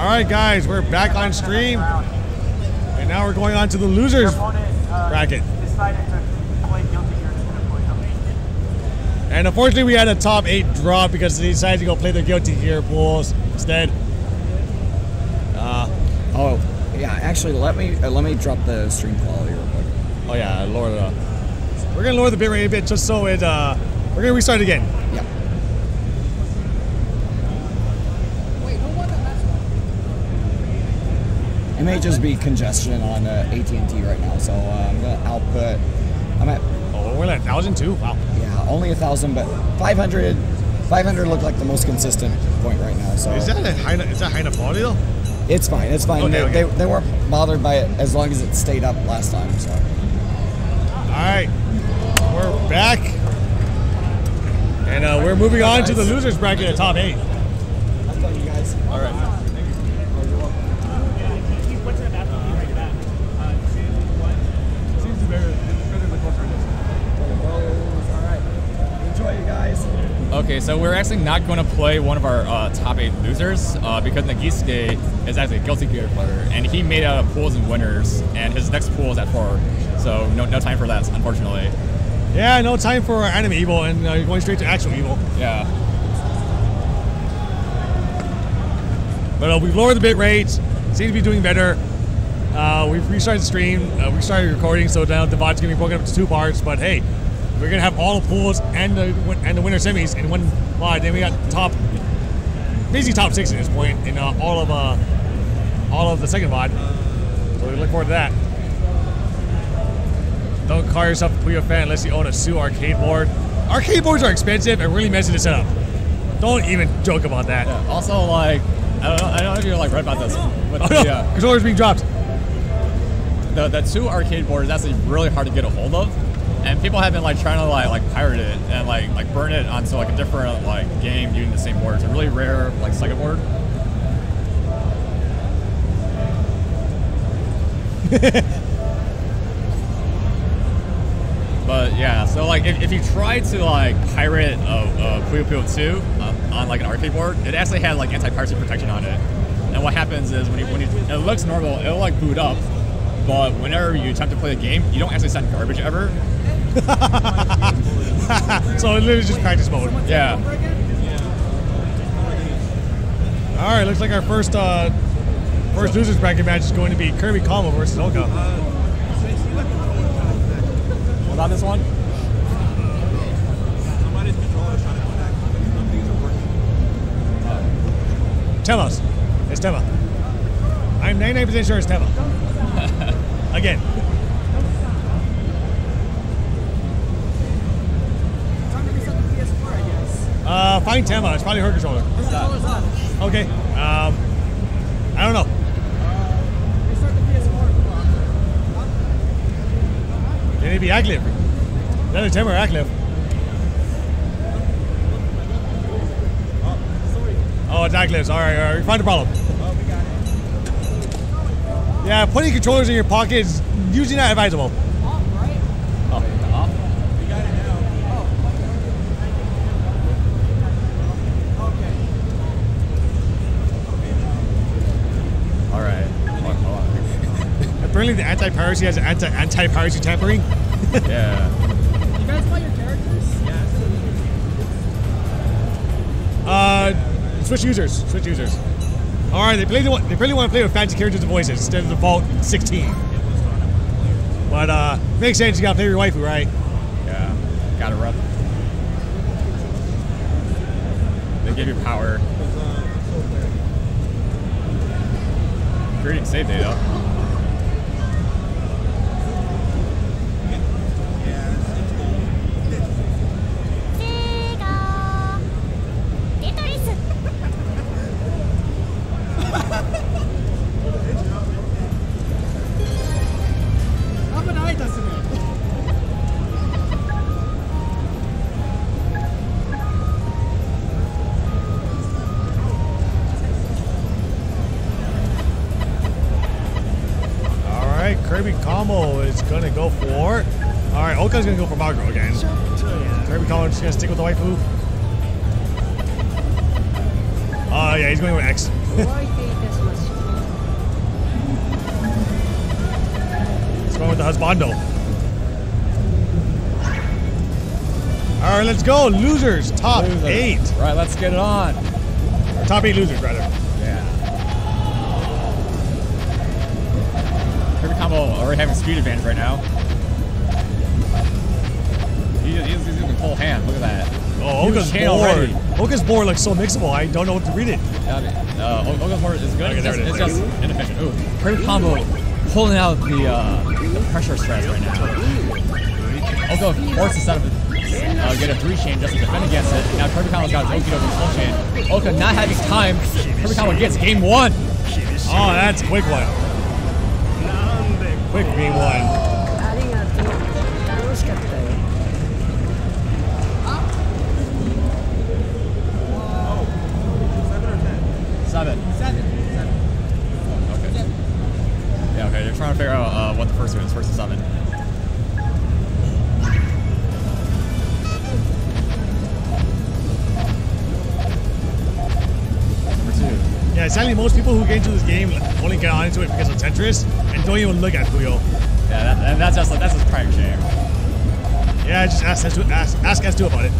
All right, guys, we're back on stream, and now we're going on to the losers bracket. And unfortunately, we had a top eight drop because they decided to go play their Guilty Gear pools instead. Uh, Oh, yeah. Actually, let me uh, let me drop the stream quality real quick. oh yeah, lower the. We're gonna lower the bitrate a bit just so it. Uh, we're gonna restart again. Yeah. It may just be congestion on uh, AT&T right now, so uh, I'm gonna output. I'm at Oh, we're at thousand two. Wow. yeah, only a thousand, but 500. 500 looked like the most consistent point right now. So Is that a high? Is that high enough quality though? it's fine. It's fine. Okay, they, okay. They, they weren't bothered by it as long as it stayed up last time. So All right, we're back, and uh, we're moving on to the losers bracket at top eight. I'll tell you guys. All right. All right. Enjoy, you guys. Okay, so we're actually not going to play one of our uh, top eight losers uh, because Nagisuke is actually a Guilty Gear player, and he made out of pools and winners, and his next pool is at four, so no, no time for that, unfortunately. Yeah, no time for Anime Evo, and uh, going straight to actual Evo. Yeah. But uh, we've lowered the bit rate. Seems to be doing better. Uh, we've restarted the stream. Uh, we started recording, so now the VOD's gonna be broken up into two parts. But hey, we're gonna have all the pools and the and the winner semis in one VOD. Then we got top, basically top six at this point in uh, all of uh, all of the second VOD. So we look forward to that. Don't call yourself a Puyo fan unless you own a Tsu arcade board. Arcade boards are expensive and really messy to set up. Don't even joke about that. Also, like, I don't know, I don't know if you like read about this, but Oh no, uh, controller's being dropped. the the Tsu arcade board is actually really hard to get a hold of, and people have been like trying to like like pirate it and like like burn it onto like a different like game using the same board. It's a really rare like Sega board. But yeah, so like if, if you try to like pirate a, a Puyo Puyo 2 um, on like an arcade board, it actually had like anti-piracy protection on it. And what happens is when you when you it looks normal, it'll like boot up, but whenever you attempt to play the game, you don't actually send garbage ever. so it literally just practice mode. Yeah. All right, looks like our first uh, first losers bracket match is going to be Kirby Combo versus Oka. What about this one? Tell us, it's Tema. I'm 99% sure it's Tema. Again. Uh, find Tema. It's probably her controller. Okay. Um, I don't know. Then it'd be Aglev. Either Tema or Aglev. Oh, it's Aglev's. All right, all right. Find the problem. Yeah, putting controllers in your pocket is usually not advisable. Oh, off. All right. Hold on, hold on. Apparently, the anti-piracy has anti anti-piracy tampering. Yeah. You guys play your characters? Uh, switch users. Switch users. All right, they play the, they really want to play with fancy characters and voices instead of the default 16. But uh, makes sense. You gotta play your waifu, right? Yeah. Got it rep. They give you power. Creating save data. All gonna go for. All right, Oka's gonna go for Maguro again. Kirby Collins just gonna stick with the waifu. Oh uh, yeah, he's going with X. he's going with the husbando. All right, let's go, losers. Top Loser. eight. All right, let's get it on. Top eight losers, rather. Yeah. Combo already having speed advantage right now. He, he's, he's using full hand. Look at that. Oh, chain board. already. Oka's board looks so mixable. I don't know what to read it. I mean, uh, board is good. Okay, it's, there just, it it's just inefficient. Ooh, Kirby Combo pulling out the, uh, the pressure stress right now. Oka forced instead of uh, get a three chain just to defend against it. Now Kirby Combo's got his Okido full chain. Oka not having time. Kirby Combo gets game one. Oh, that's quick one Quick game one. ありがとう楽しかったよ Seven. Seven. Okay. Yeah, okay. You're trying to figure out uh, what the first one is. First and seven. Number two. Yeah, sadly, most people who get into this game only get on into it because of Tetris and don't even look at Puyo. Yeah, that, and that's just like that's just prime shame. Yeah, just ask us to ask, ask S2 about it.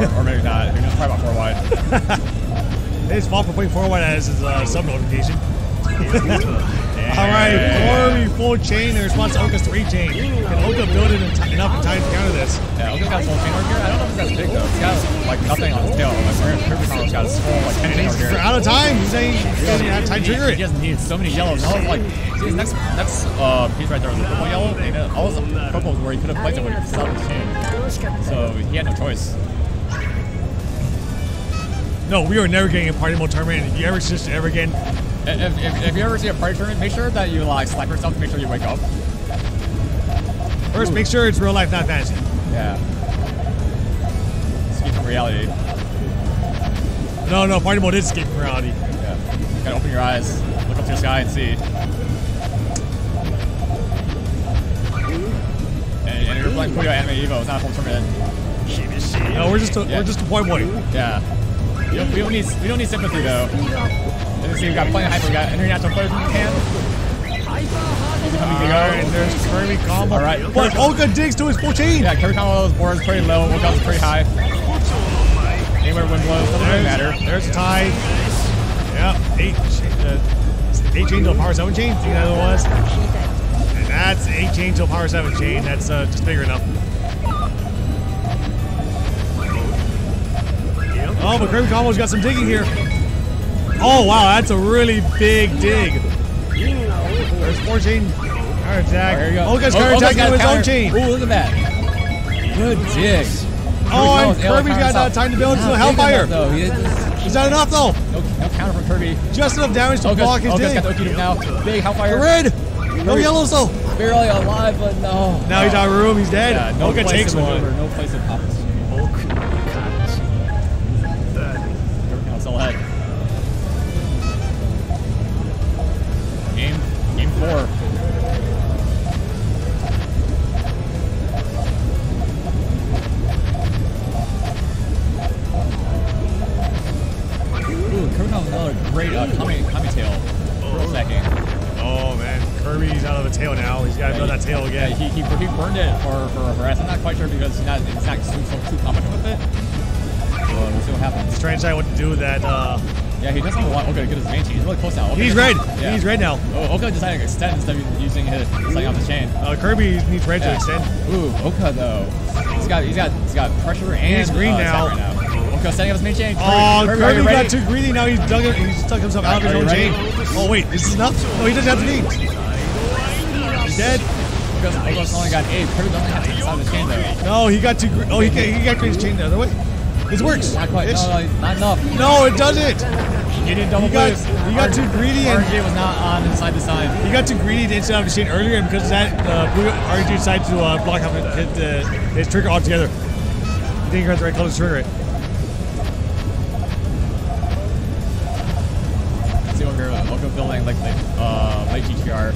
or, or maybe not. Who knows? Probably about four wide. His fault for putting forward as his uh, sub notification. All right, Corey full chain in response to Oka's three chain. Can Oka build it enough in time to counter this? Yeah, Oka's got full chain work here. I don't know if that's big though. He's got like nothing on his tail. Like Krypton's got his full like and here. out of time. He's saying he doesn't have time trigger it. He doesn't need so many yellows. All of, like his next next uh, piece right there was a purple yellow. And all his purples where he could have played it with the chain. So he had no choice. No, we are never getting a party mode tournament. If you ever exist ever again, if, if, if you ever see a party tournament, make sure that you like slap yourself to make sure you wake up. first make sure it's real life, not fantasy. Yeah. Escape from reality. No, no, party mode is escape from reality. Yeah. You gotta open your eyes, look up to the sky, and see. And, and you're playing Puyo Anime Evo, it's not a full tournament. No, we're just a, Yeah. we're just a point boy. Yeah. We don't, we don't need we don't need sympathy though. And you see, we got playing hyper, we got international players from Japan. All right, there's Kirby combo. All right. but Oka digs to his full chain. Yeah, Kirby Combo's board is pretty low, Woko's pretty high. Anywhere wind blows, doesn't really matter. There's, a tie. Yeah, eight, uh, eight chain to a power seven chain. I think that was. And that's eight chain to power seven chain. That's uh, just bigger enough. Oh, but Kirby Combo's got some digging here. Oh wow, that's a really big dig. There's four chain counter attack. There you go. Oka's Oh, counter Oka's attacking got a with his own counter. chain. Ooh, look at that. Good dig. Oh, and Kirby's got uh, time to build into a Hellfire. Though. He is, that enough though? no, no counter from Kirby. Just enough damage to Oka's, block his Oka's dig. got the Okido now. Big Hellfire. The red. No yellows though. Barely alive, but no. Now he's out of room. He's dead. Yeah, no place takes one. No place to pop game four. Ooh, Kirby has another great uh, Kami, Kami tail. Real second. Oh man, Kirby's out of the tail now. He's got to build that tail Yeah, again. he, he, he burned it for, for harass. I'm not quite sure because he's not, he's not too, so, too confident with it. So we'll see what happens. He's trying to decide what to do with that. Uh, Yeah, he doesn't want Oka to get his main chain. He's really close now. Oka he's red. Yeah. He's red now. Oh, Oka decided to extend instead of using his setting off the chain. Uh, Kirby needs red to extend. Ooh, Oka though. He's got he's got he's got pressure and He's green uh, now. Right now. Oka setting up his main chain. Oh, Kirby, Kirby got too greedy. Now he's dug. it- He's stuck himself out of his own chain. Oh wait, this is enough. No, he doesn't have to be. He's dead. Oka's, Oka's only got eight. Kirby has six out of the chain though. No, he got too. Oh, he got, he got his chain the other way. This works. Not quite. No, no, not enough. no, it doesn't. He didn't double He got he got too greedy and RNG was not on inside the time. He got too greedy to instant out of the chain earlier, and because of that, uh, Blue decided to uh, block out his, his, uh, his trigger altogether. I think he got the right color to trigger it. See what we're Oka building like like uh GTR.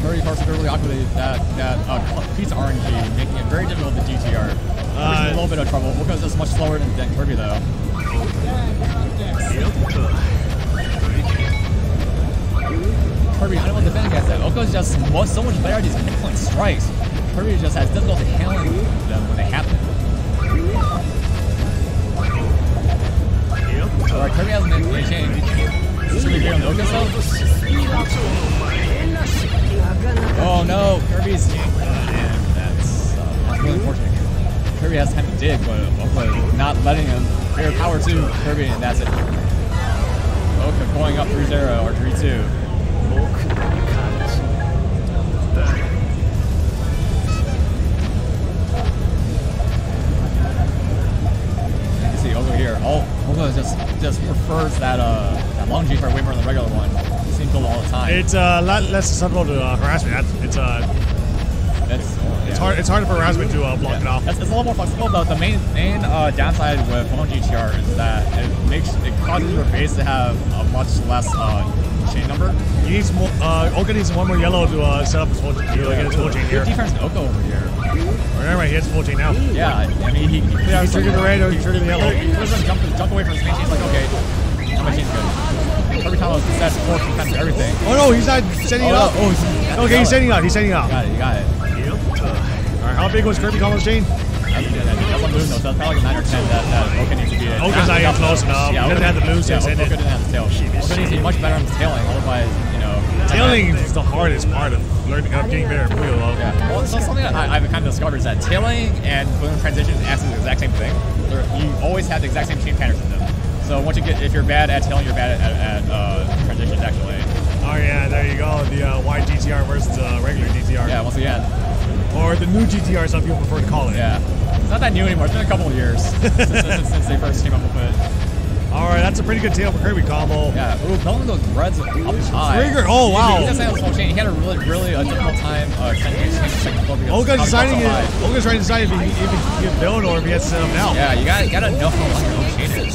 Very really awkwardly that that uh, piece of RNG making it very difficult to GTR. Kirby's Uh, a little bit of trouble because it's much slower than, than Kirby though. Kirby unable to defend against that. Oko's just mo- so much better at these pinpoint strikes. Kirby just has difficulty handling them when they happen. Alright, Kirby hasn't been changed. Is this really great on the Oko though? Oh no, Kirby's and that's, uh, really unfortunate. Kirby has time to dig, but Oka not letting him. Power two, Kirby, and that's it. Okay, going up 3-0 or 3-2. You can see here. Oh, Oka just just prefers that uh that long G part way more than the regular one. He seems to all the time. It's uh, a lot less susceptible to uh, harassment. It's uh. It's hard. It's harder for harassment to uh, block it off. It's, it's a little more flexible, but the main main uh, downside with Pokemon GTR is that it makes it causes your base to have a much less uh, chain number. He needs more. Uh, Oka needs one more yellow to uh, set up his full, to get his full chain here. Good defense to Oko over here. Remember, he has full chain now. Yeah, I mean he. he Yeah, he's trigger the red or trigger the yellow. He doesn't jump, jump away from his main chain. He's like, okay, my chain's good. Kirby Combo sets four times everything. Oh no, he's not setting it Oh, up. oh, he's- Okay, he's setting it up. He's setting it You up. got it, you got it. All right, how big was Kirby Combo's chain? That's, yeah, that- that's one move though, so that's probably like a 9 or 10 that, that Oka needs to be at. Oka's not even close enough. He doesn't have the blues to yeah, extend Oka it. didn't have the tail. Oka needs to be much better on his tailing, otherwise, you know. Tailing is the hardest part of learning, of getting better at Puyo though. Yeah. Well, so something that I, I've kind of discovered is that tailing and balloon transition is actually the exact same thing. They're, you always have the exact same chain patterns in them. So once you get, if you're bad at tailing, you're bad at, at, at uh, transitions actually. Oh yeah, there you go. The uh, wide GTR versus the regular GTR. Yeah, once again. Or the new GTR, some people prefer to call it. Yeah. It's not that new anymore. It's been a couple of years since, since, since they first came up with it. All right, that's a pretty good tail for Kirby combo. Yeah. Ooh, Bellman those reds up high. Trigger- oh, wow. He, doesn't have a small chain. He had a really, really a difficult time uh, extending his chain to second floor because Oka's how deciding. It. Oka's trying to decide if he, if he can build or if he has to set up now. Yeah, you gotta, you gotta know how long your own chain is.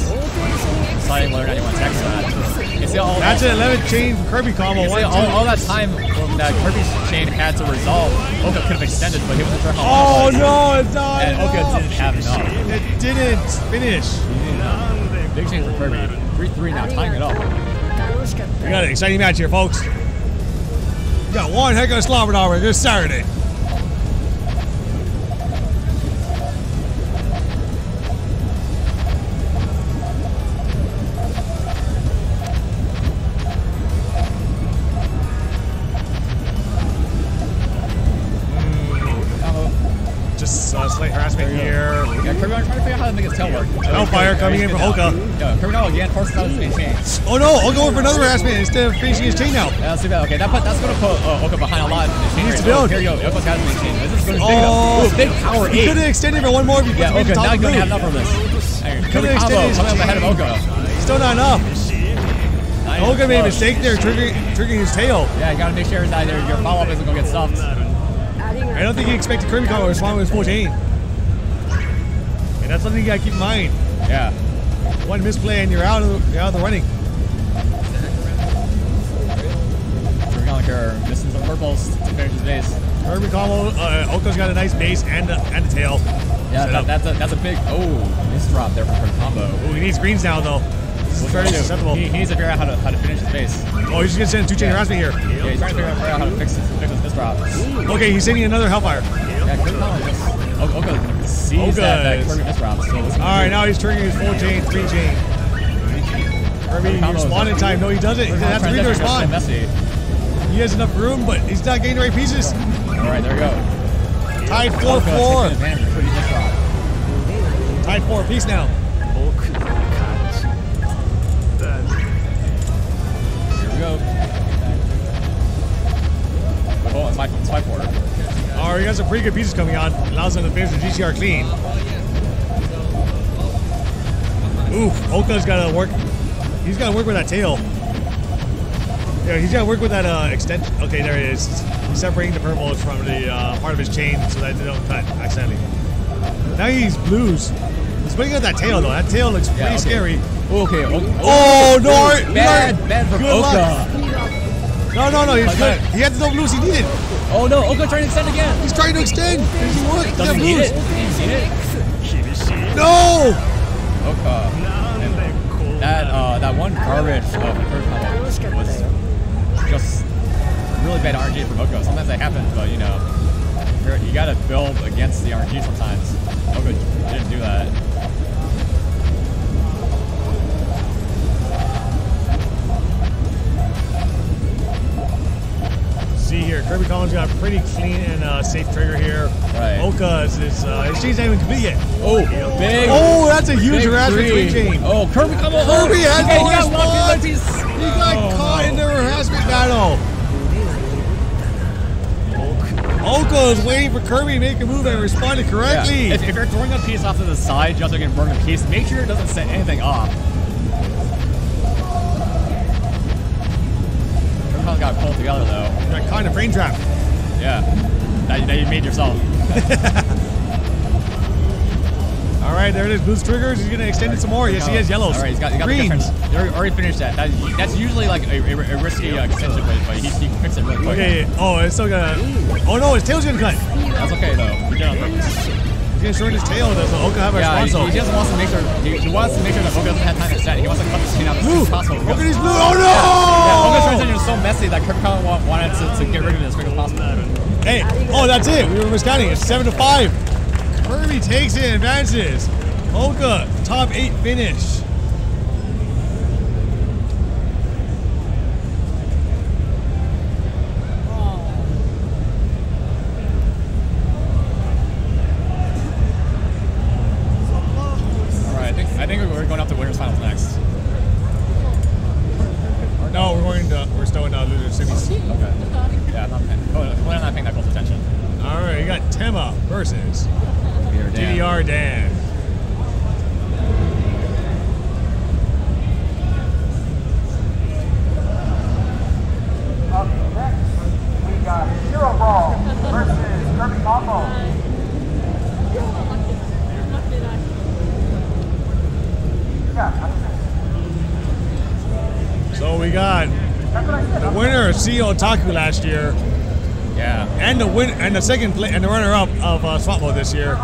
Deciding whether or not you want to text that. You see all That's an 11 chain for Kirby combo. You see, all, all that time that uh, Kirby's chain had to resolve. Oka could have extended, but he wasn't sure Oh, no, it's not. And Oka didn't have enough. It didn't finish. Big change for Kirby. 3-3 now, tying it up. We got an exciting match here, folks. We got one heck of a slobber hour this Saturday. Telma. Hellfire coming in for Hulka. Yeah, Criminal again forces out his main chain. Oh no, Hulka going for another ass instead of facing his chain now. Yeah, see that. Okay, that, that's going to put uh, Hulka behind a lot. He needs to build. Oh, here you go. Yoko's got his main chain. This is going to oh, big power He could have extended for one more if he yeah, okay, not going to have enough from this. Could have extended coming up ahead of Hulka. Still not enough. Hogan made a mistake there, triggering, his tail. Yeah, you gotta make sure that your follow-up isn't gonna get stuffed. I don't think he expected Kirby to respond with his full chain. That's something you gotta keep in mind. Yeah. One misplay and you're out of the, out of the running. Kirby Combo missing some purples to finish his base. Kirby Combo, uh, Oka's got a nice base and a, and a tail. Yeah, that, that's a that's a big oh miss drop there from Combo. Ooh, he needs greens now though. This is very susceptible. He, he needs to figure out how to how to finish his base. Oh, he's just gonna send two chain harassment here. Yeah, he's trying to figure out, figure out how to fix his, fix his miss drop. Okay, he's sending another Hellfire. Yeah, Kirby Combo Oga sees Oga's. that, that Kirby misroute. So All right, now he's triggering his full chain, three chain. Kirby, he respond in time. No, he doesn't. He doesn't have to read the respond. He has enough room, but he's not getting the right pieces. All right, there we go. Tied 4-4. Tied 4 Peace now. Here we go. Oh, it's my, it's my quarter. Alright, he got some pretty good pieces coming on. Allows him to finish the GTR clean. Oof, Oka's got to work. He's got to work with that tail. Yeah, he's got to work with that uh, extension. Okay, there it is. He's separating the purples from the uh, part of his chain so that they don't cut accidentally. Now he's blues. He's putting out that tail though. That tail looks pretty okay. scary. Okay. Oka, Oh no! Bad, bad from Good luck. Oka. No, no, no. He's good. He had the blues he needed. Oh no, Oka trying to extend again. He's trying to extend. Does he want? Does he need lose. it. It. No. Oka. And that uh, that one garbage of uh, the first combo was just really bad RNG from Oka. Sometimes that happens, but you know, you gotta build against the RNG sometimes. Oka didn't do that. See here, Kirby Collins got a pretty clean and uh, safe trigger here. Right. Oka's is uh, his chain's not even complete yet. Oh, big. Oh, that's a huge harassment chain. Oh, Kirby, come on! Kirby has he got, no he got one. He got Oh, caught no. in the harassment battle. Oko is waiting for Kirby to make a move and responded correctly. Yeah. If, if you're throwing a piece off to the side, also getting burned a piece. Make sure it doesn't set anything off. Everyone got pulled together though. Caught in a brain trap. Yeah, that, that you made yourself. All right, there it is. Boost triggers. He's gonna extend it some more. Yes, he has yellows. All right, he's got, he got the greens. different. They already- finished that. that that's usually like a, a, a risky uh, extension, but, but he, he fixed it really quick. Okay. Oh, it's still gonna. Oh no, his tail's gonna cut. That's okay though. He did on purpose. He's gonna shorten his tail. Does Oka have a Yeah, he, response? he just wants to make sure he, he wants to make sure that Oka doesn't have time to set. He wants to cut the screen out as soon as possible. Because- these blue. Oh no! Yeah, Boga's transition is so messy that Collin wa- wanted to, to get rid of it as quick as possible. Hey, oh, that's it. We were miscounting. It's seven to five. Kirby takes it, and advances. Oka, top eight finish. All right, I think I think we're going up to winners finals next. No, we're going to, we're still in uh, loser semis. Okay. Yeah, I'm not paying, oh, we're not paying that close attention. All right, you got Tema versus Peter Dan. DDR Dan. Up next, we got Hero Ball versus Kirby Combo. Yeah, So we got that's what I said. the winner of CEOtaku last year, Yeah. and the win and the second and the runner-up of uh, Swap Mode this year,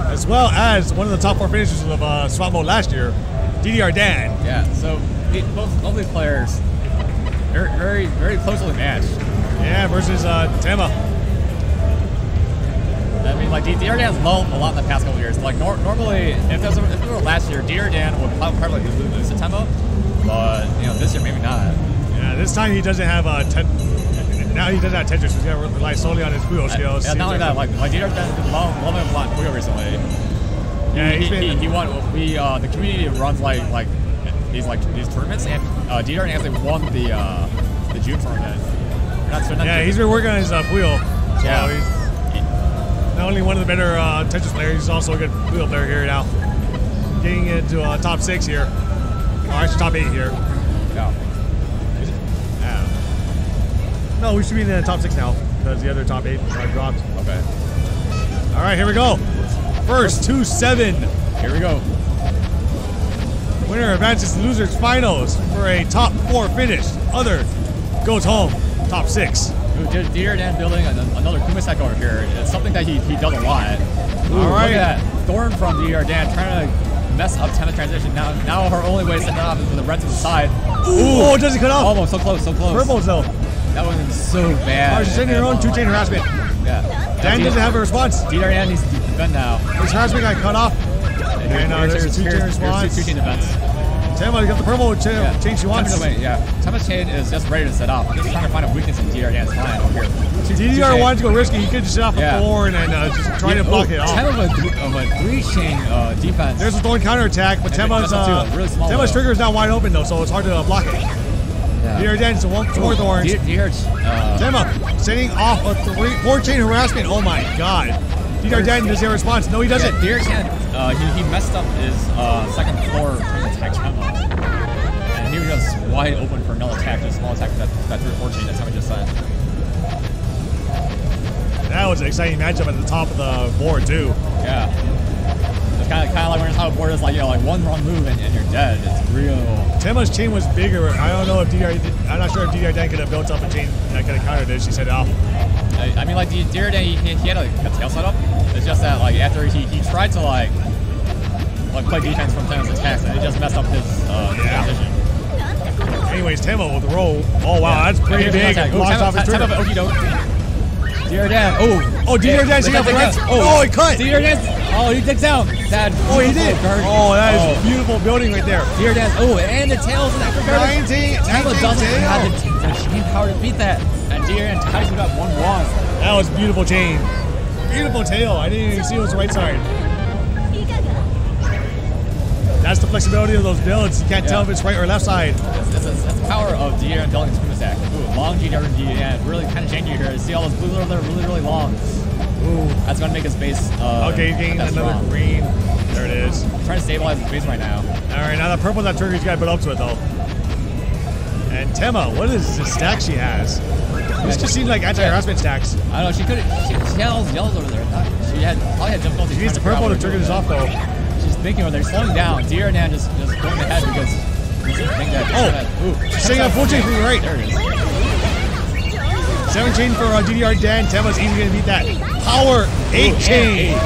as well as one of the top four finishers of uh, Swap Mode last year, DDR Dan. Yeah. So both both these players, very very very closely matched. Yeah, versus uh, Tema. I mean, like DDR Dan's lulled a lot in the past couple years. Like nor- normally, if this, were, if it were last year, DDR Dan would probably lose, to tempo, but you know this year maybe not. Yeah, this time he doesn't have a ten. Now he doesn't have Tetris. He's gonna rely solely on his Puyo skills. Yeah, not only that, like like DR Dan's been lo- loving a lot Puyo recently. Yeah, he, he's he, been- he won. We uh, the community runs like like these like these tournaments, and uh, Dan actually won the uh, the June tournament. Not, so not yeah, he's been working on his uh, Puyo. So Yeah. he's not only one of the better uh, Tetris players, he's also a good Puyo player here now. Getting into uh, top six here. Or actually top eight here. No, we should be in the top six now because the other top eight uh, dropped. Okay. All right, here we go. First, 2 7. Here we go. Winner advances to losers finals for a top four finish. Other goes home. Top six. Ooh, D- DR Dan building an- another Kumasek over here. It's something that he, he does a lot. Ooh, All right. Look at that. Thorn from DR Dan trying to mess up Tema transition. Now now her only way to set that off is with the red to the side. Ooh, oh, it doesn't cut off. Almost so close, so close. Purples though. That been so bad. Oh, she's sending her own two chain harassment. Yeah. Dan doesn't have a response. DR Dan needs to defend now. His harassment got cut off. And uh, there's a two chain here's response. two chain defense. Tema, you got the purple chain, Yeah. chain she wants. Away, yeah. Tema's chain is just ready to set off. Just trying to find a weakness in DR Dan's line over here. Two DDR wanted to go risky. He could just set off Yeah. a four and then uh, just try to block oh, it off. Ten of a, of a three chain uh, defense. There's a thorn counterattack, but And Tema's, that's up to uh, really Tema's trigger is now wide open though, so it's hard to uh, block it. Yeah. DDR Dan, so one, two more thorns. D- DR, uh, Tema setting off a three, four chain harassment. Oh my god. DDR Dan does a response. No, he doesn't. Yeah, Chan, uh, he, he messed up his uh, second floor to attack Chemo. And he was just wide open for another attack, just a small attack that, that 3 or 4 chain that Tema just said. That was an exciting matchup at the top of the board too. Yeah. It's kind of kind of like when you're of board, it's like, you know, like one wrong move and, and you're dead. It's real. Tema's team was bigger. I don't know if DDR. I'm not sure if DDR Dan could have built up a team that could have countered it. She set it off. I, I mean, like, Deer Day, he, he had a, a tail setup. It's just that, like, after he, he tried to, like, like play defense from Tema's attacks, and it just messed up his uh, Yeah. transition. Anyways, Tema with the roll. Oh wow, that's pretty big. contact. and Oh, Blocks time off his time trigger. Dear Dan. Oh. Oh, Dear Dan, Look he at got the Brett. guts. Oh, oh, he cut. Dear Dan. Oh, he digs out. That. Oh, he did. Oh, guard. Oh, that is Oh. beautiful building right there. Dear Dan. Oh, and the tails in that regard. 19, Tampa 19 doesn't have the, chain power to beat that. And Dan ties it up 1 1. That was beautiful chain. Beautiful tail. I didn't even see it was the right side. That's the flexibility of those builds. You can't tell if it's right or left side. That's, that's, that's, the power of Deer and swim attack. Long G and Deer Dan. Really kind of janky here. See all those blue little, they're really, really long. Ooh. That's going to make his base. Uh, Okay, he's getting another green. There it is. trying to stabilize his base right now. All right, now the purple that he's got to put up to it though. And Tema, what is the stack she has? This just seems like anti-harassment stacks. I don't know. She could. She, she had all those yellows over there. She had probably had difficulty. She needs the purple to trigger this off though. She's thinking when they're slowing down. Deer Dan just just going ahead because. I think that, Oh, ooh, she's setting up full chain from the right. There it is. 17 for uh, DDR Dan. Tema's easy going to beat that. Power 8 Ooh, chain. and.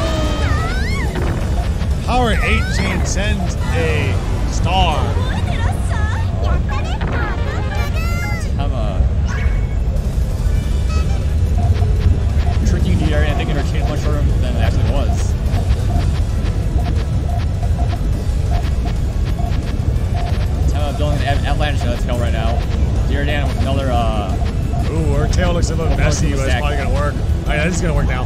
Power 8 chain sends a star. Emma. Tricky Deer Dan thinking her chain much shorter than it actually was. Emma building an av- avalanche uh, tail right now. Deer Dan with another. Uh, Ooh, her tail looks a little messy, but it's probably going to work. Oh, yeah, this is going to work now.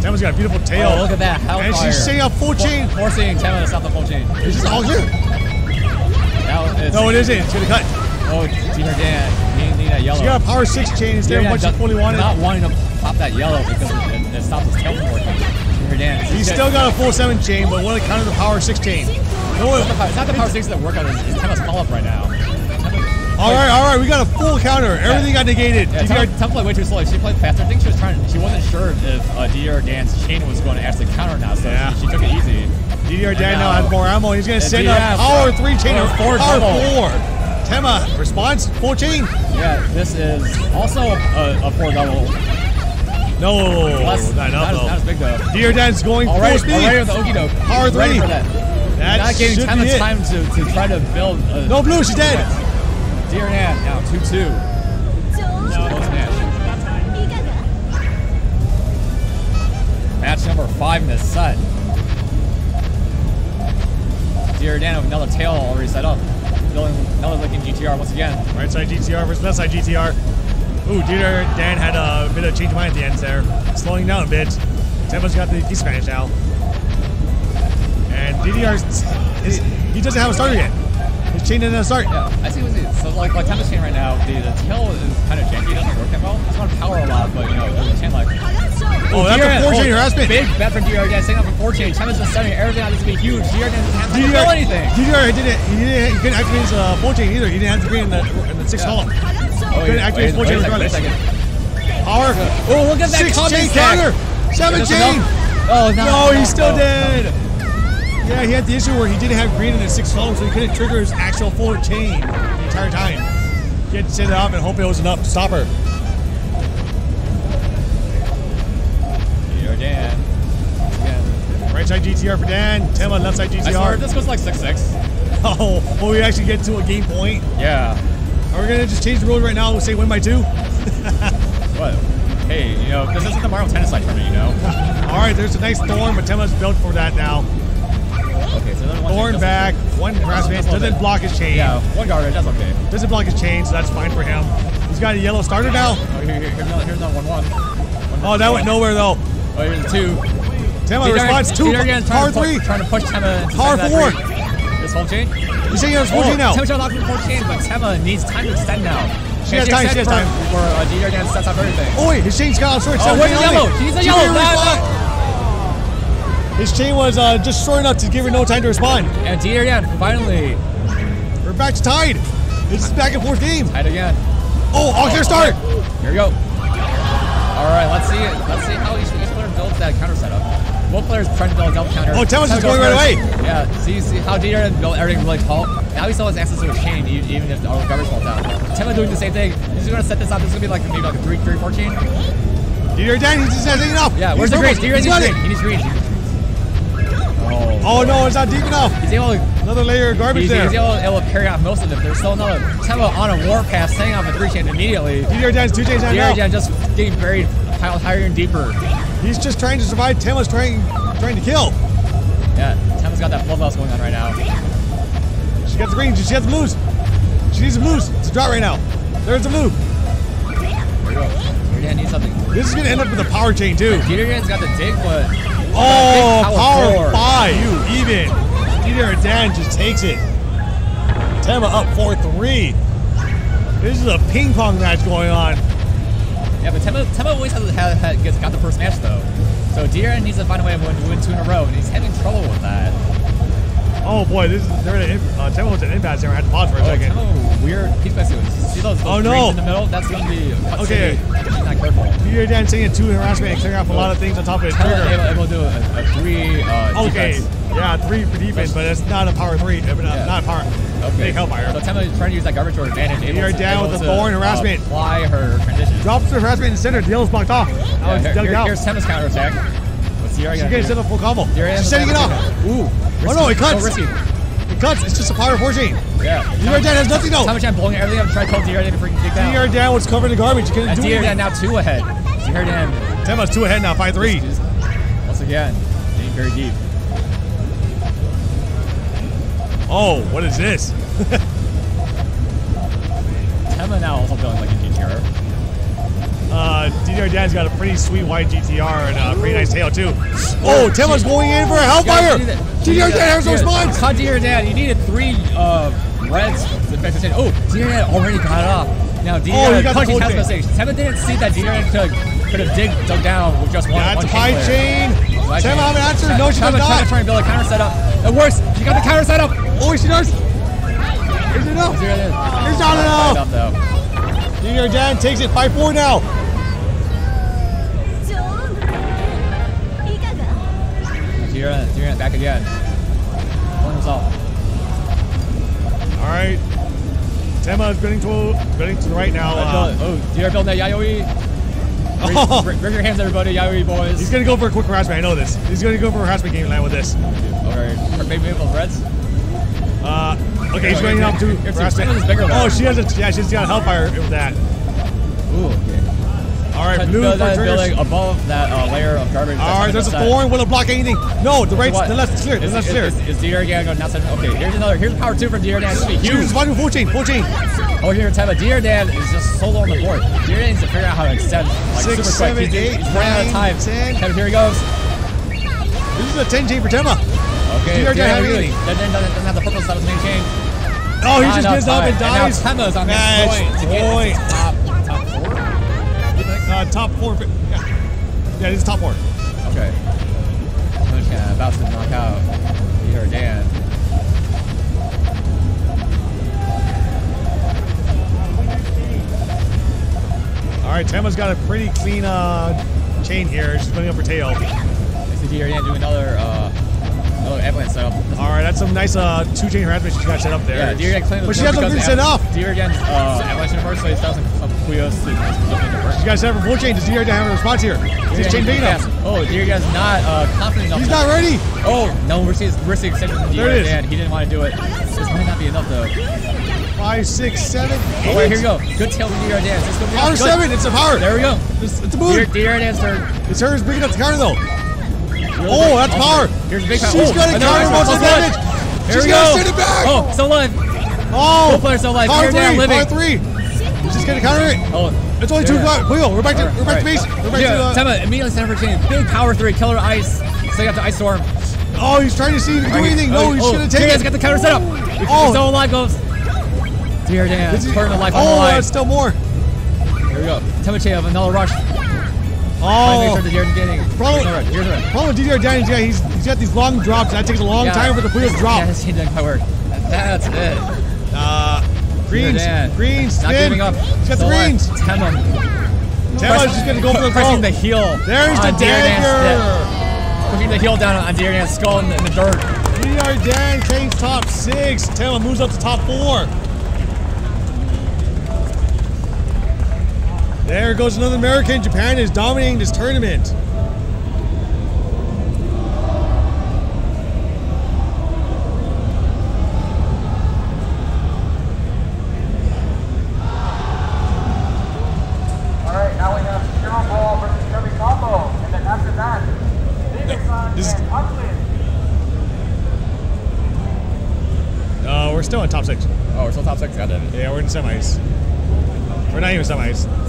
Tema's got a beautiful tail. Oh, look at that. Hellfire. And she's setting up full chain. Forcing Tema to stop the full chain. It's just all here. Now No, it isn't. It's to cut. Oh, Deer Dan. That yellow. She got a power 6 chain instead of Dan what she fully wanted. Not wanting to pop that yellow because it, it, stops his tail from working. Deer Dan. He's still got a full 7 chain, but want to counter the power 6 chain. No, It's not the power- it's not the power six that work out. It's, it's Tema's follow up right now. All right, all right. We got a full counter. Everything got negated. Yeah, DDR Tema played way too slow. She played faster. I think she was trying. She wasn't sure if uh, DR Dan's chain was going to actually counter now, so Yeah. she, she took it easy. DDR Dan now has more ammo. He's going to send yeah, a power 3 chain or four power. 4. Tema, response, full chain. Yeah, this is also a, a four double. No, Less, not not, enough as, not as big though. DDR Dan's going All full right, speed. all right with the okie doke. Power Ready three. for that. That Not giving should Tema time to, to try to build. A, No blue, she's dead. Deer Dan now two two. Close match. Match number five in this set. Dan with another tail already set up. Building another looking GTR once again. Right side GTR versus left side GTR. Ooh, DDR Dan had a bit of a change of mind at the end there. Slowing down a bit. Tema's got the disadvantage now. And DDR, his, he doesn't have a starter yet. His chain didn't start. Yeah, I see what you So like like Tema's chain right now, the, the tail is kind of janky, it doesn't work that well. It's not power a lot, but you know, the chain like Oh, that's Deer a four chain oh, harassment. Big bet from DR Dan, setting up a four chain. Tema's just setting everything out. This is gonna be huge. DR Dan doesn't have to DDR, do anything. DDR didn't, he didn't, he couldn't activate his uh, full chain either. He didn't have to be in the, in the sixth Yeah. column. Oh, Couldn't yeah. activate his wait chain a second, wait a regardless. Power. Oh, look at that Six chain counter. Seven chain. Oh, no. No, he's still no. dead. Yeah, he had the issue where he didn't have green in his six column, so he couldn't trigger his actual full chain the entire time. He had to set it up and hope it was enough to stop her. DR Dan. Again. Right side GTR for Dan, Tema left side I swear, GTR. this goes like 6-6. Oh, will we actually get to a game point? Yeah. Are we gonna just change the rules right now and say win by two? What? Hey, you know, this isn't the Mario Tennis site for me, you know? All right, there's a nice thorn, but Tema's built for that now. Okay, so then one Thorn back, one a little doesn't block his chain. Yeah, one garbage, that's okay. Doesn't block his chain, so that's fine for him. He's got a yellow starter now. Oh, here, here, here's another, here's another 1-1. Oh, that went nowhere though. Oh, here's a 2. Tema Peter- responds two, Peter power trying to three. Trying to push into Power four. This whole chain? He's saying he has full chain now. Tema trying to lock in four chain, but Tema needs time to extend now. She has time, she has for, time. For uh, DR Dan sets up everything. Oh wait, his chain's got off short. Oh, where's the yellow? only. He needs a yellow. Didn't Nah, respond. His chain was uh, just short enough to give her no time to respond. And DR Dan finally We're back to tied. This is back and forth game. tied again. Oh, all clear start. Here we go. All right, let's see it. Let's see how each, each player builds that counter setup. Both players trying to build a double counter. Oh, just Tema going right away. Yeah, see, see how DR built everything really tall. Now he still has access to a chain, even if all the garbage falls down. Tema doing the same thing. He's just going to set this up. This is going to be like maybe like a 3 3 4 chain. He just hasn't enough. Yeah, He's where's the green? purple. DR He's needs got green. He needs green. Oh, Oh no, it's not deep enough. He's able to Another layer of garbage He's, there. he's able, able to carry out most of it. There's still another Tempo on a warpath, setting off a three chain immediately. DDR Dan's two chains down. DRJ just getting buried piled higher and deeper. He's just trying to survive. Tema's trying trying to kill. Yeah, Tempo's got that bloodlust going on right now. She got the green. She has the blues. She needs the blues. It's a drought right now. There's the blue. There we go. DRJ needs something. This is gonna end up with a power chain too. DRJ's got the dig, but Oh, power power five. You even. DDR Dan just takes it. Tema up 4-3. This is a ping pong match going on. yeah, but Tempo, Tempo always has, has, has gets, got the first match though. So DRJ needs to find a way to win, win two in a row, and he's having trouble with that. Oh boy, this is they're in an, uh, Tema was an impasse there. I had to pause for a Oh, second. Tempo, weird piece by. See those, those Oh, no. in the middle? That's going to be Okay. city if he's not careful. DDR Dan taking two harassment and clearing off a lot of things on top of his Tempo trigger. able, able to do a, a three uh, Okay, defense. yeah, three for defense, but it's not a power three. Uh, Yeah. Not a power. Okay. Big hellfire. So Tempo is trying to use that garbage to her advantage. You're down with the thorn uh, harassment. Apply her transition. Drops the harassment in the center. Deal's blocked off. Yeah, it's here- dug here- out. Here's Tempo's counter attack. What's She's getting set up full combo. She's setting it up. Ooh. Oh no, it cuts. risky. It cuts. It's just a power four chain. Yeah. DDR Dan has nothing though. How much I'm blowing everything up, trying to kill DR to freaking dig down. DDR Dan was covering the garbage. He couldn't And do DR anything. now two ahead. DR Dan Tema's two ahead now, five three. once again getting very deep. Oh, what is this? Tema now also building like a GTR. Uh, DDR Dan's got a pretty sweet white GTR and a pretty nice tail too. Oh, Tema's going in for a hellfire. DDR Dan has no response. Caught DR Dan. You needed three uh, reds to fix the chain. Oh, DR Dan already got it off. Now DR Oh, he Dan got the punching whole Test chain. mistake. Tema didn't see that DR Dan could could have dig dug down with just one. That's one player. chain. Tema chain. have an answer. No, she does Tema trying to try and build a counter setup. It works. She got the counter setup. Oh, she does. Is it enough? It's not enough. though. Junior Dan takes it 5-4 now. Jira, Jira back again. One off. All right. Tema is getting to getting to the right now. Uh, oh, Jira built that Yayoi. Oh. Raise, your hands, everybody, Yayoi boys. He's gonna go for a quick harassment. I know this. He's gonna go for a harassment game plan with this. Or maybe with threats. Uh, okay, he's going up to here's two. harassment. Tema's bigger, though. Oh, she has a yeah. She's got a hellfire with that. Ooh, okay. All right, blue for triggers. above that uh, layer of garbage. All right, there's a thorn. Will it block anything? No, the right, the left is clear. The left is, is clear. is, is DR Dan going outside? Okay, here's another. Here's power two from DR Dan. It's gonna be Huge. One full chain. Full chain. Oh, here, Tema. DR Dan is just solo on the board. DR Dan needs to figure out how to extend like Six, super seven, quick. He's, eight, he's running out of time. 10. Tema, here he goes. This is a 10 chain for Tema. Okay, Dan Dan having really it. doesn't, doesn't, doesn't have the purple stuff main chain. Oh, he Not just gives up and dies. And now Tema's on this Match point to get point. into top, top four. Uh, top four. Yeah, yeah, this is top four. Okay. I'm just gonna about to knock out Peter Dan. All right, Tema's got a pretty clean uh, chain here. She's going up her tail. I see Peter Dan do another uh, another avalanche setup. All right, that's some nice uh, two chain harassment she got set up there. Yeah, Deer Dan claimed But she hasn't been set up. Deer Dan uh, avalanche in first, so he still has some Puyos to something to She got set up for full chain. Does DR have a response here? Is this chain big enough? Oh, Deer Dan's not uh, confident enough. He's not ready. Oh no, we're seeing we're seeing extension from Deer is. Dan. He didn't want to do it. This might not be enough though. Five, six, seven, Oh eight. wait, here we go. Good tail from Deer Dan. This is gonna be Power seven. It's a power. There we go. It's, it's a Deer, boon. Deer Dan's turn. It's hers big enough to counter though. Oh, that's power. Here's a big power. She's oh, gonna counter most of the plus damage. Here She's we gonna go. send it back. Oh, still alive. Oh, Both players still alive. Power three. living. Power three. She's gonna counter it. Oh, It's only two. Yeah. Yeah. Wheel. We're back to we're back to base. We're back yeah, to. Uh, Tema immediately sent for chain. Big power three, killer ice. So you have to ice storm. oh, he's trying to see if he can do anything. No, he oh, should have Deer taken it. got the counter set up. Oh. Oh, still alive goes. This is- putting the life on oh, the line. that's still more. Here we go. Tema Che of another rush. To Oh, sure that Deer Dan getting. Problem- Here's the Here's the problem with DDR Danny is yeah, he's he's got these long drops. That takes a long Yeah. time for the wheels to drop. Yeah, chain didn't quite work. That's it. Uh, greens, Greens. greens, Not giving up. He's got the greens. greens. Tema. Tema's just gonna go for the pressing the heel. There's the dagger. Pushing the heel down on Deer Dan's skull in the, in the dirt. DDR Dan claims top six. Tema moves up to top four. There goes another American. Japan is dominating this tournament. Uh, we're still in top six. Oh, we're still top six? God damn it. Yeah, we're in semis. We're not even semis.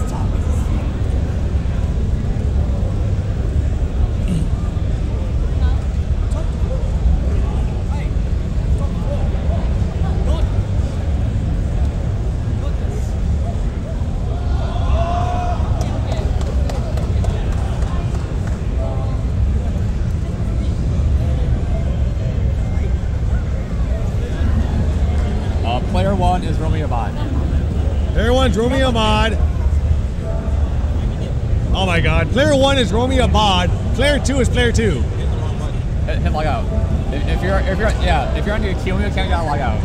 Is Romy Ahmad. Player two is player two. Hit, hit log out. If, you're, if you're, yeah, if you're on your Kiyomi account, you gotta log out.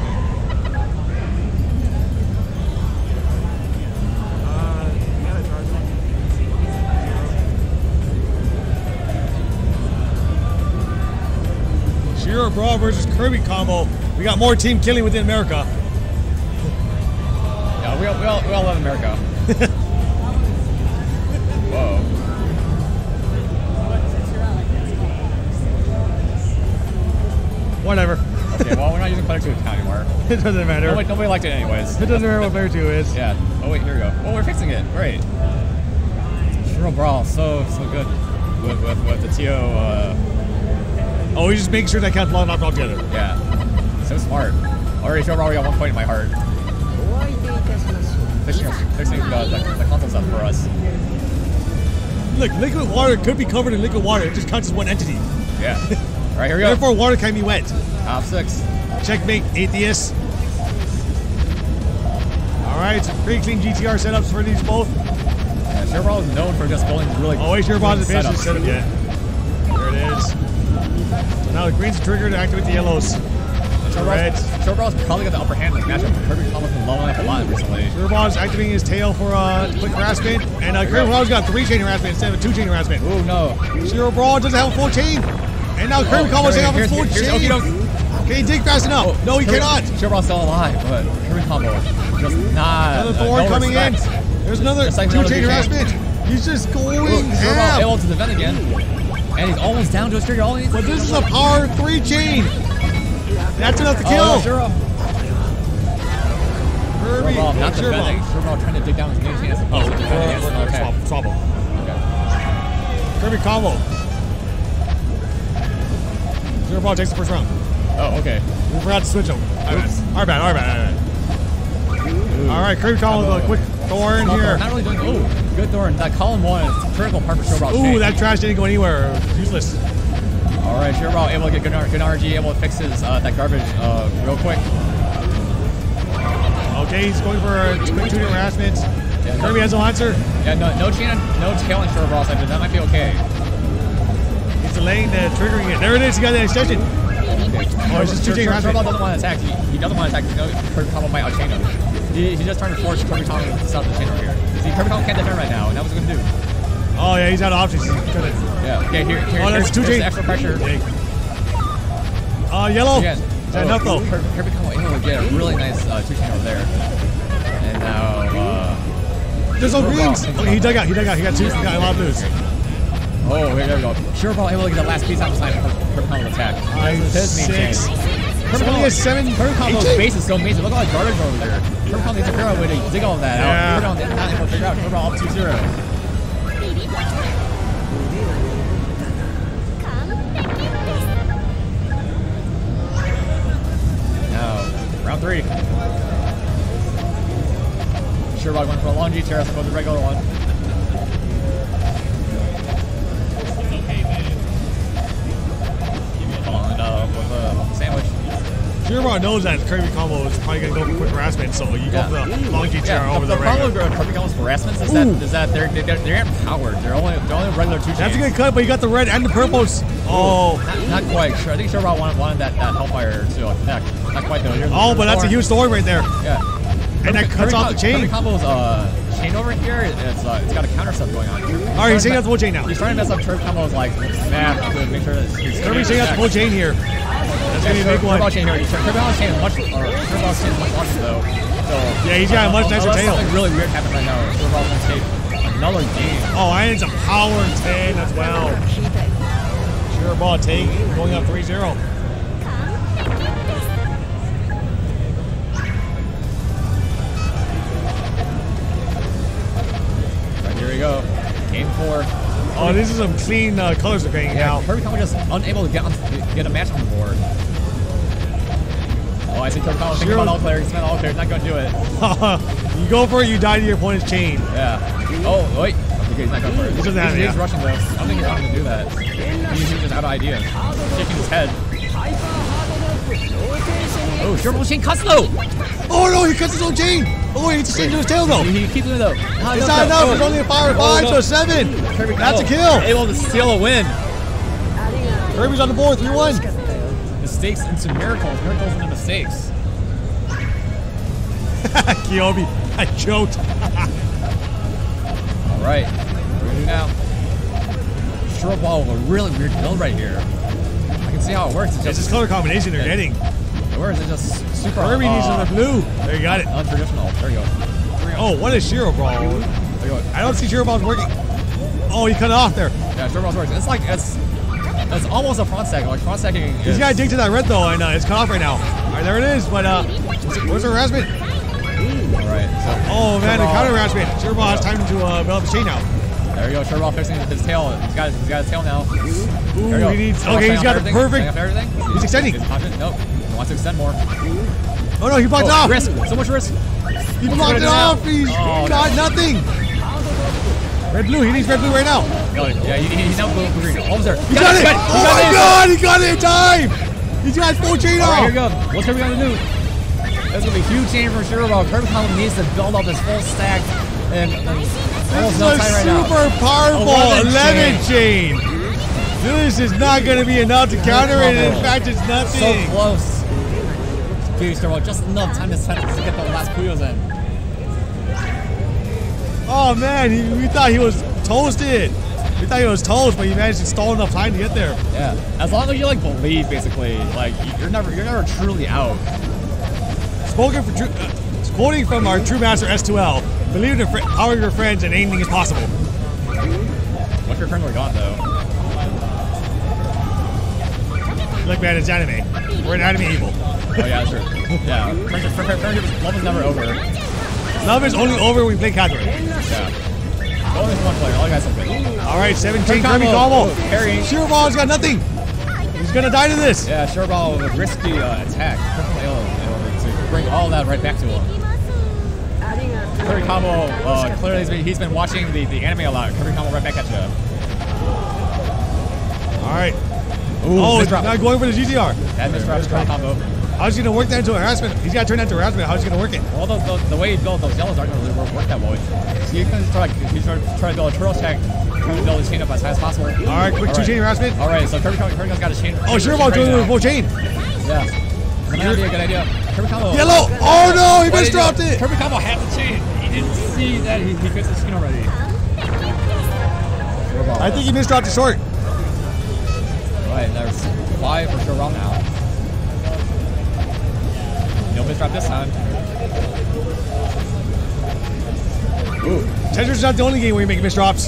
Uh, Shiro Brawl versus Kirby combo. We got more team killing within America. Yeah, we all, we all, we all love America. Whatever. Okay, well, we're not using player two account anymore. it doesn't matter. Nobody, nobody liked it anyways. It doesn't matter what player two is. Yeah. Oh wait, here we go. Oh, we're fixing it. Great. Shiro Brawl, so so good with with, with the TO. Uh, Oh, he's just making sure that counts long knocked all together. yeah, so smart. Already Shiro Brawl, we got one point in my heart. Fixing, fixing uh, the, the console stuff for us. Look, liquid water could be covered in liquid water. It just counts as one entity. Yeah. All right, here we go. Therefore, water can be wet. Top six. Checkmate, atheist. All right, pretty clean GTR setups for these both. Yeah, is known for just going really. Oh, wait, sure, clean Bond setups. setup yet. There it is. Now the green's triggered trigger to activate the yellows. Reds. Brawl's, probably got the upper hand in this matchup. Kirby Thomas been leveling up a lot recently. Turbon's activating his tail for uh, quick harassment. And uh, Kirby Brawl's got three chain harassment instead of a two chain harassment. Ooh, no. Zero Brawl doesn't have a full chain. And now Kirby Oh, Combo's taking off a here's- full here's chain. Can he dig fast enough? Oh, no, he Kirby- cannot. Shiro still alive, but Kirby Combo just not. Another uh, thorn no coming respect. in. There's another like two chain harassment. He's just going Ooh, ham. able to defend again. And he's almost down to a trigger. All he But this is a power three chain. That's enough to kill. Oh. Kirby, Shiro not defending. Shiro trying to dig down his chain as Oh, defending swap, swap him. Okay. Kirby combo. Zero ball takes the first round. Oh, okay. We forgot to switch them. Our bad, our bad, our bad. All right, Kirby combo with a quick thorn here. Not really doing. Oh, good Thorn. That column one is critical part for Brawl's Ooh, that trash didn't go anywhere. Useless. All right, Brawl able to get good, good RNG, able to fix his uh, that garbage uh, real quick. Okay, he's going for a quick two harassment. Yeah, Kirby has no answer. Yeah, no, no chain, no tail Shiro Brawl's that might be okay. Delaying the triggering it. There it is. He got the extension. Oh, it's just Shiro Brawl doesn't want to attack. He, he doesn't want to attack. You know, Kirby Combo might outchain him. He, he's just trying to force Kirby Combo to stop the chain over here. See, Kirby Combo can't defend right now, and that was going to do. Oh yeah, he's out of options. Yeah. Okay, here, here Oh, that's here's, two here's chain. the extra pressure. Uh, yellow. Again. Is that Oh, enough though? Kirby, Combo able to get a really nice uh, two chain over there. And now, uh, There's no greens. Okay, he dug out. He dug out. He got two. He got a lot of blues. Oh, there we go. Sure, ball able to get the last piece off the side of her combo attack. Nine, his main six. Her combo, is seven. Her combo's base is so amazing. Look at all that garbage over there. Her combo needs a fair way to dig all that yeah. out. Her combo not able to figure out. Her ball up 2 0. Now, round three. Sure, ball going for a long G-Terra, supposed to regular one. With a sandwich. Shiro knows that Kirby combo is probably gonna go for quick harassment, so you Yeah. go for the long GTR Yeah, over the, the, the problem with Kirby Combo's harassments is that, Ooh. is that they're, they're, they're empowered. They're only, they're only regular two That's a good cut, but you got the red and the purples. Oh, Not, not quite. Sure, I think Sherrod wanted, wanted that, that Hellfire to attack. Not quite though. Here's oh, but that's a huge story right there. Yeah. And that cuts Kirby off the chain. Kirby Combo's uh, chain over here, it's, uh, it's got a counter stuff going on. All right, he's taking out the full chain now. He's trying to mess up Kirby Combo's like map to make sure that he's Kirby's taking out the full chain here. That's gonna be a big one. Combo's chain here. Combo's chain much, or Combo's chain much longer though. So Yeah, he's got a much nicer tail. Something really weird happened right now. Combo's gonna take another game. Oh, I need some power 10 as well. Sure ball take, going up 3-0. Go. Game four. Oh, these are some clean uh, colors they're painting Yeah, now. Kirby Kama just unable to get on, get a match on the board. Oh, I see Kirby Kama thinking about all players. He's not all players. Not going to do it. you go for it, you die to your opponent's chain. Yeah. Oh, wait. Okay, he's not going for it. doesn't he's, have it, he's yeah. rushing though. I don't think he's going to do that. He's, just out of ideas. Shaking his head. Oh, Sherman Machine cuts though. Oh no, he cuts his own chain! Oh, he just the chain to his tail though. He, he keeps doing it though. Not It's not enough, it's only a power 5 no. to a 7! Kirby That's a kill! Able to steal a win. Kirby's on the board, 3-1. Mistakes into miracles. Miracles into mistakes. Kiyomi, I choked. All right. What do we do now? Short ball with a really weird build right here. I can see how it works. It's It's just this color combination they're getting. it works. It's just super. Kirby needs uh, another blue. There you got it. untraditional. There you go. Oh, what is Shiro Brawl? There you go. I don't see Shiro Ball's working. Oh, he cut it off there. Yeah, short balls works. It's like it's it's almost a front stack. Like front stacking. He's is- got to dig to that red though, and uh, it's cut off right now. All right, there it is. But uh, where's the harassment? All right. So Oh man, the ball- counter harassment. Shiro Ball has time to uh, build up his chain now. There you go. Short ball fixing his tail. He's got he's got his tail now. Ooh, There you go. he needs. Okay, he's got the perfect. everything. He's extending. He's. Nope. He wants to extend more. Oh no, he blocked it Oh, off. risk. So much risk. He What's blocked he it off. He's? Oh, got nothing. Red blue. He needs red blue right now. Oh, yeah, he, he's now blue green. Almost there. He got, it. He Oh got my it. god, he got it in time. He's got full chain All right, here we off. go. What's Kirby gonna do? That's gonna be a huge change for Shiro Ball. Kirby Kama needs to build up his full stack and, and This is a time right now. super powerful 11 11 chain. This is not going to be enough to counter it. In fact, it's nothing. So close. Dude, Shiro Ball, just enough time to, set, to get the last Puyos in. Oh man, he, we thought he was toasted. We thought he was toast, but he managed to stall enough time to get there. Yeah. As long as you like believe, basically, like you're never you're never truly out. Spoken for true, uh, quoting from our true master S2L. Believe in your fr- power of your friends and anything is possible. What's your currently got though? Look, man, it's anime. We're an Anime Evo. Oh yeah, sure. Yeah. Friendship, friendship, love is never over. Love is only over when we play Catherine. Yeah. Only one player. All guys are good. All right, 17 Kirby combo. Parrying. Oh, sure Ball's got nothing. He's gonna die to this. Yeah, Sure Ball with a risky uh, attack. To bring all that right back to him. Kirby combo. Uh, clearly, he's been, he's been watching the, the anime a lot. Kirby combo right back at you. All right. Ooh, oh, not going for the GTR. That missed drop combo. How's he gonna work that into harassment? He's gotta turn that into harassment. How's he gonna work it? Well, the, the, the way he built those yellows aren't going to really work, that well. So you can just try, you try, try to build a turtle check, try to build his chain up as high as possible. All right, quick All two chain harassment. All right, so Kirby, Kirby, Kirby's got a chain. Oh, Shiro Ball doing it with full chain. Yeah. Be a good idea. Kirby Combo. Yellow. Oh no, he What did misdropped it. Kirby Combo had the chain. He didn't see that he, he fixed the chain already. I think he misdropped it short. Right, there's five for sure wrong now. No misdrop this time. Ooh. Tetris is not the only game where you make misdrops.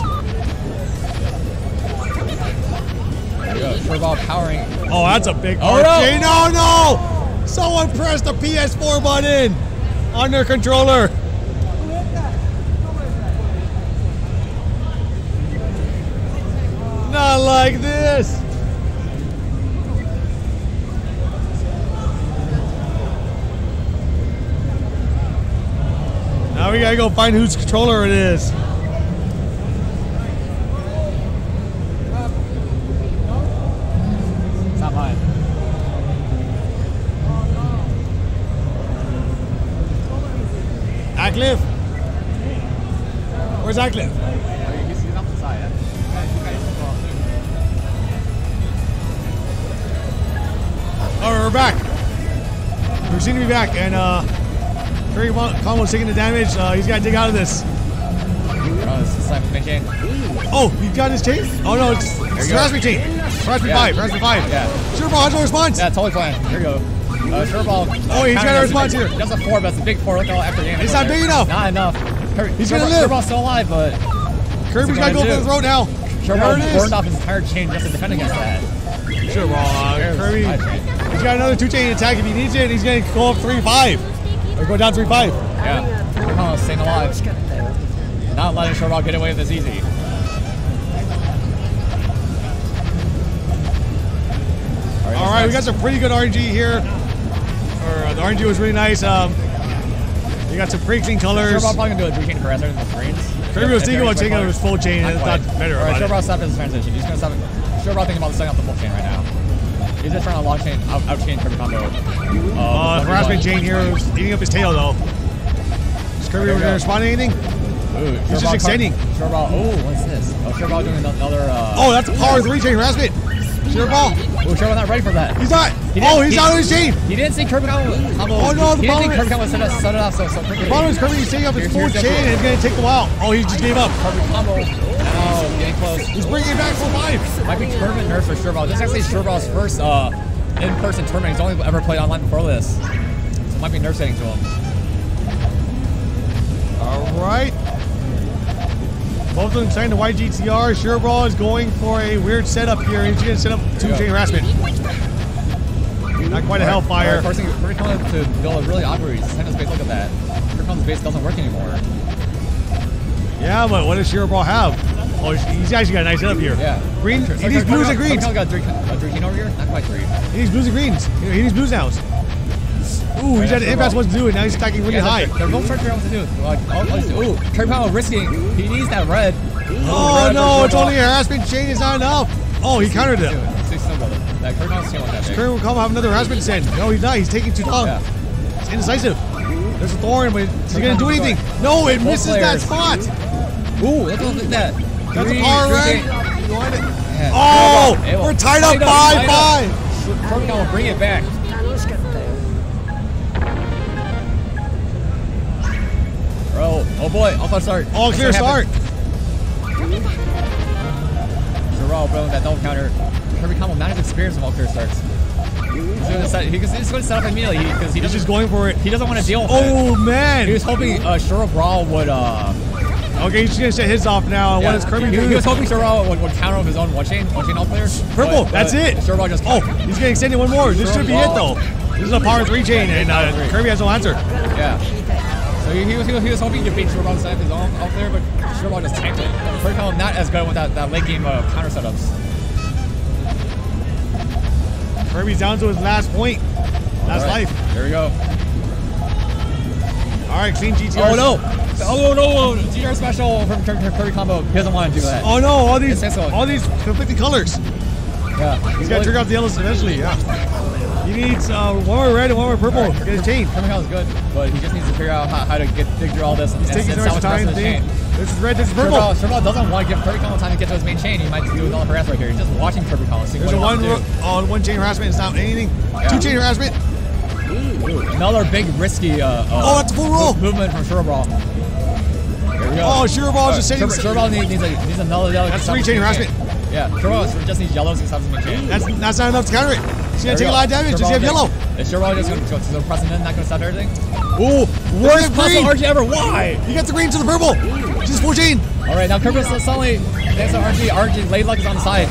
There we go. Sure powering. Oh, that's a big Oh, arcade. No, no! Someone pressed the PS4 button on their controller. Not like this. We gotta go find whose controller it is. It's not mine. Ackliff? Where's Ackliff? He's, he's off the side. Oh, we're back. We seem to be back, and uh, Kirby Combo's taking the damage. Uh, he's got to dig out of this. Oh, this is Simon McCain. Oh, he got his chain? Oh no, it's, it's. Raspberry chain. Raspberry Yeah. 5, Raspberry 5. Yeah. Sure, ball has no response. Yeah, totally fine. Here we go. Uh, sure ball. Oh, he's got a response here. That's a four, but it's a big four. Look at all after damage. It's not there. big enough. Not enough. Kirby, He's sure gonna live. Sure still alive, but Kirby's got to go gonna for the throat now. Sure There burned off his entire chain just to defend against that. Sure, well, uh, Kirby, he's got another two chain attack if he needs it. He's going to go up 3 5. Or go down 3 5. Yeah. Kirby staying alive. Not letting Shortball get away with this easy. All right, we got some pretty good RNG here. Or, uh, the RNG was really nice. Um, we got some pretty clean colors. Shortball probably gonna do a three chain caresser in the screens. Kirby was thinking about taking out his full chain and thought better Alright, about Shortball stopped his transition. He's gonna stop it. Shortball thinking about setting up the full chain right now. He's just trying to long chain, out, out chain Kirby combo. Uh, harassment chain here is eating up his tail though. Is Kirby going to respond to anything? Ooh, He's just Shortball- extending. Shortball, oh, what's this? Oh, Shortball doing another. Uh, Oh, that's a power 3 chain harassment. Sure ball. oh, Shortball not ready for that. He's not. He Oh, he's he- out of his chain. He didn't see Kirby combo Oh, no, the he didn't think Kirby is- set set it up so, so quickly. The problem is Kirby is taking up his here's chain and it's going to take a while. Oh, he just gave up. Kirby combo. Now getting close. He's bringing it back for 5. Might be tournament nerfs for Shurball. This is actually Shurball's first uh, in-person tournament. He's only ever played online before this. So it might be nerf setting to him. All right. Both of them signed to YGTR. Sureball is going for a weird setup here. He's going to set up two chain harassment. Not quite a hellfire. Alright, Forcing combo to build a really awkward center space. Look at that. Combo's base doesn't work anymore. Yeah, but what does Sureball have? Oh, he's actually got a nice setup here. Yeah. Green. So He needs blues and greens. Got three, uh, three over here? Not quite three. He needs blues and greens. He needs blues now. Ooh, he's got an Sureball. what to do, and now he's attacking really high. They're, both trying to figure out what to do. Like, all, all he's ooh, Kirby combo risking. He needs that red. Oh no, it's only a harassment chain. It's not enough. Oh, he countered it. See, still got it. That Kirby combo's that big. Will come have another harassment send. No, he's not. He's taking too long. Yeah. It's indecisive. There's a thorn, but is he going to do anything? No, it misses that spot. Ooh, look at that. That's a power red. chain- You want it? Yeah. Oh, we're tied up tied up, 5 tied 5. up. Kirby combo will bring it back. Bro, oh boy, all start. All clear start. Zero, bro, that double counter. Kirby combo not his experience of all clear starts. He's going to set, he, he's going to set up immediately because he He's just going for it. he doesn't want to deal with it. Oh, man. He was hoping uh, Brawl would. Uh, Okay, he's just going to set his off now. yeah, What is Kirby he, doing? he was hoping Shuro would, would counter with his own one chain, one chain all players. Purple, but- that's but it. Brawl just Oh, he's getting extended one more. This Sure, should be it, though. This is a power 3 chain, and uh, Kirby has no answer. Yeah. So he, he, was, he, was, he was hoping to beat to set his own out there, but Shuroball just tanked it. Kirby combo not as good with that, that late game uh, counter setups. Kirby's down to his last point. Last right, life. There we go. All right, clean GTR. Oh no! Oh no! GR special from Kirby, combo. He doesn't want to do that. Oh no! All these, all these conflicting colors. yeah. He's got to trigger out the yellows eventually. Yeah. He needs uh, one more red and one more purple. to Get his chain. Kirby combo is good, but he just needs to figure out how, how to get dig through all this He's taking and the rest of time. the rest of Thing. his chain. This is red. This is purple. Shuroball, Shuroball doesn't want to give Kirby combo time to get to his main chain. He might do another harass right here. He's just watching Kirby combo, seeing There's a one, he wants to do. ro- oh, one chain harassment. It's not anything. Yeah. Two chain harassment. Ooh, another big risky uh, uh, Oh, that's a full roll. movement from Shuroball. There we go. Oh, Shuroball is just Shur- sitting. Shuroball needs, needs, a, needs another yellow. That's three chain harassment. Yeah, Shuroball just needs yellows to stop his main chain. That's that's not enough to counter it. He's gonna take a lot of damage. Does he have yellow? Is Shuroball just to go to pressing in, not to stop everything? Ooh, Worst possible RG ever. Why? He got the green to the purple. Just full chain. All right, now Kirby's suddenly thanks to RG. RG late luck is on the side.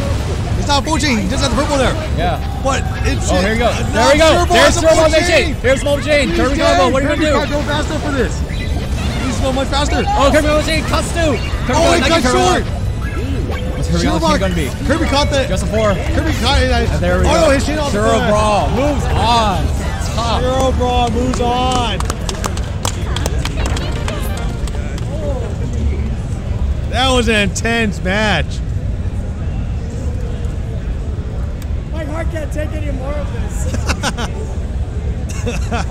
It's not full chain. He just has the purple there. Yeah. But it's Oh, here we go. There we go. There's has a full Shuroball main. Here's small. He's Kirby combo. What are you gonna do? go faster for this. He's going much faster. Oh, Kirby chain cuts too. Kirby Oh, he not cut Kirby short. What's Kirby on Shuroball- gonna be? Kirby caught the. Just a four. Kirby caught it. And there we oh, go. no, his chain off the Shuro front. Brawl moves on. Top. Zero Brawl moves on. That was an intense match. My heart can't take any more of this.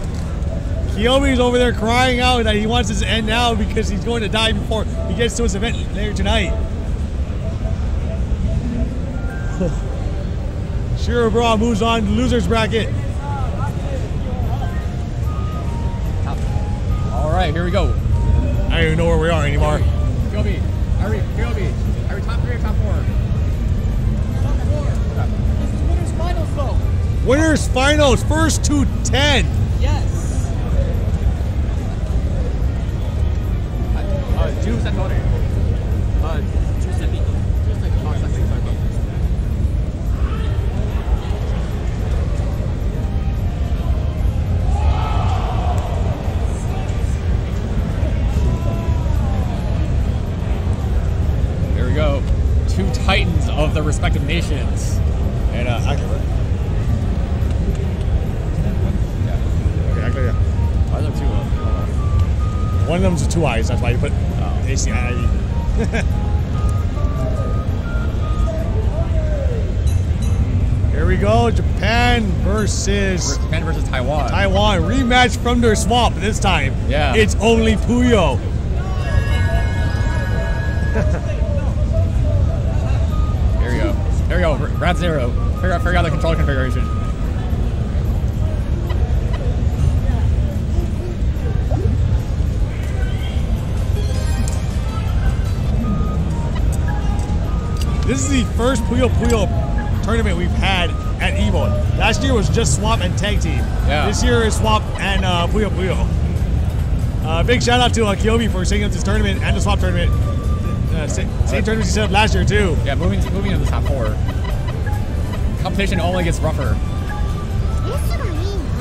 Kiyomi's over there crying out that he wants this to end now because he's going to die before he gets to his event later tonight. Shiro Brawl moves on to losers bracket. All right, here we go. I don't even know where we are anymore. Kirby, Ari, Kirby, Ari, top three or top four? This is winners finals though. Winners finals, first to 10. Yes. Uh, two Satori. Uh, of their respective nations. And uh? Yeah. Okay, Active, yeah. Why are there two? Uh, One of them's two eyes. That's why you put Oh. ACI. Here we go. Japan versus Japan versus Taiwan. Taiwan rematch from their swamp. This time, Yeah. it's only Puyo. Here we go. R- zero. Figure out, figure out the controller configuration. This is the first Puyo Puyo tournament we've had at Evo. Last year was just Swamp and Tag Team. Yeah. This year is Swamp and uh, Puyo Puyo. Uh, big shout out to uh, Kyobi for setting up this tournament and the Swamp tournament. Uh, same, same tournament he set up last year too. Yeah, moving to, moving to the top four competition only gets rougher.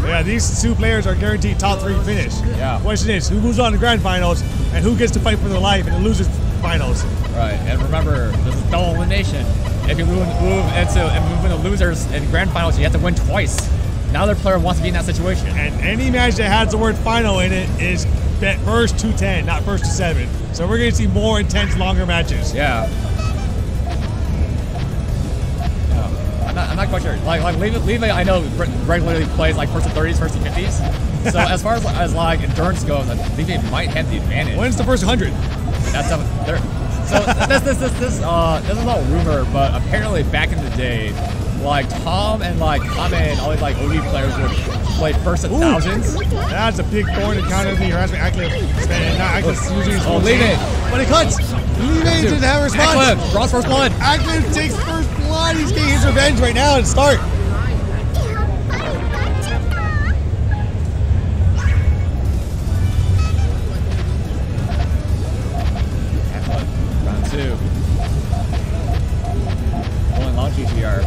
Yeah, these two players are guaranteed top three finish. Yeah. Question is, who moves on to grand finals, and who gets to fight for their life and loses finals? Right, and remember, this is double elimination. If you move, into and move into losers in grand finals, you have to win twice. Now their player wants to be in that situation. And any match that has the word final in it is bet first to ten, not first to seven. So we're going to see more intense, longer matches. Yeah. Yeah. I'm not, I'm not quite sure. Like, like Levi, Levi, I know regularly plays like first to 30s, first to 50s. So as far as, as like endurance goes, I think they might have the advantage. When's the first 100? That's a, they're, so this this this this uh this is all rumor, but apparently back in the day, like Tom and like Kame and all these like OG players would play first at Ooh. thousands. That's a big thorn to counter the harassment. Man, not using his Oh, leave it. But it cuts. Leave it. Didn't have a response. Backflip, Ross first blood. Ackley takes first blood he's getting his revenge right now and start. Round two. Long GTR.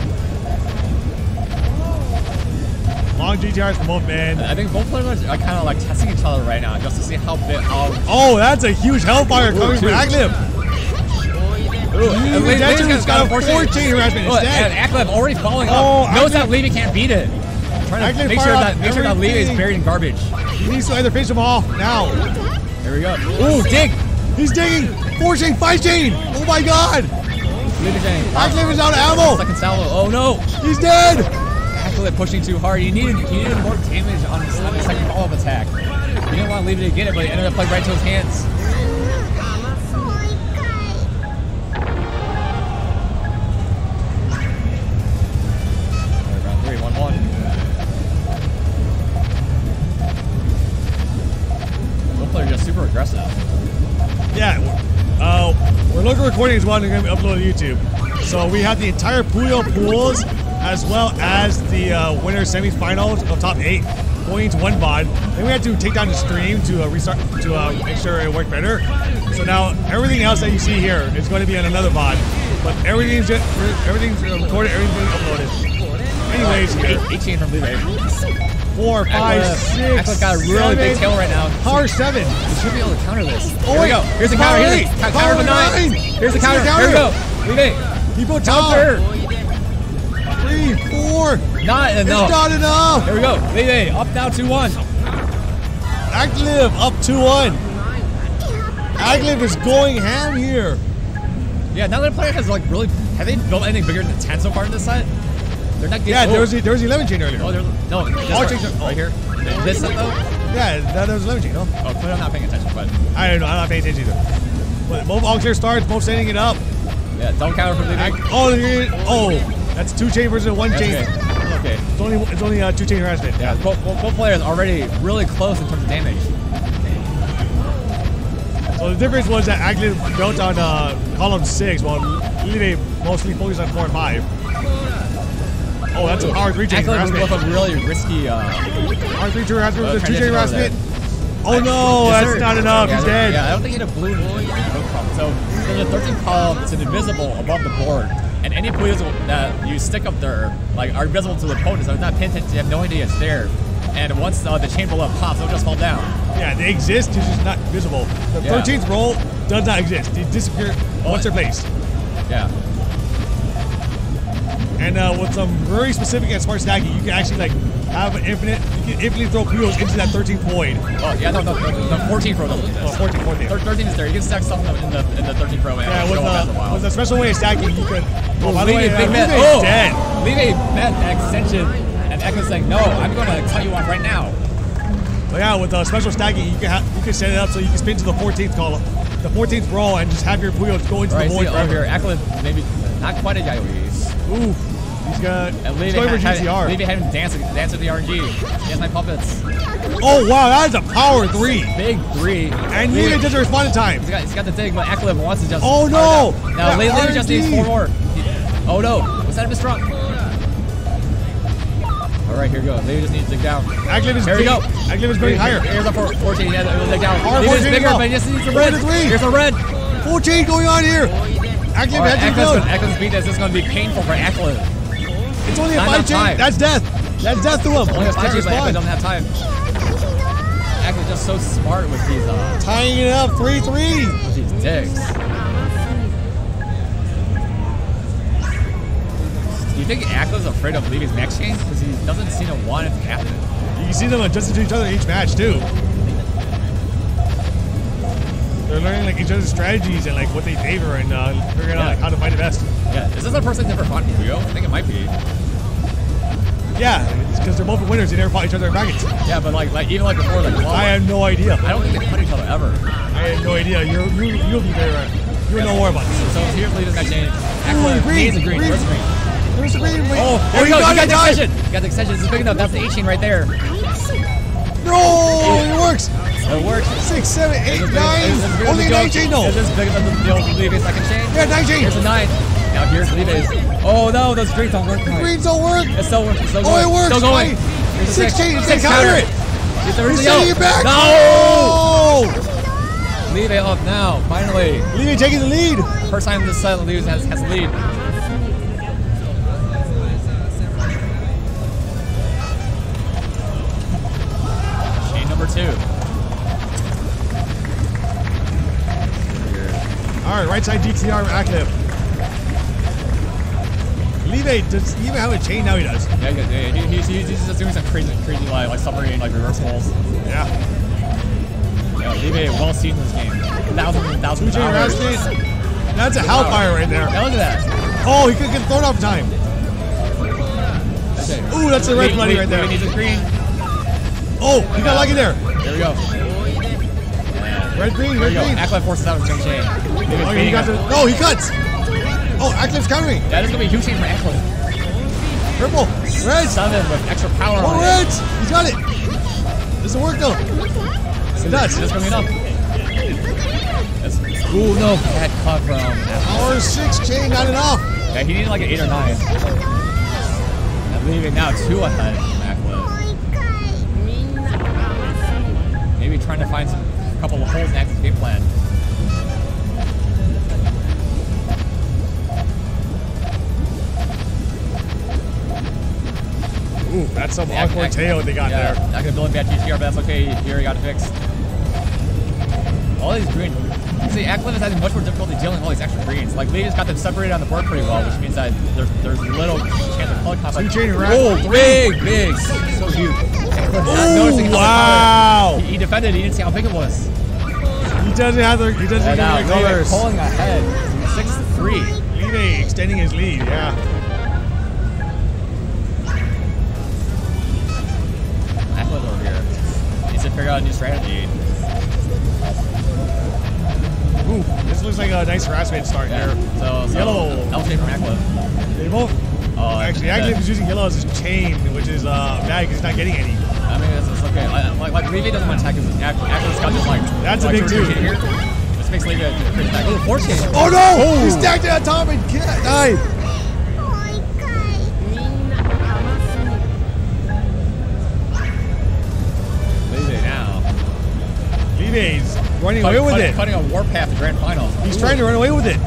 Long GTRs from both men. I think both players are kind of like testing each other right now just to see how bit. How oh, that's a huge Hellfire coming from Active. Ackley. Ooh, and Levy- Jackson Levy's has got a unfortunate- 14 harassment Look, instead. and Aklef already falling Oh, off. Knows Aklef- that Levy can't beat it. Trying to Aklef make sure that make sure that Levy is buried in garbage. He needs to either finish them off now. Here we go. Ooh, dig! He's digging. Four chain, five chain. Oh my god. Levy saying. Ackley is out of ammo. Second salvo. Oh no! He's dead. Aklef pushing too hard. He needed he needed more damage on his, on his second follow-up attack. He didn't want Levy to get it, but he ended up playing right to his hands. Players just super aggressive. Yeah. Uh, we're local recording as well and going to be uploaded to YouTube. So we have the entire Puyo pools as well as the uh, winner semifinals of top eight going into one VOD. Then we had to take down the stream to uh, restart to uh, make sure it worked better. So now everything else that you see here is going to be on another VOD. But everything's just, everything's recorded, everything's uploaded. Anyways, Eight, 18 from Levy. Four, five, Aklef- six, Aklef got a really seven, big tail right now. Power seven. He should be able to counter this. Oh, Here we go. Here's the counter. Here's the counter Power nine. Here's the Let's counter. Here we go. counter. Levi. People top. Counter. Three, four. Not enough. It's not enough. Here we go. Levi up now 2 1. Active up 2-1. Active is going ham here. Yeah, now that player has like really. Have they built anything bigger than 10 so far in this set? They're not getting. Yeah, oh. there was the, there was the 11 chain earlier. Oh, there's no. Right, chains are- right here. This though. Yeah, that, was 11 chain, no? Oh, clearly I'm not paying attention, but I don't know. I'm not paying attention either. But both all clear starts, both setting it up. yeah, don't counter for Levi. Ac- Oh, oh, that's two chain versus one That's chain. okay. Okay. It's only it's only uh, two chain harassment. Yeah, both, both, both players already really close in terms of damage. So the difference was that Active built on uh, column six, while Lide mostly focused on four and five. Oh, that's a power three chain Actually, both a really risky. Uh, Power three chain harassment Uh, versus two chain transition over. Oh no, that's there- not enough. Yeah, He's dead. Yeah, I don't think he had a blue column. So there's a 13 column. It's invisible above the board, and any players that you stick up there like are visible to the opponents. They're not paying attention. They have no idea it's there. And once uh, the chain below pops, they'll just fall down. Yeah, they exist, it's just not visible. The Yeah. 13th roll does not exist. They disappear once they're placed. Yeah. And uh, with some very specific and smart stacking, you can actually like have an infinite, you can infinitely throw Puyos into that 13th void. Oh yeah, no, no, no, no 14 pro doesn't. Oh, 14, 14. 13 is there. You can stack something in the in the 13 pro Yeah, with, a uh, with a special way of stacking, you could. Oh, by the Leave way, it, uh, big man. Luve's Oh, dead. leave a man extension, and Echo's saying, "No, I'm going to cut you off right now." But yeah, with uh, special stacking, you can ha- you can set it up so you can spin to the 14th column, the 14th row, and just have your Puyos go into right, the see void over forever. here, Echo maybe not quite a Yaois. Ooh, he's got. Leave going it, had, GTR. leave it, had him dance, dance with the RNG. He has my puppets. Oh wow, that is a power three. Big three. And he it- doesn't respond in time. He's got, he's got the thing, but Ekliv wants to just. Oh, no! Now Levy Levy just needs four more. Oh no! Was that a mistruck? All right, here we go. Levy just needs to dig down. Aglev is Here we go. Aglev is Here- higher. Here's a four- 14. Yeah, it'll dig down. Our Levy's 14 bigger, but he just needs a red. to three. Here's a red. 14 going on here. All right, had to Ekliv's go. gonna, beat this. Is going to be painful for Ekliv. It's only a Not five chain. That's death. That's death to him. Only a five but Ekliv respond. doesn't have time. Ekliv's just so smart with these, uh, Tying it up, 3 3. with these digs. Do you think Ekliv's afraid of leaving his next chain? Because he doesn't seem to want it to happen. You can see them adjusting to each other each match, too. They're learning like each other's strategies and like what they favor and uh, figuring out like how to fight the best. Yeah, is this the first they've ever fought Puyo? I think it might be. Yeah, because they're both winners. They never fought each other in brackets. Yeah, but like, like even like before, like, well, I have no idea. I don't think they fought each other ever. I have no idea. You're, you, you'll be there. uh, You'll know more about this. So here's leading that chain. Ooh, Eklund green, green. green. Where's green? There's the green. Wait. Oh, oh, there he you go. got You got the extension. Got the extension. This is big enough. That's the 18 right there. No, it works. It works. Six, seven, eight, big- nine. this Only enough nine to chain though. Is this big enough to build Levi's second chain? Yeah, nine chain. Here's a nine. Now here's Levi's. Oh no, those greens don't work right. Greens don't work. It's still working. It's still Oh, going. it works. Still going. Here's a Six chain. Six counter it. He's He's the it back. No! Oh! Leave it up now. Finally. Levy taking the lead. First time this set Levi has, has the lead. Chain number two. Right, side DTR active. Levy does he even have a chain now. He does. Yeah, yeah, yeah. He, he's, he's, he's just doing some crazy, crazy like, like submarine like reversals. Yeah. Yeah, Levi well seen in this game. Thousand, thousand Two hours. That's a hellfire right there. Yeah, look at that. Oh, he could get thrown off time. Okay. Ooh, that's the red Levi- money Levi- right there. Levi needs a green. Oh, he got lucky there. There we go. Red green, red green. Akla forces out his main chain. Oh, he got him. the. No, he cuts. Oh, Active's countering. That is going to be a huge chain for Akla. Purple, red. Seven with extra power Oh, on it. reds. He's got it. Doesn't work though. It does. Is this going to be enough? That's, ooh, no. Bad cut from Akla. Power six chain, not enough. Yeah, he needed like an eight or nine. And leaving now two ahead from Akla. Oh Maybe trying to find some couple of holes in Akla's game plan. Ooh, that's some awkward tail they got yeah, there. Not gonna build a bad GTR, but that's okay. Here he got it fixed. All these green. See, Ackland is having much more difficulty dealing with all these extra greens. Like, they just got them separated on the board pretty well, which means that there's, there's little chance of color conflict. Two chain around. Oh, big, big. So huge. Ackland not noticing Ooh, wow. He, he defended, he didn't see how big it was. He doesn't have the. He doesn't have the colors. pulling ahead. 6 3. Levy extending his lead. Yeah. Ackland over here. Needs to figure out a new strategy. Ooh, this looks like a nice harassment start Yeah. here. So, so Yellow. LJ from Ackland. They both. Oh, Actually. Active is using yellow as his chain, which is uh, bad because he's not getting any. Okay. Like, like, like Levy doesn't want to attack his after, after this got just like. That's a big two- two. two here. This makes Levy a pretty attack. Oh, four chain. Oh no! He stacked it on top and can't die. Levy now. Levy's running away with cut- it. Cutting a warpath to grand final. He's trying to run away with it.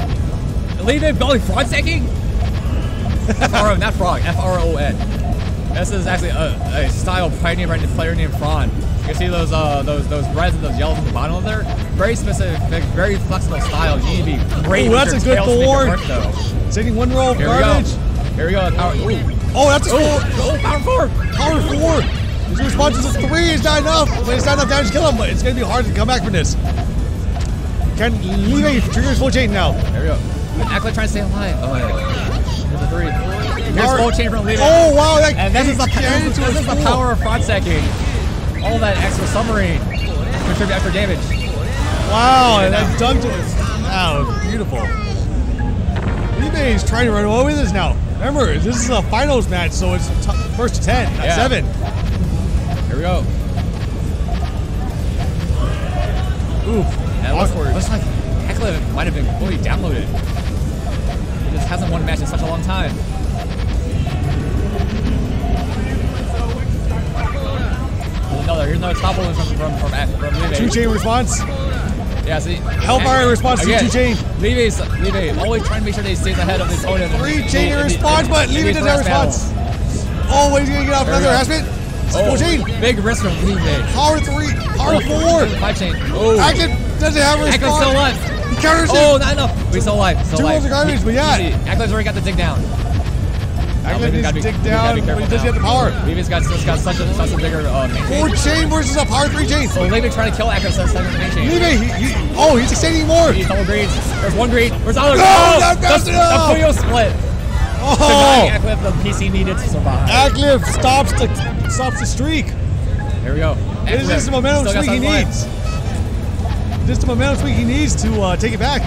Levy belly fraud stacking. F-R-O, not frog. F-R-O-N. This is actually a, a style pioneered by a player named Fron. You can see those uh, those those reds and those yellows at the bottom of there. Very specific, very flexible style. You need to be great. Ooh, that's a good tails to make it board. work, though. Sending one roll of Here we garbage. Here Here we go. Power. Ooh. Oh, that's a Oh, four. oh, power four. Power four. His response is a three. It's not enough. But it's not enough damage to kill him. But it's going to be hard to come back from this. Can Live trigger his full chain now? There we go. Act like trying to stay alive. Oh, yeah. Here's a three. Here's Power- full chain. Oh, wow. That And this is the, this is, this is the power of front. All that extra submarine. Contribute extra damage. Wow, and that dunked his. Wow, beautiful. Live is trying to run away with this now. Remember, this is a finals match, so it's first to 10, not Yeah. 7. Here we go. Ooh, And it looks, awkward. looks like Heckler might have been fully downloaded. He just hasn't won a match in such a long time. No, one from from from, from, from Two chain response. Yeah, see. Hellfire response to two chain. Leve's Leve always trying to make sure they he stays ahead of the opponent. Three chain in- in- response, in- but these doesn't have response. Oh, he's to get off another harassment. Oh, Full chain. big risk from Leve. Power 3. Power 4. Five chain. Oh, Active doesn't have response. still alive. He counters Oh, not enough. He's still alive. Still Two alive. rolls of garbage, but yeah. Ackland's already got the dig down. Active needs to dig down, but he doesn't get the power. Levy's got, got such a, such a bigger uh, Four chain. versus a power 3 chain. So Levy trying to kill instead of sending main chain. Levy, he, he, oh, he's extending more. He's double greens. There's one green. There's another. No, oh, not fast the, enough. the Puyo split. Oh, Denying the PC needed to survive. Active stops the stops the streak. Here we go. This is the momentum swing he needs. This is the momentum swing he needs to uh, take it back.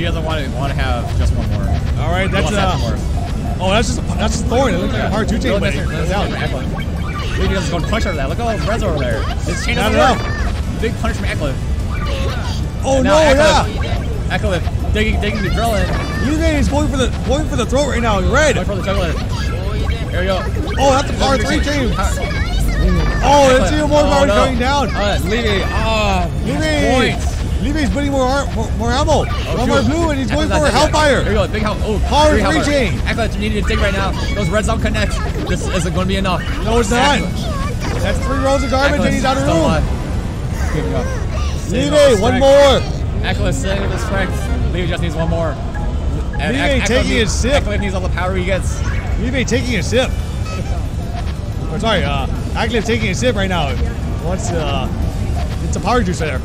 He, he doesn't want to want to have just one more. All right, that's wants to have uh, oh, that's just a, that's just thorn. It looks like a hard two chain, but nice- it goes out. Eklund. Levi doesn't go push over that. Look at all those reds over there. His chain doesn't work. Big punch from Eklund. Oh no, now yeah. Eklund digging, digging the drill in. Live is going for the going for the throat right now. Red. Going for the juggler. Here we go. Oh, that's a power three chain. Oh, let's see more Oh, no. going down. Uh, Levy. Oh, Live. points. Live is putting more ar- more, more ammo. Oh, One more blue, and he's going for not dead yet. Hellfire. Here we go. Big help. Oh, Power three Hellfire. chain. You need to dig right now. Those reds don't connect. This isn't going to be enough. No, it's not. Eklund- That's three rolls of garbage, and he's out of room. alive. Here we go. Saving all Live, the one more. Eklund saving the strength. Levy just needs one more. And Levy taking needs- his sip. Eklund needs all the power he gets. Live taking a sip. Oh, sorry, uh, taking a sip right now. What's uh, it's a power juice there.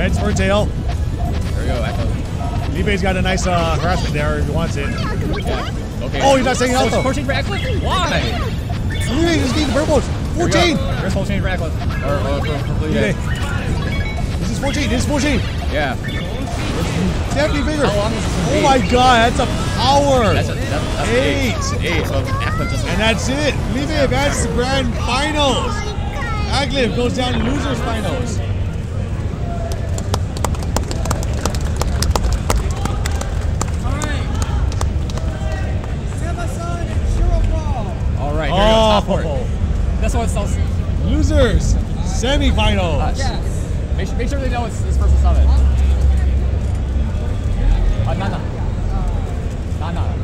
Red for a tail. There we go. Eklund. Libe's got a nice uh, harassment there if he wants it. Yeah. Okay. Oh, he's not saying So out it's though. 14 for Eklund? Why? Libe just getting purples. Here we go. 14. Here's full change for Eklund. Or, or for, for Libe. Libe. This is 14. This is 14. Yeah. Definitely bigger. How long is this? Oh my god, that's a power. That's, a, that's, that's Eight. eight. Eight. So Eklund just. And that's it. Libe advances to grand finals. Aglib goes down to losers finals. Samason and Shiro Brawl. All right. Here we go. Top four. Oh, That's what it's so. losers semifinals. Yes. Make, sure- make sure they know it's, it's versus summit. Uh, Nana. Nana.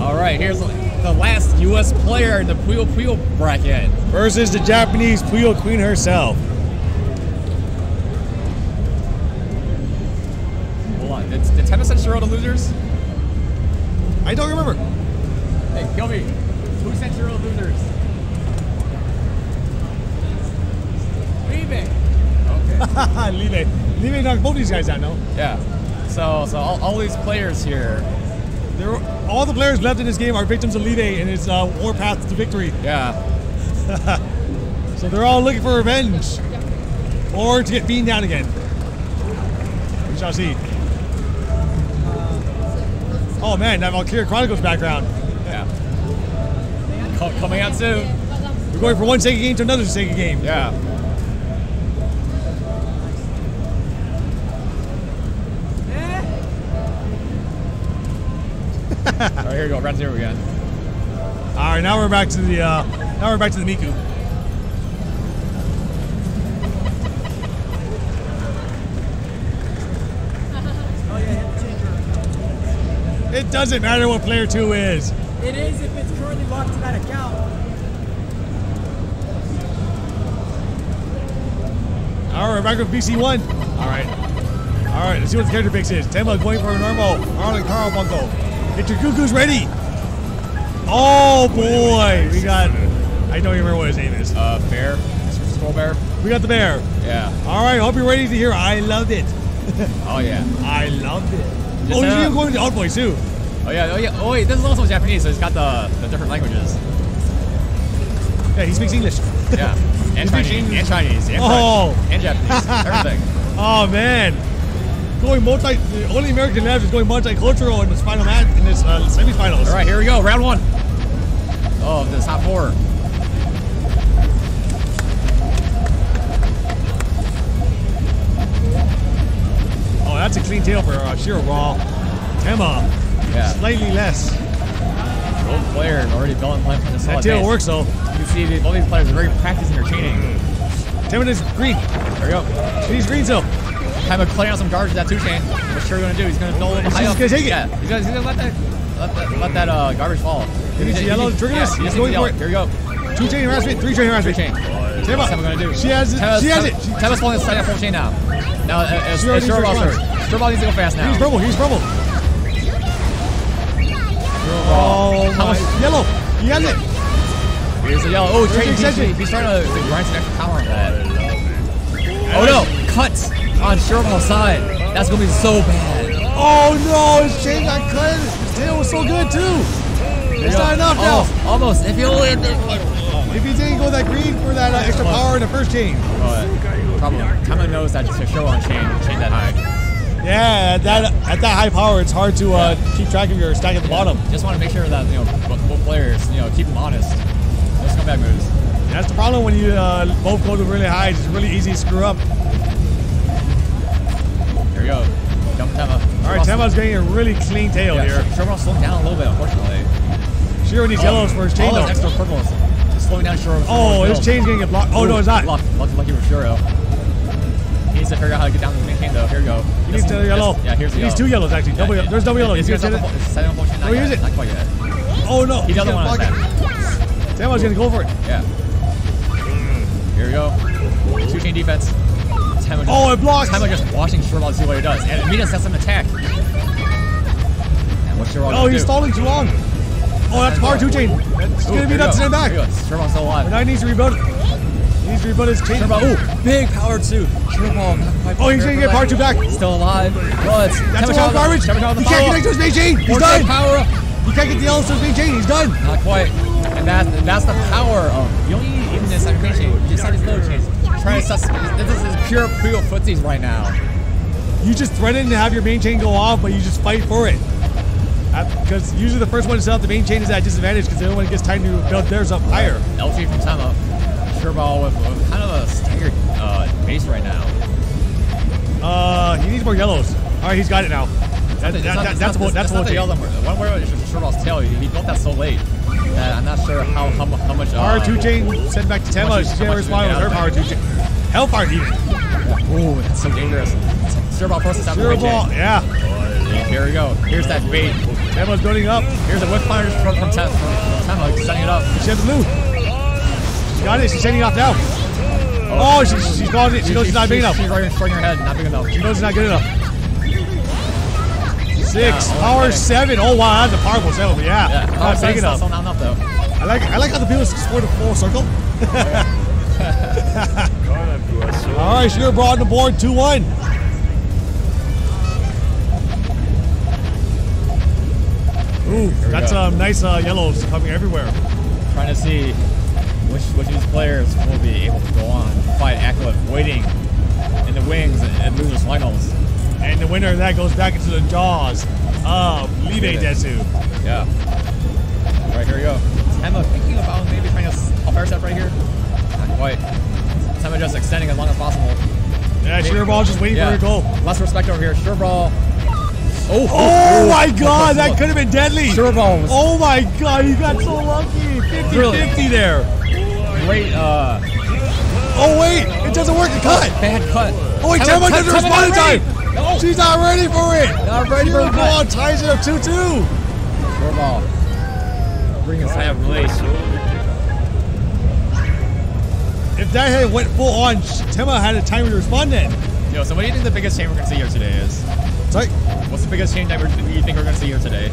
All right, here's the last U.S. player in the Puyo Puyo bracket. Versus the Japanese Puyo Queen herself. Hold on, did, send Shiro to losers? I don't remember. Hey, kill me. Who sent Shiro to losers? Leaving. Okay. Libe. Libe knocked both these guys out, no? yeah. So, so all, all these players here. They're, all the players left in this game are victims of Libe and his uh, war path to victory. Yeah. So they're all looking for revenge. Or to get beaten down again. We shall see. Oh man, that Valkyria Chronicles background. Yeah. Coming out soon. We're going from one Sega game to another Sega game. Yeah. All right, here we go. Round zero again. All right, now we're back to the uh, now we're back to the Miku. It doesn't matter what player two is. It is if it's currently locked to that account. All right, back with BC one. All right. All right, let's see what the character picks is. Tema going for a normal. Arlen Carl Bunko. Get your cuckoos ready. Oh boy, we got. I don't even remember what his name is. Uh, bear, scroll bear. We got the bear. Yeah. All right, hope you're ready to hear. I loved it. Oh yeah. I loved it. Oh, he's even going to the Old Boys too. Oh yeah. Oh yeah. Oh wait, this is also Japanese, so it's got the, the different languages. Yeah, he speaks English. Yeah. And Chinese. English. And Chinese. And Oh. French. And Japanese. Everything. Oh man, going multi. The only American left is going multicultural in this final match in this uh, semifinals. All right, here we go. Round one. Oh, the top four. That's a clean tail for uh, Shiro Raw. Tema, Yeah. slightly less. Both players already playing for the That tail base. works though. You can see that all these players are very practiced in their chaining. Tema is green. There we go. He's green still. Time of clearing out some garbage with that two chain. What's Sure gonna do? He's gonna a little high up. gonna take it. Yeah, he's gonna, he's gonna let that let that, let that uh, garbage fall. He needs yellow to trigger yeah, this. he He's going for it. Here we go. Two chain harassment, three chain Three chain. Tema, What's Emma gonna do? She has it. Tema's- She has it. Tema's pulling the second full chain now. Now uh, it's, it's Sureball's responds. turn. Sureball needs to go fast now. He's purple. He's purple. Oh, How my. much- Yellow. He has it. Here's the yellow. Oh, There's He's, he's trying to, to grind some extra power on that. Oh no! cuts on Sureball's side. That's gonna be so bad. Oh no, his chain got cut. His tail was so good too. It's not enough now. Almost. Almost. If you only. If he didn't go that green for that uh, extra power in the first chain. But problem. Kama knows that just to show on chain, chain that high. Yeah, at that at that high power, it's hard to uh, keep track of your stack at the bottom. Just want to make sure that you know both, both players, you know, keep them honest. No scumbag moves. That's the problem when you uh, both go to really high. It's really easy to screw up. Here we go. Jump Tema. All right, Tema's getting a really clean tail Yeah, here. Sherman slowing down a little bit, unfortunately. Shiro needs yellows for his chain All though. extra purples. Just slowing down Shiro. Oh, his chain's gonna get blocked. Oh no, it's not. Lucky, lucky, lucky for Shiro. He needs to figure out how to get down to the main chain though. Here we go. He needs the yellow. Yeah, here's the He needs two yellows actually. Double, Yeah, there's double yellow. He's He's gonna gonna set set the it. setting up full chain. Not Oh, yet. use it. Not quite yet. Oh no, He he's doesn't want to attack. Tema's gonna go for it. Yeah. Mm. Here we go. Two chain defense. Tema just, Oh, it blocks. Tema just watching Shiro to see what he does. And Mina sets him attack. And what's Shiro Oh, he's do? stalling too long. Oh, that's power two chain. It's gonna be nuts to back. Here we go. Shiroball's still alive. Now he needs to rebuild. He needs to rebuild his chain. Ooh, big power two. Quite Oh, he's gonna get that. power two back. Still alive. What? That's a lot of garbage. He can't connect to his main chain. He's done. Power up. He can't get the yellows to his main chain. He's done. Not quite. And that's that's the power of you don't need even this main chain. You just have these low chains. Trying to sus. This is pure pure footsies right now. You just threaten to have your main chain go off, but you just fight for it. Because usually the first one to set up the main chain is at disadvantage because the other one gets time to build theirs up higher. LG from Tema. Shireball with, with kind of a staggered uh, base right now. Uh, he needs more yellows. All right, he's got it now. That, It's that, not- that's what that's what yellow number. One where it's just Shireball's tail. He, he built that so late that I'm not sure how how, how much. Uh, two chain sent back to Tema. much- She's how gonna respond with her power two chain. Hellfire even. Ooh, that's so dangerous. Process after Zero the ball. Yeah. Here we go. Here's that bait. Tema's building up. Here's a whip fire from from, Tem- from Tema setting it up. She has the blue. She's got it. She's sending it off now. Oh, she, she's calling it. She knows it's not big enough. She's right in front of your head. Not big enough. She knows it's not good enough. Six, Yeah, power okay. seven. Oh wow, that's a powerful seven. but Yeah, Yeah. not Oh, big enough. still not enough though. I like I like how the people scored a full circle. All right, Sugar brought on the board two one. Ooh, that's go. um, nice uh, yellows coming everywhere. Trying to see which which of these players will be able to go on fight Acolyte, waiting in the wings and losers finals. And the winner of that goes back into the jaws of Libe Desu. Yeah. Right here we go. Emma thinking about maybe trying to fire step right here. Not quite. Emma just extending as long as possible. Yeah, Sugar Ball just waiting for her goal. Less respect over here. Sure ball. Oh, Oh, oh my oh, god, oh, that could have been deadly. Sure ball was Oh my god, you got so lucky. 50 Really? 50 there. Great. Uh, Oh wait, it doesn't work to cut. bad cut. Oh wait, Tema doesn't respond in time. No. She's not ready for it. Not ready for Zero it. ties it up 2 2. Short ball. Bringing Saya really. If that had went full on, Tema had a time to respond then. Yo, so what do you think the biggest change we're gonna see here today is? Sorry. What's the biggest change that you think we're gonna see here today?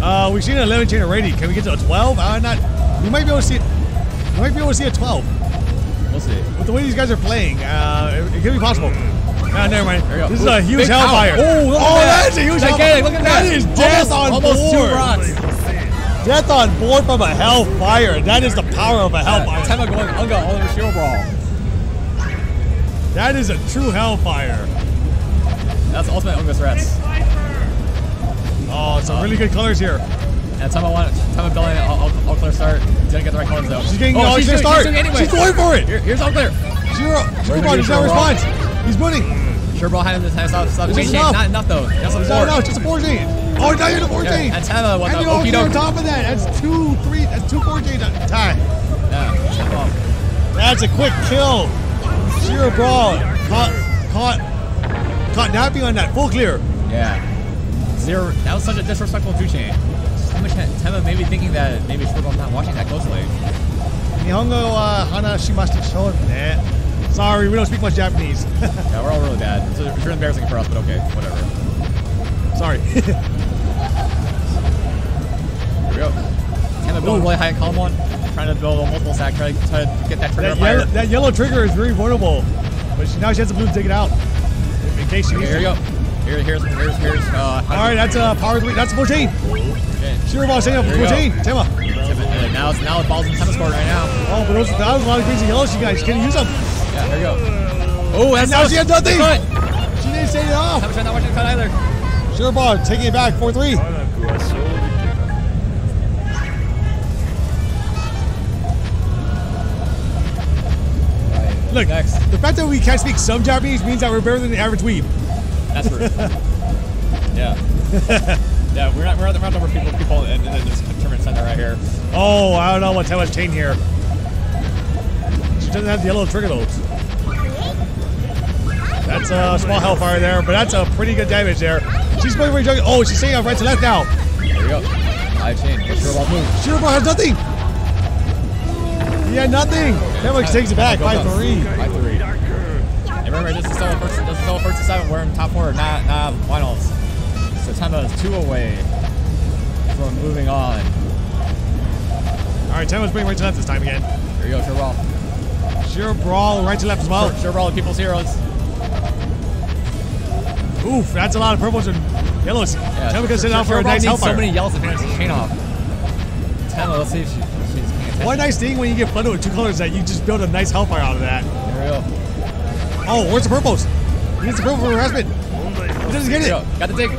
Uh, we've seen an 11 chain already. Can we get to a 12? Uh, not. We might be able to see. We might be able to see a 12 We'll see. with the way these guys are playing. Uh, it, it could be possible. Ah, never mind. There you go. This is a huge big hellfire. power. Oh, look at oh, that. that's a huge Gigantic, hellfire. look at That that. is death almost, on almost board. two rocks. Death on board from a hellfire. That is the power of a hellfire. Tema going Unga all over Shield Brawl. That is a true hellfire. That's ultimate Unga threats. Oh, some really good colors here. And Tema won. Tema building all, all, all clear start. Didn't get the right colors though. She's getting. oh, Oh, she's doing, gonna start. She's, doing it anyway. She's going for it. Here, here's all clear. Zero. Zero gonna ball. do There's no zero response. He's winning. Sure ball had him this time. Stop, stop. This Chain, is enough. Not enough though. That's It's a not four. enough. Just a 14. Oh, now you're the 14. Yeah, chain. and Tema with And the you know, okey on top of that, that's two, three, that's two four chain tie. Yeah. That's a quick kill. Zero brawl. Caught, caught, caught napping on that full clear. Yeah. Zero. That was such a disrespectful two chain. Tema maybe thinking that maybe Shruball's not watching that closely. Nihongo uh, hana shimashita shou. Nah. Sorry, we don't speak much Japanese. Yeah, we're all really bad. It's, it's really embarrassing for us, but okay, whatever. Sorry. Here we go. Tema building really high in column one, trying to build a multiple stack, try to, try to get that trigger that, yellow, that yellow trigger is very vulnerable. But she, now she has the blue to take it out. In, case she needs Here we to. go. Here, here's, here's, here's. Uh, All right, that's a power three. That's a full chain. Okay. Shiro Boss for 14. Tama. Like now, now it falls in tennis court right now. Oh, but those, that was a lot of crazy yellows. You guys can use them. Yeah, there you go. Oh, and now she has nothing. Cut. She didn't say it off. I'm not watching the cut either. Sure, Boss taking it back 4 3. Look, Next. the fact that we can't speak some Japanese means that we're better than the average weeb. That's true. yeah. Yeah, we're not, we're not, we're not number people, people in, in this tournament center right here. Oh, I don't know what's how much chain here. She doesn't have the yellow trigger though. That's a small hellfire there, but that's a pretty good damage there. She's going for a juggle. Oh, she's staying off right to left now. Here we go. High chain. What's your ball move? Shiroball has nothing. He had nothing. That much takes it back. Goes up. 5-3. Five three. And remember, this is still a first. This is still a first to seven. We're in top four, not not finals. So Tema is two away from moving on. All right, Tema's bringing right to left this time again. Here you go, sure ball. Sure brawl right to left as well. Sure, sure ball, people's heroes. Oof, that's a lot of purples and yellows. Yeah, Tema sure, can sit sure, down for sure a nice hellfire. So many yells to finish the chain off. Tema, let's see if she, she's attention. One nice thing when you get flooded with two colors that you just build a nice hellfire out of that. Here we go. Oh, where's the purples? He needs the purple for harassment. He get it. go. Got the dig.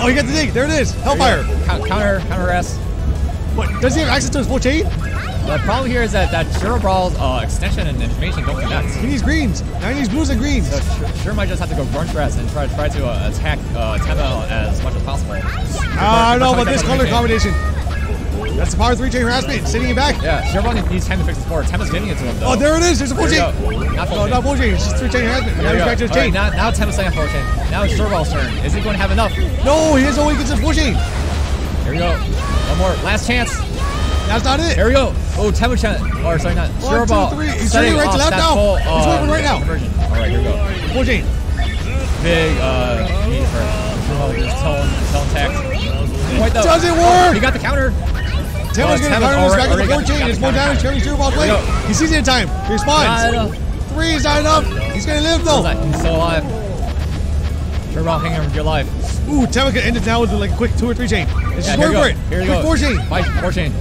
Oh, he got the dig. There it is. Hellfire. Counter, counter harass. What? Does he have access to his full chain? The problem here is that that Shiro Brawl's uh, extension and information don't connect. He needs greens. Now he needs blues and greens. So Sure, sure might just have to go grunge rest and try try to uh, attack uh, Tema as much as possible. Ah, I don't know about this color combination. That's the power three chain harassment. Sitting it back. Yeah, Brawl needs time to fix his board. Tema's giving it to him though. Oh, there it is. There's a There chain. Not full No, chain. not full chain. It's just three chain harassment. Now he's back to his All right, chain. now, now Tema's saying full chain. Now it's Brawl's turn. Is he going to have enough? No, he has only gets his full chain. Here we go. One more. Last chance. That's not it. Here we go. Oh, Tema chan. Or sorry, not One, Shiro two, three. He's turning right to left now. Full, He's uh, moving right now. conversion. All right, here we go. Full chain. Big uh, need for Ball just tone, tone tact. Point though. Doesn't work. He got the counter. Tema's Well, getting Tema's counter his back already- to the already four chain. got It's the more damage. Carry zero ball play. Here we go. He sees it in time. He responds. Three is not enough. He's gonna live though. He's still alive. Shiro Ball hanging on for your life. Ooh, Tema can end it now with like a quick two or three chain. It's Yeah, just here we going for it. Here we quick go. four chain. Fight, four chain.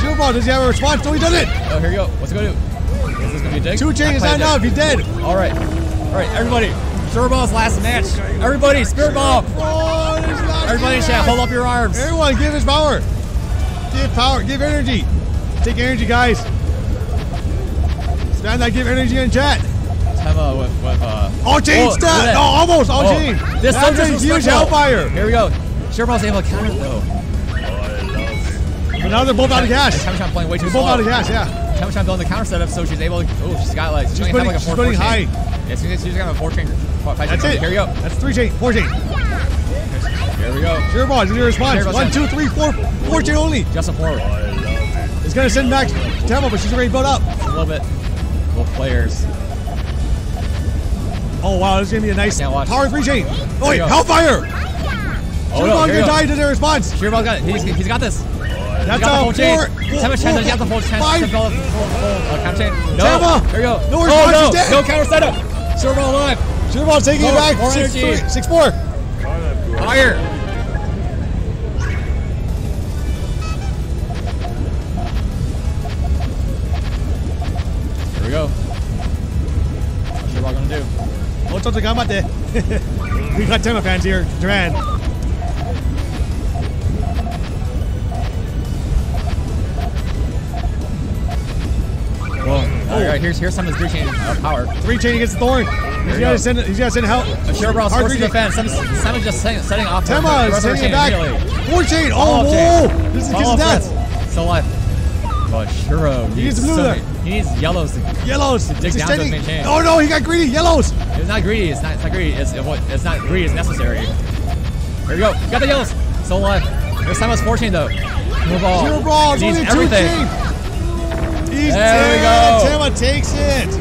Zero ball. Does he have a response? No, he doesn't. Oh, here we go. What's it gonna do? Is this gonna be a dig? Two chain is play not enough. He's dead. All right, all right, everybody. Shiro Ball's last match. Everybody, Spirit Ball. Oh. Everybody in chat, hold up your arms. Everyone, give his power. Give power. Give energy. Take energy, guys. Stand that. Give energy in chat. Tema with, with uh. All chain Oh, at No, almost all Oh, chain. This That's so a huge hellfire. Here we go. Shiro Ball's able to counter though. But now they're both out of gas. Tema Chan playing way too They're slow. both out of gas. Yeah. Tema Chan building the counter setup, so she's able. to Oh, she's got like. She's, She's putting, like a she's four putting four high. chain. It's he's gonna have a four chain. Five chain. That's it. Here we go. That's three chain, four chain. Here we go. Zero ball, zero response. Zero One, response. two, three, four, four chain only. Just a four. It's gonna send back Temple, but she's already built up. A little bit. Both players. Oh wow, this is gonna be a nice power three chain. Oh wait, you go. Hellfire! Oh Zero no, gonna die to their response. Sheerball's got it. He's, he's got this. That's He's got the a full chain. four, four, Tema chance. He's got the full chance five. to build full, full counter chain. No. Tema! Here we go. No oh response, no. dead. No counter setup. Sheerball alive. Zero ball taking it More- back. more Six, energy. three, six, four. Fire. What's up, Gamate? we got Tema fans here. Duran. Well, all right. Here's here's some of his three chain uh, power. Three chain against Thorn. He's we gotta go. send. He's gotta send help. Sheerball's Hard forced to three chain. defend. Some Simon just setting, setting off. the- Tema is the sending it back. immediately. Four chain. Oh, whoa! This is the Follow-up kiss of threats. death. Still alive. But Shuro He needs needs blue so there. He needs yellows. To, Yellows. dig It's down to his main chain. Oh no, he got greedy. Yellows. it's not greedy. It's not. It's not greedy. It's it's not greedy. It's necessary. Here we go. Got the yellows. Still alive. This time it's 14 though. No ball. Zero ball. It's needs only everything. He's There we go. Tema takes it.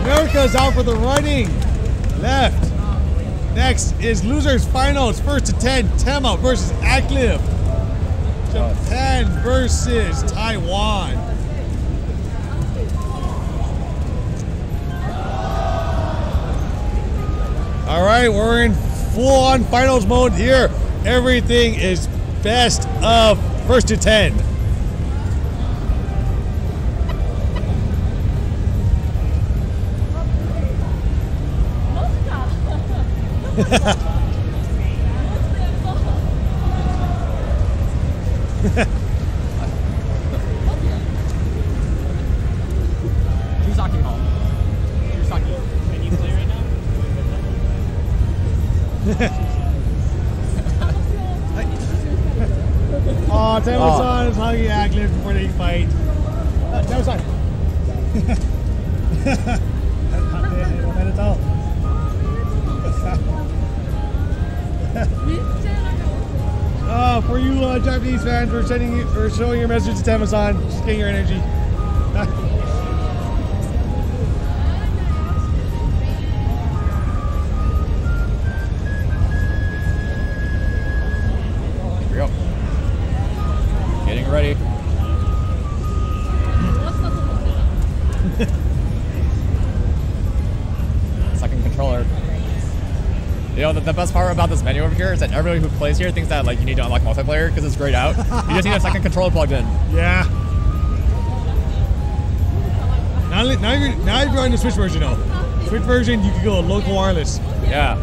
America's out for the running. Left. Next is losers finals. First to ten. Tema versus Akliv. Japan versus Taiwan. All right, we're in full on finals mode here. Everything is best of first to 10. Yusaki Hall. Yusaki. Can you play right now? Oh, Tama-san is hugging Akliv before they fight. Uh. Mental. Oh, for you uh, Japanese fans, we're sending you, we're showing your message to Tama-san. Just getting your energy. About this menu over here is that everybody who plays here thinks that like you need to unlock multiplayer because it's grayed out. You just need a second controller plugged in. Yeah. Now, li- now you're now you're on the Switch version though. Switch version, you can go local wireless. Yeah.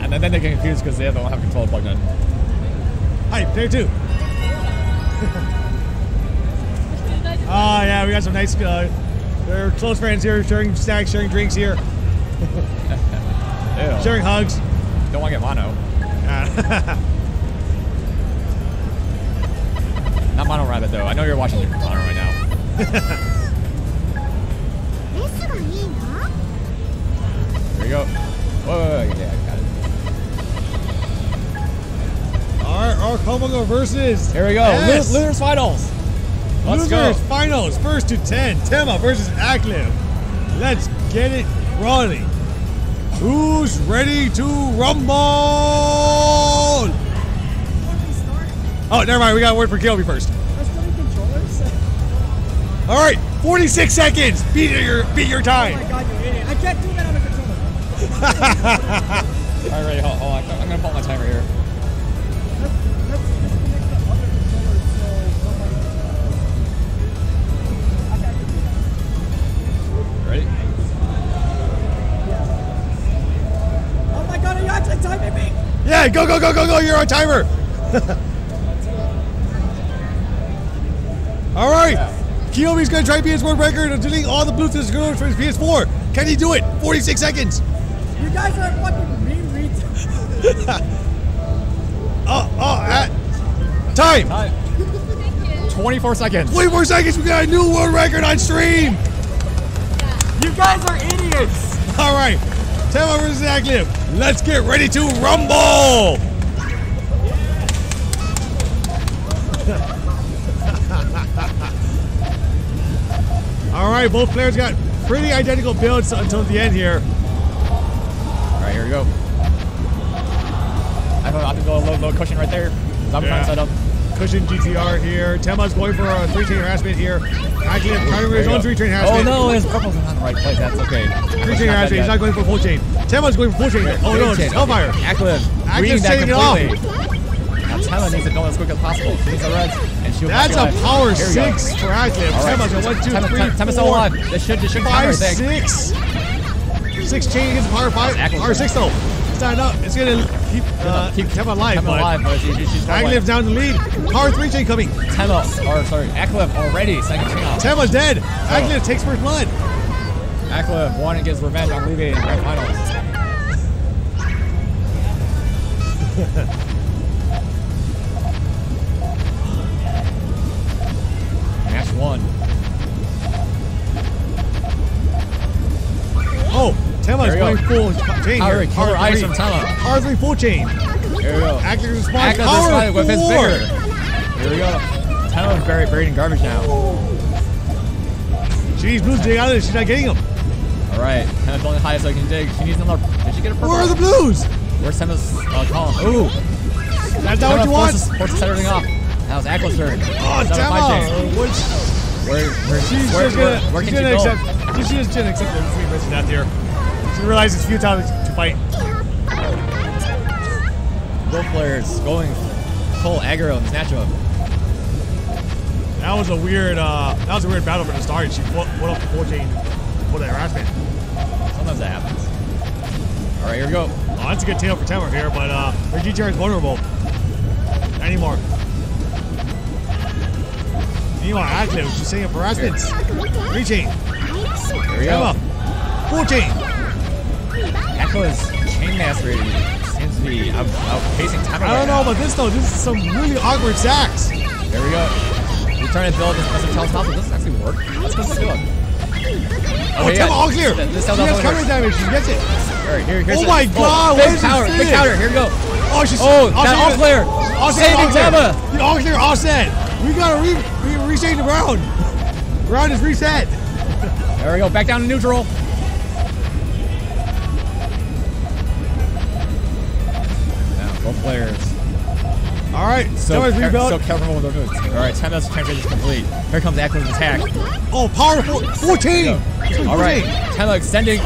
And then, then they get confused because they don't have controller plugged in. Hi, player two. oh yeah, we got some nice. Uh, they're close friends here, sharing snacks, sharing drinks here, sharing hugs. Don't want to get mono. Uh, not mono rabbit though. I know you're watching your mono right now. There we go. Whoa, yeah, I got it. Our, our go versus. Here we go. Yes. Losers finals. Let's losers go. finals. First to 10. Tema versus Acklib. Let's get it running. Who's ready to rumble? Oh, never mind. We got a word for Gilby first. There's so many controllers. All right, 46 seconds. Beat your beat your time. Oh my god, you idiot. I can't do that on a controller. All right, ready. Hold, hold on. I'm gonna pull my timer here. Timer. All right. Kiyomi's gonna try PS world record of deleting all the Bluetooth screws for his PS4. Can he do it? 46 seconds. You guys are fucking mean reads. Oh, uh, oh, uh, at time. Time. 24 seconds. 24 seconds. We got a new world record on stream. You guys are idiots. All right, Tell Tema versus Active. Let's get ready to rumble. Right, both players got pretty identical builds until the end here. All right, here we go. I have to go a low, low cushion right there. I'm trying Yeah. to set up. Cushion GTR here. Tema's going for a three-chain harassment here. Active trying for his own three-chain harassment. Oh no, his purple's not in the right place. That's okay. Three-chain harassment. He's not going for full chain. Tema's going for full chain here. Oh no, it's Hellfire. Active. Active's Reading that it off. Now Tema needs to go as quick as possible. She needs the reds, That's a up. power six for. All right. Tema's one, two, Tema- three, Tema- Tema's still four, alive. This should, this should five, six. Six chain against power five. Power six though. It's not enough. It's gonna keep uh, Keep- Tema alive. Tema alive, but she, she, she's Active's down to lead. Power three chain coming. Tema, or sorry, Aklev already second chain off. Tema's dead. Active takes first blood. Aklev won and gets revenge on Levy in the finals. one. Oh, There we going go. full chain Power, here. power ice from Tema. Power three full chain. Here we go. Active responds. Aklev Power responded with his vigor. Here we go. Tema's buried, buried in garbage now. She needs blues to dig out of this. She's not getting them. All right, going the highest I can dig. She needs another. Did she get a purple? Where are the blues? Where's Tema's uh, column? Ooh. That's not what you want. Forces, forces set everything off. That was Aklev's turn. Oh. Tema. Which Where, where, she's where, just where, gonna, where she's gonna she go? accept. She's just gonna accept the three versus death here. She realizes it's futile to fight. Both players going full aggro in this matchup. That was a weird. Uh, that was a weird battle from the start. She put, put up the full chain for the harassment. Sometimes that happens. All right, here we go. Oh, that's a good tail for Tema here, but uh, her GTR is vulnerable. Anymore. Meanwhile, active. She's saying up harassments. Three chain. Here we go. Full chain. Aklev's chain mastery seems to be out, outpacing Tema. I don't know about this though. This is some really awkward sacks. Here we go. We're trying to build this as intelligent possible. Does this actually work? Let's go see one. Oh, Tema all clear. This, this she has counter damage. She gets it. All right, here, here's Oh it. my oh, God, what Big is power, big counter. Here we go. Oh, she's Oh, that all clear. All set, Saving. Tema. The all clear, all set. We gotta re, re reset the ground. ground is reset. There we go. Back down to neutral. Now, both players. All right, So, rebuilt. so careful with their moves. All right, Tema's transition is complete. Here comes Aklev's attack. oh, powerful. 14. All right, Tema extending.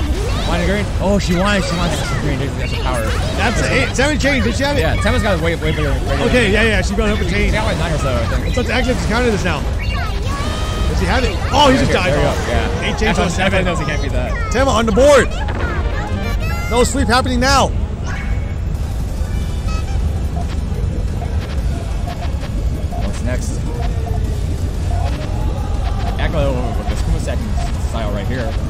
Green. Oh, she wants. she extra green. That's a power. That's eight, seven chains. Did she have it? Yeah, Tema's got way, way bigger. Okay, yeah, yeah. She built up a chain. She got like nine or so, I think. So it's active to counter this now. Does he have it? Oh, he just Here, died. There we go. Oh. Yeah. Eight chains on seven. Knows he can't be that. Tema on the board. No sleep happening now. What's next? Echo oh, oh, oh, with this Kuma second style right here.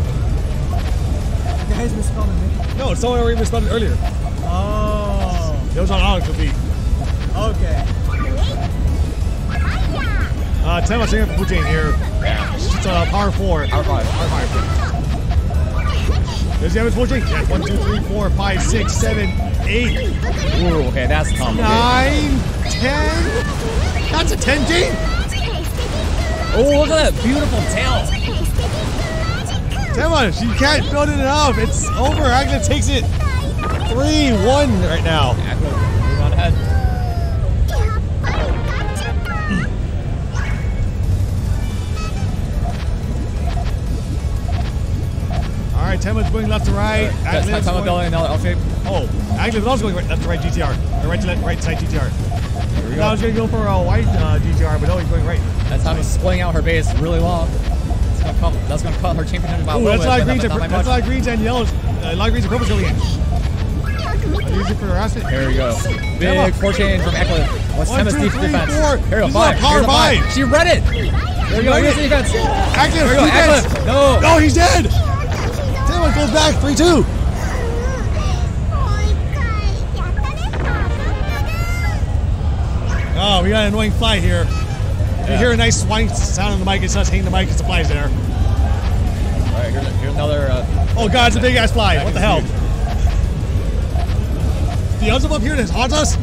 Guys misspelled someone already responded earlier. Oh. It was on Alex with. Okay. Uh, Tema taking up the chain here. Yeah. It's uh, power four. Power five. Power five. Does he have his full chain? Yeah, one, two, three, four, five, six, seven, eight, Ooh, okay, that's complicated. nine, ten. That's a ten chain. Oh, look at that beautiful tail. Tema, she can't build it enough. It's over. Agnes takes it three, one right now. Echo, moving on ahead. All right, Tema's going left to right. That's Agnes Tema building another L shape. Oh, Agnes also going right, left to right GTR. Or right to left, right side GTR. Here we I was going to go for a white uh, GTR, but no, he's going right. That's how he's splitting out her base really long. That's gonna, come, that's gonna cut her chain potential by a Ooh, that's of greens. but And, not that's a lot of greens and yellows. Uh, a lot of greens and purples going in. Use it for harassment. Here we go. Big four chain from Eklund. What's One, Tema's two, deep three, defense? four. Here we go, five. power five. five. She read it. There we go. Here's the defense. Agnes, Here we go. defense. No. No, he's dead. Tema goes back 3 2. Oh, we got an annoying fly here. If you hear a nice swine sound on the mic, it's us hitting the mic because the fly's there. All right, here's, here's another. Uh, Oh god, it's a big ass fly. What the hell? The Uzzum up here that haunts us? all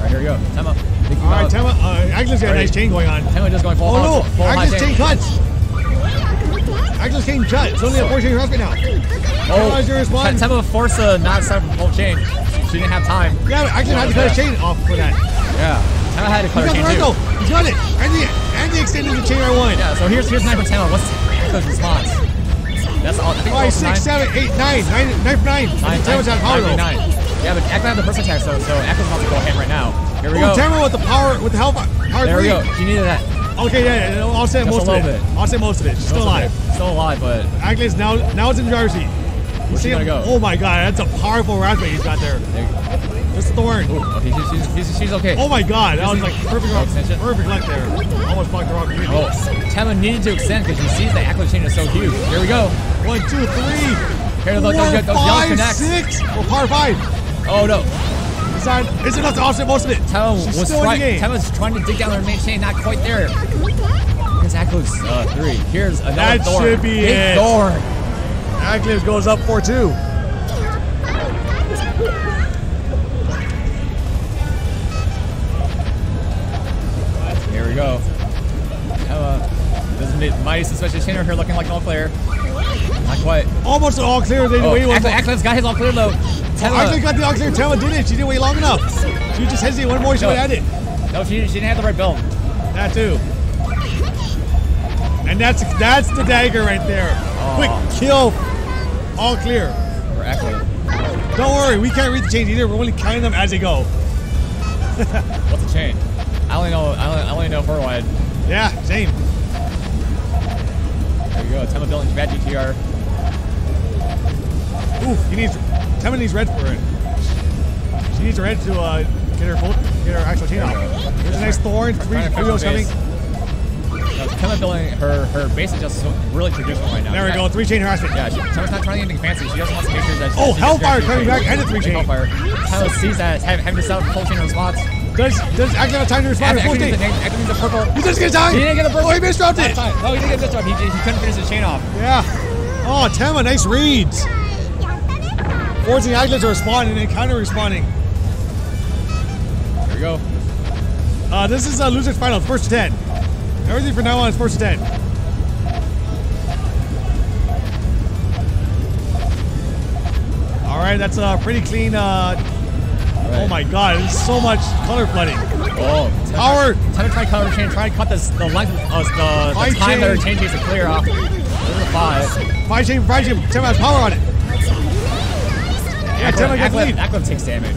right, here we go. Tema. Alright, mouth. Tema, uh, Agnes got a nice chain going on. Tema just going full. Oh no, full Agnes chain cuts. Agnes chain cut. It's only a four chain harassment now. Oh, How's your response? Tema forced to not start from full chain. She didn't have time. Yeah, but Agnes had to cut his chain off for that. Yeah. Tema had to He cut her the chain right too. though. He got it. And the, and the extended the chain I won. Yeah. So here's here's nine from Tema. What's Echo's response? That's all. I think it's six, nine. seven, eight, nine. Nine, nine nine. Nine, nine, power nine, nine. Yeah, but Echo had the first attack, so so Echo's about to go ham right now. Here we Oh, go. Tama with the power, with the health, power There we go. She needed that. Okay, yeah, yeah, I'll say Just most a of it. bit. I'll say most of it. She's still Most of alive. Still alive, but Agnes now, now it's in the driver's seat. You Where's see him? gonna go? Oh my god, that's a powerful raspberry he's got there. This thorn. okay, she's, she's, she's, she's okay. Oh my god, that was like perfect, Oh, extension. perfect left there. Almost blocked the wrong community. Oh, Tema needed to extend because she sees the Echo chain is so huge. Here we go. One, two, three, Here, those, four, those, those five, connect. six. Well, power five. Oh no. It's not, it's enough to offset most of it. Tema She's was still in trying. game. Trying to dig down her main chain, not quite there. Here's Echo's uh, three. Here's another That thorn. should be Big it. thorn. Agnes goes up 4-2. Here we go. This is mi- mighty suspicious chainer here looking like an all clear. Not quite. Almost an all clear. They Oh, waited one Echo, more. Echo's got his all clear though. Oh, Tema. Agnes got the all clear. Tama did it. She didn't wait long enough. She just hesitated one more. She No. would have it. No, she, she didn't have the right build. That too. And that's that's the dagger right there. Quick kill. All clear. For Echo. Don't worry, we can't read the chains either. We're only counting them as they go. What's the chain? I only know. I only, I only know four wide. Yeah, same. There you go. Tema building bad GTR. Ooh, he needs. Tama needs red for it. She needs red to uh, get her full, get her actual chain off. There's a nice thorn. Three Trying to three fix wheels coming. No, building her her base is just so really traditional right now. There we go. Three chain harassment. Yeah, she, not trying anything fancy. She just wants to make sure that. Oh, she Hellfire coming back and a three chain. Hellfire. Tema sees that having, having to set up a full chain response. Does does Agnes have time to respond? After, to full after, chain? needs needs the purple. He doesn't get time. He didn't get a purple. Oh, he misdropped it. That's. No, he didn't get one. He, he couldn't finish his chain off. Yeah. Oh, Tama, nice reads. Forcing Agnes to respond and then counter responding. There we go. Uh, this is uh, losers final, first to ten. Everything from now on is first to ten. All right, that's a pretty clean. Uh, Right. Oh my God, there's so much color flooding. Oh, Power. Tema tried color chain, Try to cut this, the length of uh, the, the time that chain. chain takes to clear off. There's a five. Five chain, five chain. Tama has power on it. Yeah, Tama gets lead. Ackland takes damage.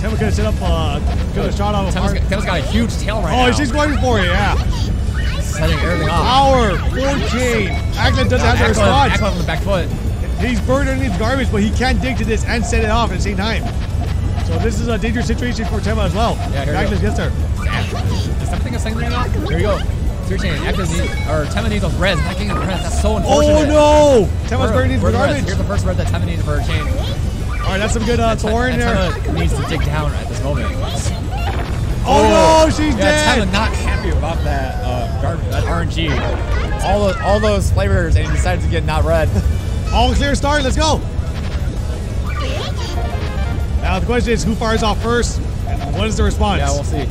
Tama could have set up uh, could have shot off a Tema's, fire. Tema's got a huge tail right Oh, now. Oh, she's going for it. Yeah. setting everything off. Power, four chain. Agnes doesn't have to respond. Ackland on the back foot. He's burned underneath garbage, but he can't dig to this and set it off at the same time. So this is a dangerous situation for Tema as well. Yeah, here Agnes go. gets her. Is something a second right now? Here we go. Three chain. Ackland needs, or Tema needs those reds. Not getting the reds. That's so unfortunate. Oh no! Tema's Where- burned into where the the reds? garbage. Here's the first red that Tema needs for her chain. All right, that's some good uh, thorn And there. Needs to dig down at this moment. Oh, no, she's yeah, dead. not happy about that uh, garbage, that RNG. All those, all those flavors, and he decided to get not red. All clear start. Let's go. Now the question is, who fires off first, and what is the response? Yeah, we'll see.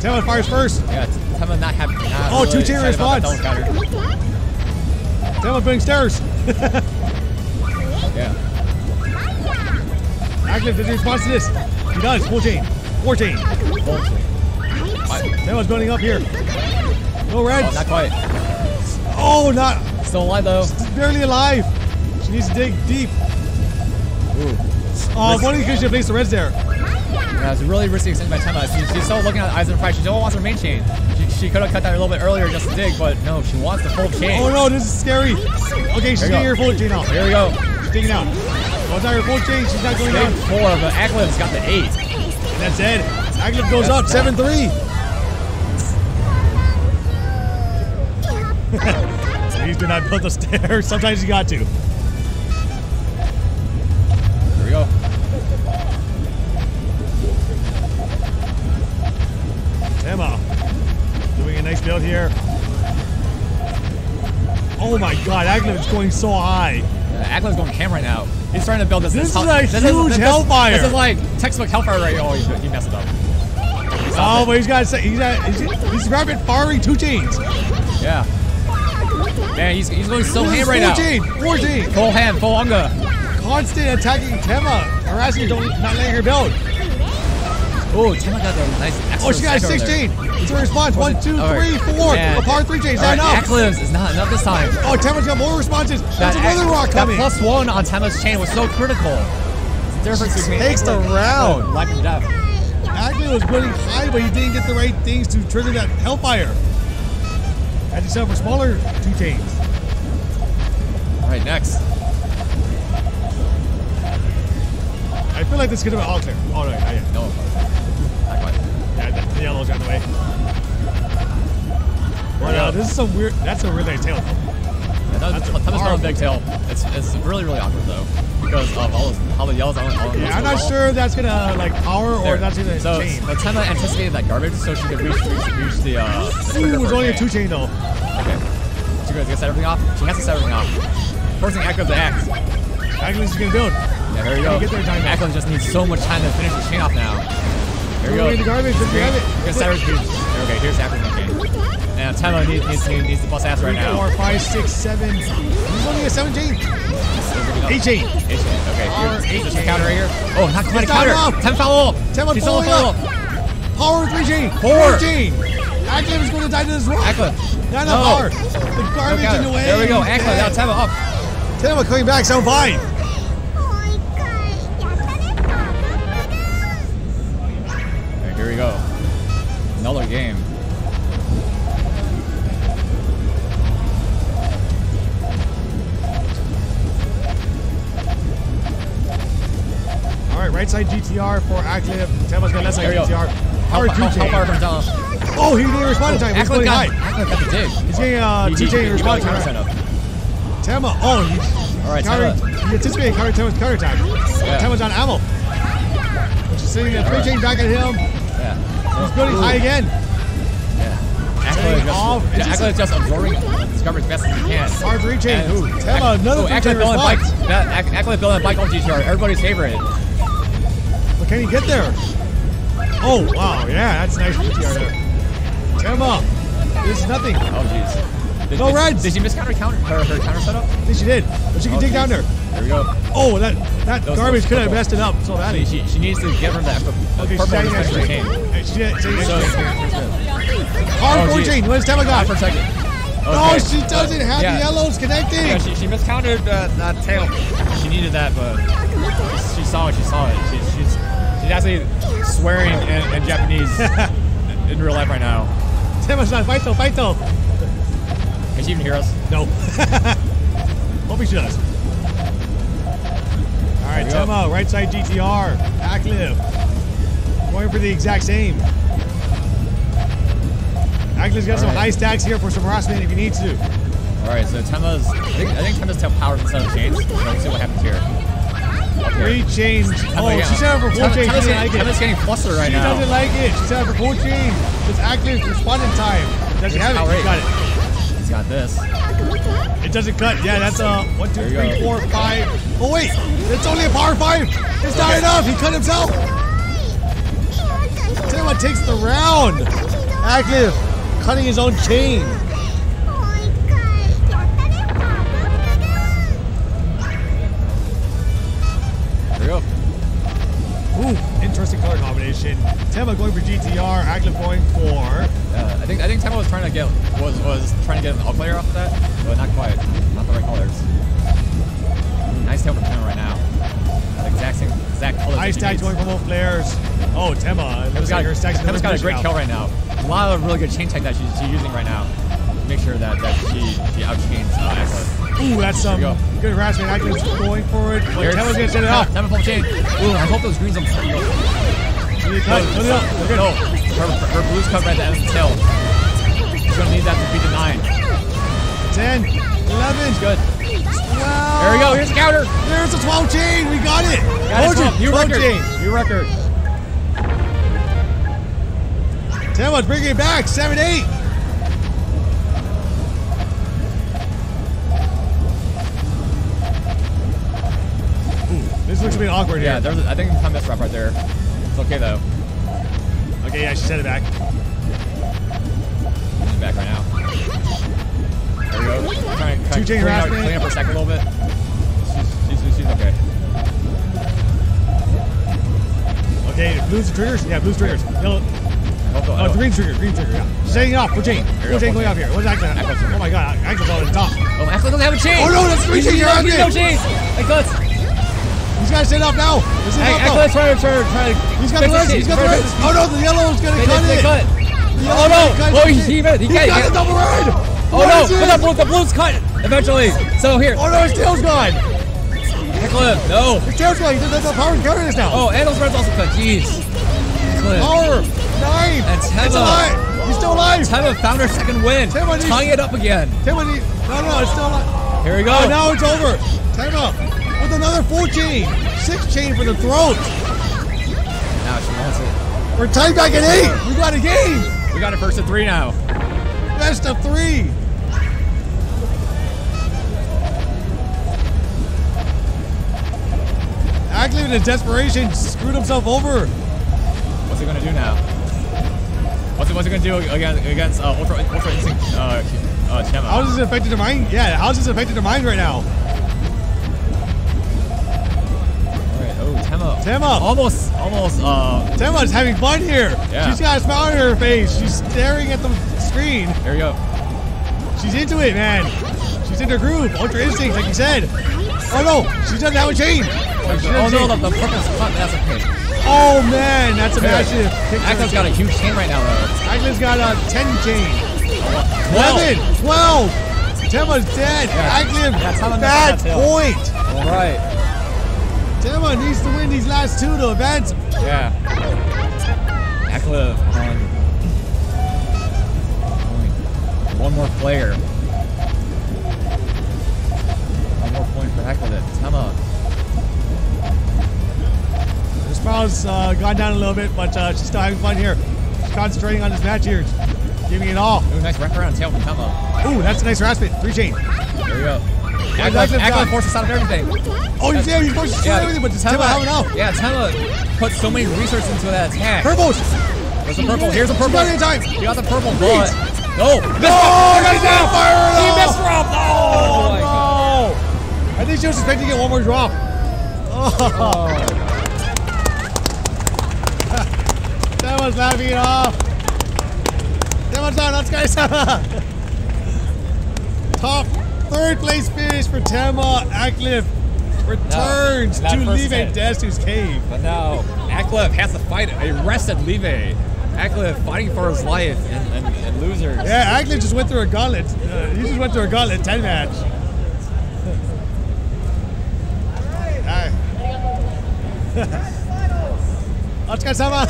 Tema fires first. Yeah, Tema not happy. Not Oh, really about that response. Tema putting stairs. Yeah. Agnes, does he respond to this? He does. Full chain. Four chain. Tema's building up here. No Oh, reds. not quite. Oh, not Still alive though. barely alive. She needs to dig deep. Oh, Risk- one because she placed the reds there. Yeah, it's really risky extension by Tema. She, she's so looking at eyes and price. She still wants her main chain. She, she could have cut that a little bit earlier just to dig, but no, she wants the full chain. Oh no, this is scary. Okay, she's Here getting her full chain off. Here we go. She's digging out. Oh, Tiger Bolt change. He's not going down. Four, but Ackland's got the eight. And that's it. Ackland goes that's out 7 3. Please do not build the stairs. Sometimes you got to. Here we go. Emma doing a nice build here. Oh my god, Ackland's going so high. Uh, yeah, Ackland's going cam right now. He's trying to build this. This hell- is a this huge this- hellfire. This is like textbook hellfire right Oh, he, he messed oh, it up. He Oh, but he's got to say, he's got, he's, he's rapid firing two chains. Yeah. Man, he's, he's going so This ham right now. 14, 14. Full ham, full unga. Constant attacking Tema, harassing don't, not letting her build. Oh, Tema got the nice extra Oh, she got a second there. 16. It's a response. One, two, three. Man. A par three Not right, enough. Ecklims is not enough this time. Oh, Tema's got more responses. That's another rock that plus one on Tema's chain was so critical. It's the difference between takes the round. Life and death. Agnew was building high, but he didn't get the right things to trigger that hellfire. Had to settle for smaller two chains. All right, next. I feel like this could have been all clear. Oh, no, not yet. No, not quite. Yeah, the, the yellow's on the way. But, uh, this is some weird. That's a really tail. Yeah, that, That's Tema's still a horrible. big tail. It's, it's really, really awkward though. Because of all, those, all the yellows on all Yeah, I'm not sure if that's gonna like power or There. that's gonna so, chain. so anticipated that garbage so she could reach, reach, reach the, uh, the Ooh, it's for only a chain. two chain though. Okay. She goes to set everything off? She has to set everything off. Forcing Echo to act. Agnew's gonna build. Yeah, there you go. get there in time now? Just needs so much time to finish the chain off now. There you Throw go. away the garbage, just grab it. Here's Cyrus Beach. Okay, here's Eklund chain. And Tema needs, needs, needs, needs to bust ass right Three, now. four, five, six, seven. He's only a seven chain. Eight chain. Eight chain. Okay, Power here's, eight there's a counter right here. Oh, not quite a It's not counter. enough. Tema follow. Tema She's still a following Power three chain. Four. chain. Agnew is gonna die to this rock. Eklund. Not No. enough oh. power. The garbage Okay, in the way. There we go. He's Eklund. Now dead. Tema up. Tema coming back, sound fine. Another game. All right, right side GTR for Active. Tema's got left side. GTR. How, Power how, how far from Tema? Oh, he didn't respond in time. He's going got, high. Got the dig. He's getting uh, He- he- two he- he response. a time. Tema. Oh, he, All right, counter, he anticipated counter Tema's counter attack. Yeah. Tema's on ammo. Which is sitting three chain back at him. He's building high again. Yeah. Taking is off. just, It's just Eklund is just absorbing the coverage as best as he can. Hard three chain. And, ooh, Tema, another Eklund chain building bike. That, Ek- Eklund building a bike on GTR. Everybody's favorite. But can he get there? Oh, wow. Yeah, that's nice GTR there. Tema. This is nothing. Oh, jeez. No did, reds. Did she miscounter counter, her, her counter setup? I think she did. But she can Oh, dig jeez. down there. There we go. Oh, that that Those- garbage could have messed it up so She, badly. she, she needs to get rid of the extra the Okay, she's purple extra chain. Hey, she did. She did. here's the- Hard Oh, four geez. chain. What does Tema got? Stop for a second. No, she doesn't have Yeah. the yellows connecting. Yeah, she, she miscounted uh, that tail. She needed that, but she saw it. She saw it. She, she's she's actually swearing in, in Japanese in real life right now. Tema's not. Fight though. Fight though. Can she even hear us? No. Hope she does. All right, we right side GTR, Acliv. Going for the exact same. Acliv's got All some right. high stacks here for some harassment if he needs to. All right, so Tema's. I think, I think Tema's tail powers instead of chains. So let's see what happens here. Three chains. Oh, yeah. she set up for four chains. She doesn't getting, like it. Tema's getting flustered right She now. doesn't like it. She set up for four chains. This Acliv responding time. Does she have it? She eight. got it. He's got this. It doesn't cut. Yeah, that's a one, two, you three, go. four, five. Oh wait, it's only a power five. It's not off. enough. He cut himself. Tell what takes the round. Active, cutting his own chain. Ooh, interesting color combination. Tema going for GTR, Aglet going for. Uh, I think I think Tema was trying to get was was trying to get an all player off of that, but not quite. Not the right colors. Nice tail from Tema right now. The exact same exact colors. High that she stacks needs. going for both players. Oh, Tema. It looks Tema's like her stacks Tema's got a great now. kill right now. A lot of really good chain tech that she's, she's using right now. Make sure that, that she she outchains uh, Eckler. Ooh, that's some we good harassment. Active's going for it. But Tema's gonna set it up. Tema full chain. Ooh, I hope those greens don't Cut. go. No, no, no. Good. No, her, her blue's covered at the end of the tail. She's gonna need that to beat the nine. 10, 11. Good. There we go. Here's the counter. There's a 12 chain. We got it. Got 12, You 12 record. Chain. New record. 10 one's bringing it back. 7 8. Hmm, this looks a bit awkward yeah, here. Yeah, I think I messed up right there. It's okay though. Okay, yeah, she set it back. She's back right now. There we go. Trying, Two trying, chain clean, out, harassment. clean up her second a little bit. She's, she's, she's okay. Okay, blue's the triggers? Yeah, blue's triggers. Yellow. Hold on, Oh, green trigger, green trigger, yeah. She's setting it off. Full chain. Here Full we go, chain full going off here. What's Axel? Oh my god, Axel's all at the top. Oh, Axel doesn't have a chain. Oh, no, that's three He's- chains, he's- you're he's right. no chains. Like let's. He's got to set up now. Is it Axel up is trying to trying to trying to. He's got the his reds. He's chain. got the Trying to reds. fix Oh no, the yellow's gonna cut they, they it. cut. Oh no! Oh, it. he's even. He He's can't. got the double red. Oh What no! it? But the, blue- the blue's cut eventually. So here, Oh no, his tail's gone. Cliff. No. His tail's gone. He doesn't have power to carry this now. Oh, and those reds also cut. Jeez. Cliff. Power. Nine. And It's Tema. alive. He's still alive. Tema found her second win. Tema needs- Tying it up again. Tema needs. No, no, it's still alive. Here we go. Oh, now it's over. Tema with another full chain. Six chain for the throat. Now she wants it. We're tied back at eight. We got a game. We got it first to three now. Best of three. Ackley in desperation screwed himself over. What's he gonna do now? What's he, what's he gonna do against against uh, Ultra Ultra Instinct uh, uh, Tema? How is this affecting their mind? Yeah, how is this affecting their mind right now? Alright, oh, Tema. Tema. Almost, almost, uh, Tema's having fun here. Yeah. She's got a smile on her face. She's staring at the screen. here we go. She's into it, man. She's in her groove. Ultra instinct, like you said. Oh no, she doesn't have a chain. Oh no, the, the purple's cut, that's okay. Oh man, that's a massive. kick to the Akko's got a huge chain right now though. Ackland's got a 10 chain. Well, 11, 12. Tema's dead. Yeah. Ackland, Yeah, Tema bad up that tail. point. Alright. Tema needs to win these last two to advance. Yeah. Ackliff on. One more player. One more point for Ackliff. Tema. Her uh, gone down a little bit, but uh, she's still having fun here. She's concentrating on this match here, giving it all. Ooh, nice wraparound tail from Tema. Ooh, that's a nice harassment. Three chain. There we go. Got- Ackliff forced out of everything. Oh, he's yeah, he's supposed to shoot everything, but does Tema have enough? Yeah, Tema put so many resources into that attack. Purples. There's the purple. Here's the She purple. got time. You got the purple, but no. Oh, he's on fire! He missed her up. Oh, Oh, my God. No. I think she was expecting to get one more drop. Oh. Someone's laughing it off. Someone's on. Let's go, Top third place finish for Tema Ackliff. Returns not to Live. Destu's cave. But now Ackliff has to fight a arrested Live. Ackliff fighting for his life and, and, and losers. Yeah, Ackliff just went through a gauntlet. Uh, he just went through a gauntlet 10 match. Alright. Let's go, Sama.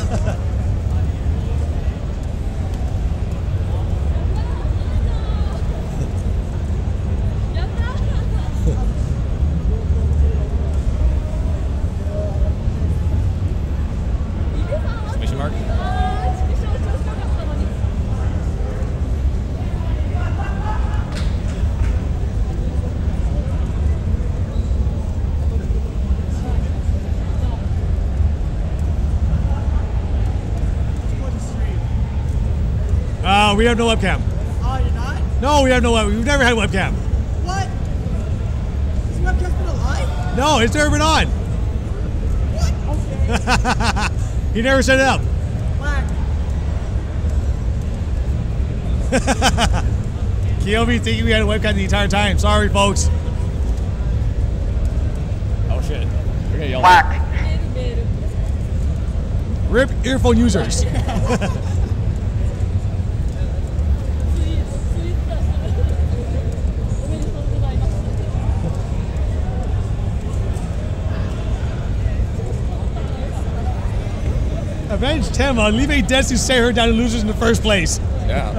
Exclamation mark. Uh, we have no webcam. Oh, you're not? No, we have no web. We've never had webcam. What? This webcam's been alive? No, it's never been on. What? Okay. he never set it up. Black. Kiyomi thinking we had a webcam the entire time. Sorry, folks. Oh shit. We're gonna yell. Black. Rip earphone users. Avenge Tema. Leave a Desu stay her down to losers in the first place. Yeah.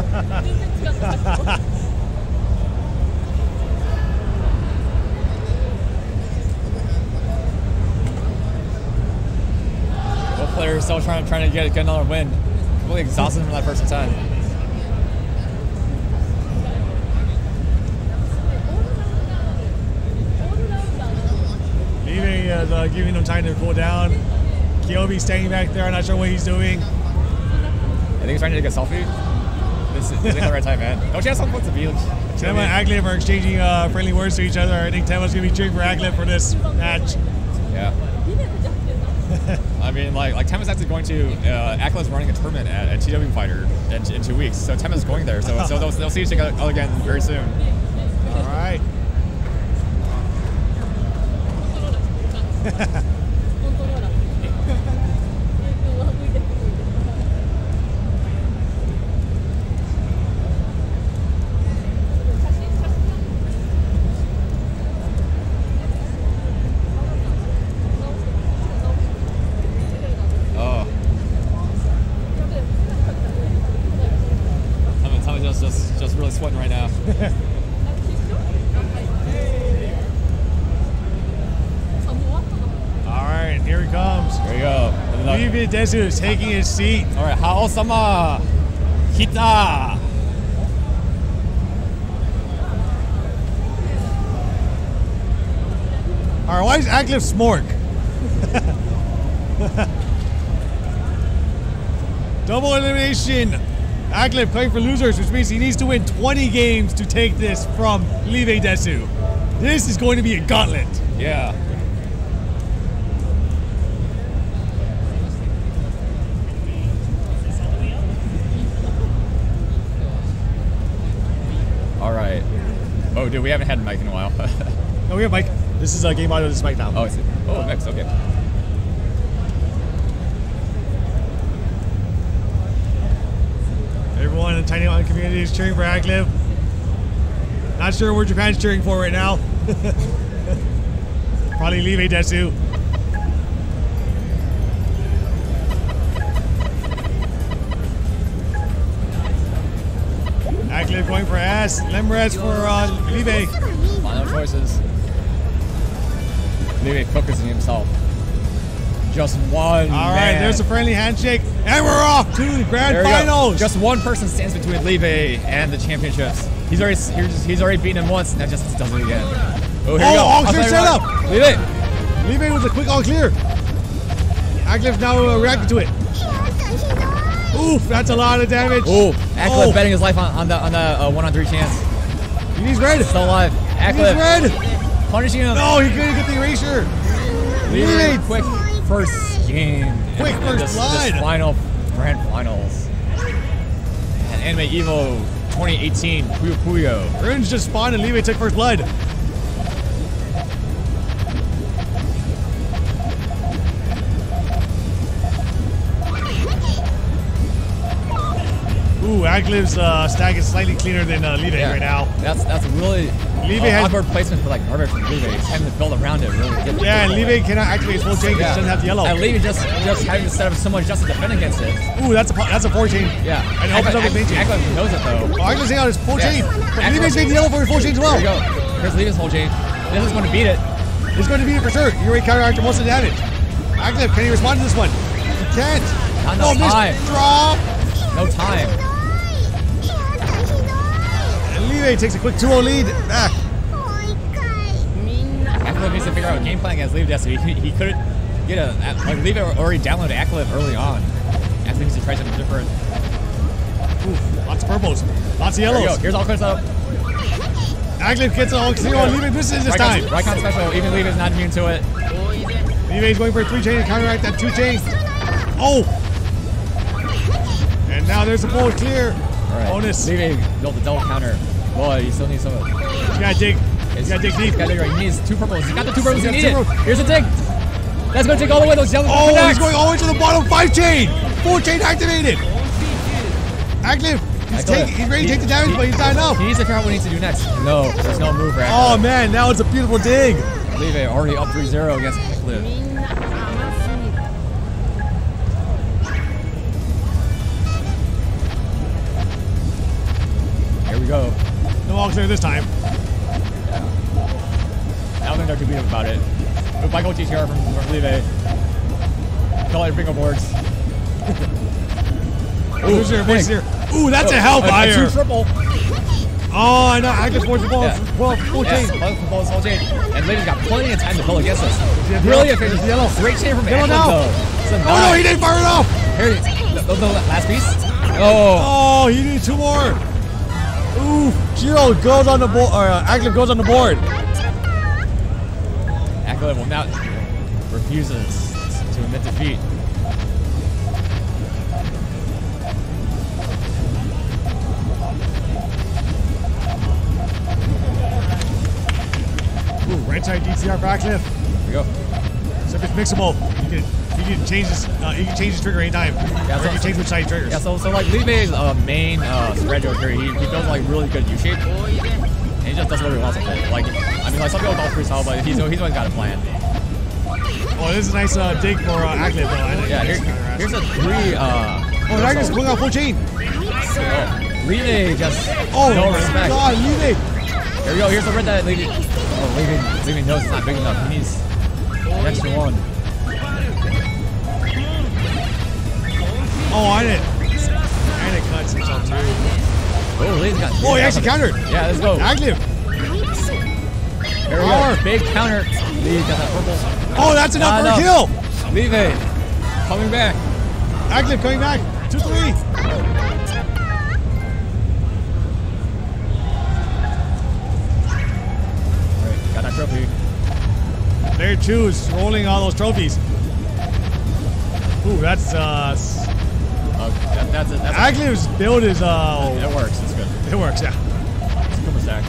Both players still trying trying to get, get another win. Completely exhausted from that first time. Leaving is uh, giving them time to cool down. Kyobi standing back there. I'm not sure what he's doing. I think he's trying to take a selfie. This is, the right time, man. Don't you have something to be? Tema and Aglev are exchanging uh, friendly words to each other. I think Tema's going to be cheering for Aglev for this match. Yeah. I mean, like, like Tema's actually going to uh, Aklev's running a tournament at, at TW Fighter in, in two weeks, so Tema's going there. So, so they'll, they'll see each other again very soon. All right. Oh. Tema, Tema's just, just, just really sweating right now. All right, here he comes. There you go. And then- Levi Desu is taking his seat. All right, Hao-sama, Kita. Uh, All right, why is Aglev smork? Double elimination. Aglev playing for losers, which means he needs to win 20 games to take this from Live Desu. This is going to be a gauntlet. Yeah. All right. Oh, dude, we haven't had Mike in a while. Oh, we have Mike. This is a game audio. This is Mike now. oh, I see. Oh, next. Okay. Everyone in the Tiny Island community is cheering for Aglev. Not sure where Japan's cheering for right now. Probably Live Desu. Going for S. Lemres for uh, Live. Final choices. Maybe focusing himself. Just one. All right, man. there's a friendly handshake, and we're off to the grand There finals. Just one person stands between Live and the championships. He's already he's, he's already beaten him once. Now just does it again. Oh, here Oh, we go. all I'll clear tell you setup. what. Leave it. Live a quick all clear. Aglev's now uh, reacting to it. Oof, that's a lot of damage. Oh, Ackliff Oh. betting his life on, on the on the uh, one on three chance. He needs red. Still alive. He needs red. punishing him. No, he couldn't get the erasure. Leave Lead. quick first game. Quick in first this. This final grand finals. And Anime Evo 2018 Puyo Puyo. Runes just spawned and Live took first blood. Aglev's uh, stack is slightly cleaner than uh, Live right now. That's that's really Live uh, has- awkward placement for like garbage from Live. He's having to build around it really. Get Yeah, and Live cannot activate his full chain because he doesn't have the yellow. And Live just just having to set up so much just to defend against it. Ooh, that's a that's a four chain. Yeah. And it opens up his main chain. Ackliff knows it though. Oh, taking out his full Yeah. chain. Aglev's- Live's making yellow for his full chain as well. There you go. Here's Liva's whole chain. This is going to beat it. He's going to beat it for sure. You already counteracted most of the damage. Aglev, can he respond to this one? He can't. Not oh, time. drop. No time. Live takes a quick 2-0 lead. Back. Ackliff needs to figure out a game plan against Liva Destiny. He, he could get a like Liva already downloaded Ackliff early on. Ackliff needs to try something different. Ooh, lots of purples. Lots of yellows. go. Here's all clears up. Aglev gets all clear oh, on Live misses this time. Rycon special. Even Liva's not immune to it. Live's going for a 3 chain to counteract that 2 chain. Oh! And now there's a full clear. All right. Bonus. Liva built a double counter. Boy, you still need some. of it. You gotta dig. You gotta dig deep. He's got to dig right. He needs two purples. He's got the two purples. He He's needs it. Here's a dig. That's going to take all the way. Those yellows. Oh, connect. he's going all the way to the bottom 5 chain. 4 chain activated. Aglev, he's, Ackliff, taking, he's ready to he- take the damage, he- but he's not enough. He needs to figure out what he needs to do next. No, there's no move for Oh man, now it's a beautiful dig. Liva already up 3-0 against Ackliff. Clear this time. I don't think they're too beat up about it. But Michael TTR from, from Live. Call it bingo boards. Ooh, who's here? Who's here? Ooh, that's a A hellfire. two triple. Oh, I know. I can force the ball. Yeah. Well, full Yeah, chain. both both whole chain. And Lady's got plenty of time to build against us. Yeah, Really yellow. Great chain from Yellow now. Oh no, he didn't fire it off. Here it is. The, the, the last piece. Oh. Oh, he needed two more. Ooh, Shiro goes on the board. Or uh, Ackland goes on the board. Eklund will now refuses to admit defeat. Ooh, right side GTR for Ackland. Here we go. So if it's mixable, you can you can change this. Uh, you can change his trigger anytime. Yeah, or so- you can change which side he triggers. Yeah, so so like Libe's uh, main uh, spread joke here, he, he builds like really good U shape, and he just does whatever he wants with it. Like I mean, like some people call freestyle, but he's he's always got a plan. Oh, this is a nice uh, dig for uh, Ackland though. I Yeah, here, here's a three. Uh, Oh, Ackland's going out full chain. oh, Libe just Oh no my respect. God, leave it. Here we go. Here's the red that Libe. Oh, Libe, Libe knows it's not big enough. He needs an extra one. Oh, I didn't. I didn't cut himself too. Oh, Libe's got. Oh, he actually countered. Yeah, let's go. Ackland. Here we Power. go. Big counter. Libe got that purple. Oh, that's enough Not for a enough. kill. Libe coming back. Ackland coming back. Two, three. All right, got that trophy. There two is rolling all those trophies. Ooh, that's uh. That's it. That's it. Ackland's build is uh. It works. It's good. It works, yeah. It's a Kuma stack.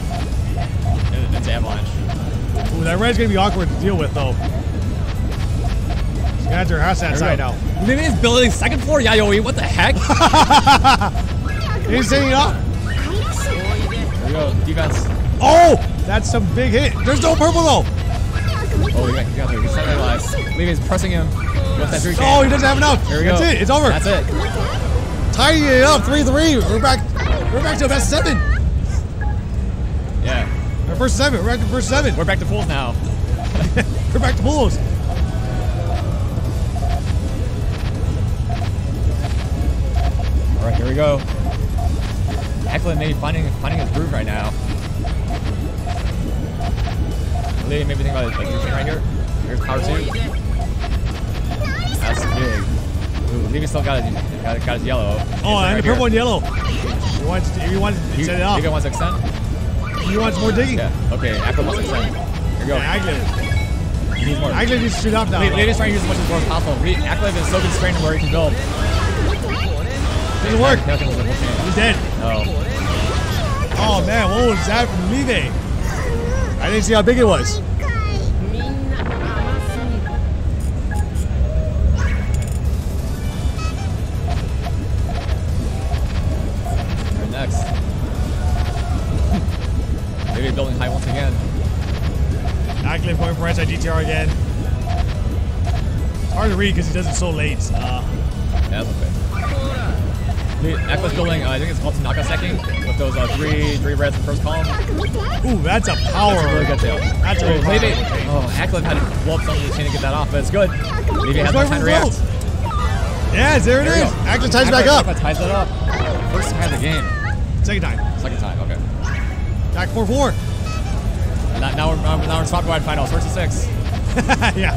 It, it's avalanche. Ooh, that red's gonna be awkward to deal with though. She's gonna have to harass that There side go. now. Libe is building second floor Yayoi. What the heck? He's setting it up. There we go. Defense. Oh, that's some big hit. There's no purple though. Oh, he got, he got there. He's setting live. Libe is pressing him with that three Oh, he doesn't have enough. There we go. That's it. It's over. That's it. Tidying it up. Three three. We're back. We're back to a best seven. Yeah. Our first seven. We're back to first seven. We're back to pools now. We're back to Bulls. All right, here we go. Eklund maybe finding finding his groove right now. Maybe maybe think about it, like this thing right here. Here's power two. Oh, That's big. Ooh, Levy still got his, got his yellow. Oh, and the purple and yellow. He wants. To, he wants to He, set it up. Levy wants extend. He wants more digging. Yeah. Okay, Eklund wants to extend. Here we go. Yeah, Ackland. He needs more. Ackland needs to shoot up now. Le- Levy's trying to use as much as as possible. Eklund is so constrained where he can build. Didn't work. Now can build the whole chain. He's dead. Oh. Oh man, what was that from Levy? I didn't see how big it was. Ackland going GTR again. It's hard to read because he does it so late. Uh, Yeah, that's okay. The Eklund's building, uh, I think it's called Tanaka stacking with those uh, three three reds in the first column. ooh, that's a power. That's a really good deal. That's a oh, really Levy, oh, Eklund had to blow up something to get that off, but it's good. Levy has He's no time to react. gold. Yes, there it There we is. Ackland ties back up. Eklund ties that up. First time of the game. Second time. Second time, okay. Back 4 4. Now, now, we're, now we're in spot wide finals, first to six. yeah.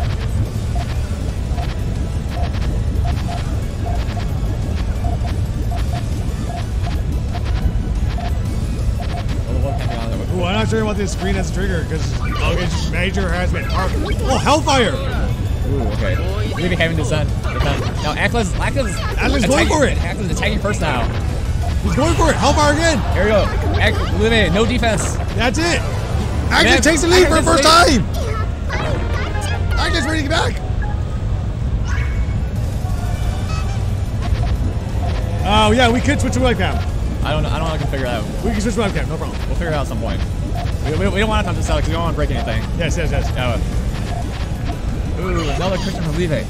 Oh, the one can't be on there. Ooh, I'm not sure about this screen as a trigger because oh, it's major harassment. Oh, Hellfire. Ooh, okay. Levy having to defend. Now, Eklund's, Eklund's, Eklund's going for it. Eklund's attacking first now. He's going for it. Hellfire again. Here we go. Levy, no defense. That's it. Ackland Yeah, takes the lead for the first takes time. Ackland's ready to get back. Oh, yeah, we could switch to webcam. I don't know. I don't know how I can figure it out. We can switch to webcam, no problem. We'll figure it out at some point. We, we, we don't want to touch this out because we don't want to break anything. Yes, yes, yes. Yeah. but- Ooh, another Christian from Levy.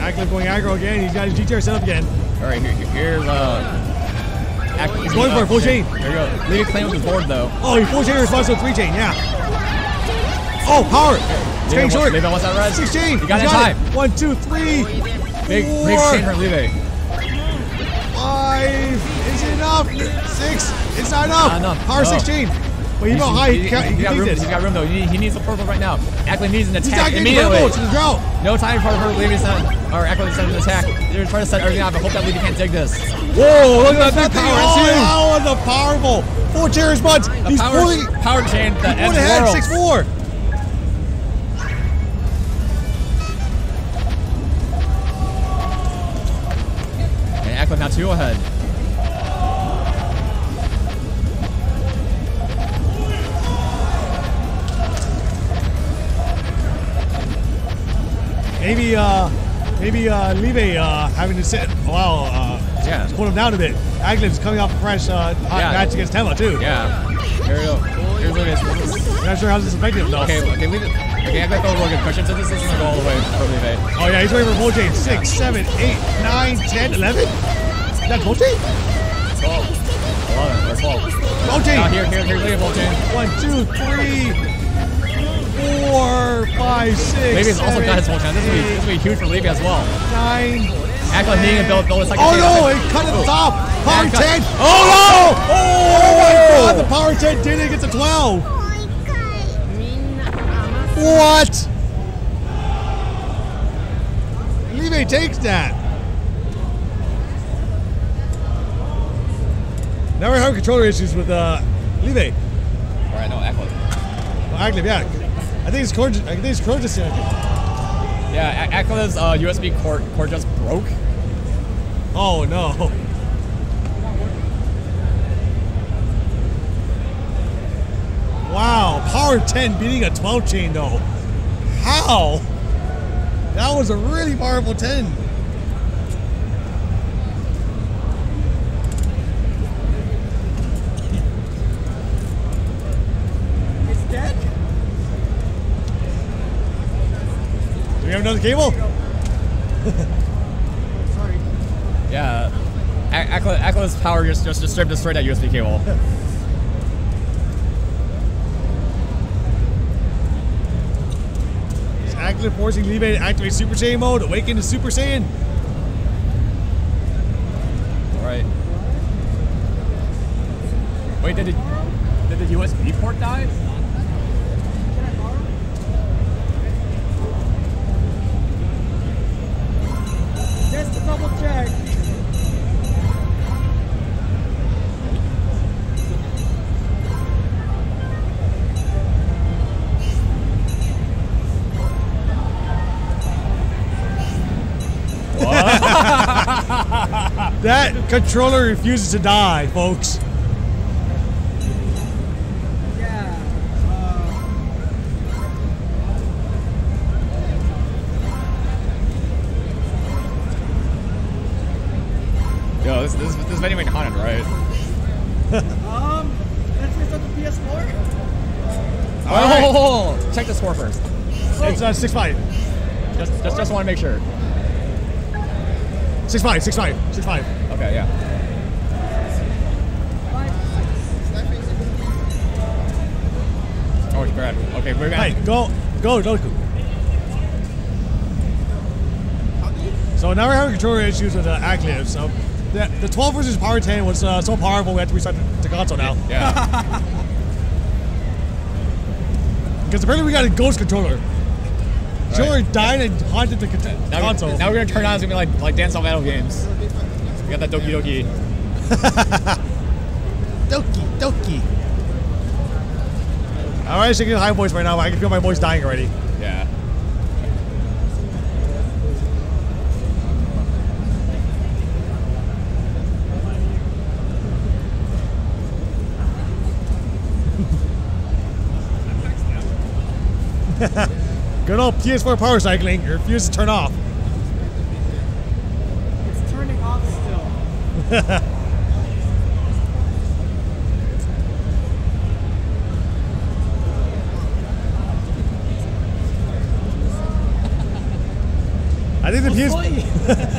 Ackland going aggro again. He's got his GTR set up again. All right, here, here- here's uh. He's going for it, full chain. There you go. Levy playing with his board though. Oh, he full chain response to a three chain, yeah. Oh, power. It's getting short. Levy wants that red. Six chain. You got He's it time. One, two, three. Big, big chain from Levy. Five. Is it enough? Six. It's not enough. Not enough. Power No. 16. But you know how he, ca- he, he's got needs room. He's got room though. He, he needs the purple right now. Ackley needs an He's attack not getting immediately. purple to the drought. No time for her to send, or Echo to send an attack. They're trying to set everything up. I hope that Levy can't dig this. Whoa, look at that big power. Oh, the powerful. Four chairs butts. The He's power, pulling. power chain ends pulling ahead. 6-4. And Echo now two ahead. Maybe, uh, maybe uh, Live uh, having to sit. Wow, uh, Yeah. just pull him down a bit. Agliv's coming off a fresh uh, hot Yeah. match against Tema too. Yeah. Here we go. Here's what it is. I'm not sure how this is effective though. Okay, okay, leave it. Okay, throw a real good cushion to this. This is gonna all the way for Levy. Oh yeah, he's waiting for Voltage. Six, seven, eight, nine, ten, eleven. Is that Voltage? 12. 11 or 12. Now Voltage. here, here, here's Levy Voltaine. One, two, three, four, five, six. Levy's also got his Voltaine. This is gonna be, this is be huge for Levy as well. nine. Act like me and Bill, Bill is like Oh no, he cut it top. Power Act 10! Oh no! Oh, oh, my god, oh! the power 10 Didn't get a 12! What? Live takes that. Now we're having controller issues with uh, Live. All right, no, know Aklib. Well, Aklib, yeah. I think it's Corja. I think it's Corja's just. Yeah, Aklib's uh, USB cord cord just broke. Oh no. Wow, power 10 beating a 12 chain though. How? That was a really powerful 10. It's dead? Do we have another cable? Yeah. Echo's power just, just, just straight, destroyed that USB cable. Is active forcing Libe to activate Super Saiyan mode, awaken to Super Saiyan. Alright. Wait, did it, did the USB port die? That controller refuses to die, folks. Yeah. Yo, this, this, this vending machine haunted, right? um, let's restart the PS4. Oh, check the score first. It's uh, 6 5. Just, just, just want to make sure. 6 5, 6 5, 6 5. Okay, yeah. Oh, crap. Okay, we're gonna. Hey, go, go, Doku. So now we're having controller issues with uh, Active. So the, the 12 versus Power 10 was uh, so powerful we had to reset the, the console now. Yeah. Because apparently we got a ghost controller. Controller died and haunted the con- Now, console. now we're gonna turn on. It's gonna be like like Dance Salvado games. We got that Doki Doki. Doki, Doki. All right, singing a high voice right now. but I can feel my voice dying already. Yeah. Good old PS4 power cycling refuses to turn off. It's turning off still. I think the PS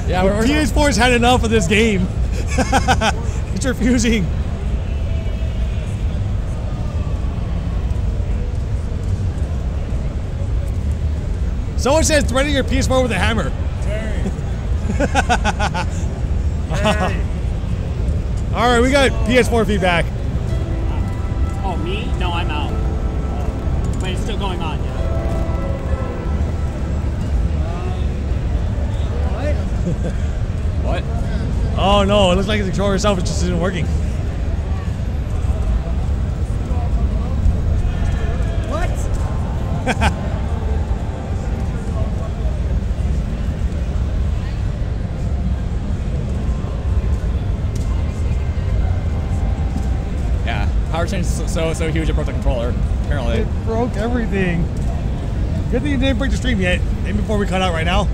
Yeah, we're, we're, PS4's had enough of this game. it's refusing. Someone says threatening your PS4 with a hammer. All right, we got PS4 feedback. Oh, me? No, I'm out. Wait, it's still going on, yeah. What? Oh no, it looks like the controller itself is just isn't working. What? Yeah. Power change is so so, huge it broke the controller. Apparently. It broke everything. Good thing you didn't break the stream yet. Maybe before we cut out right now.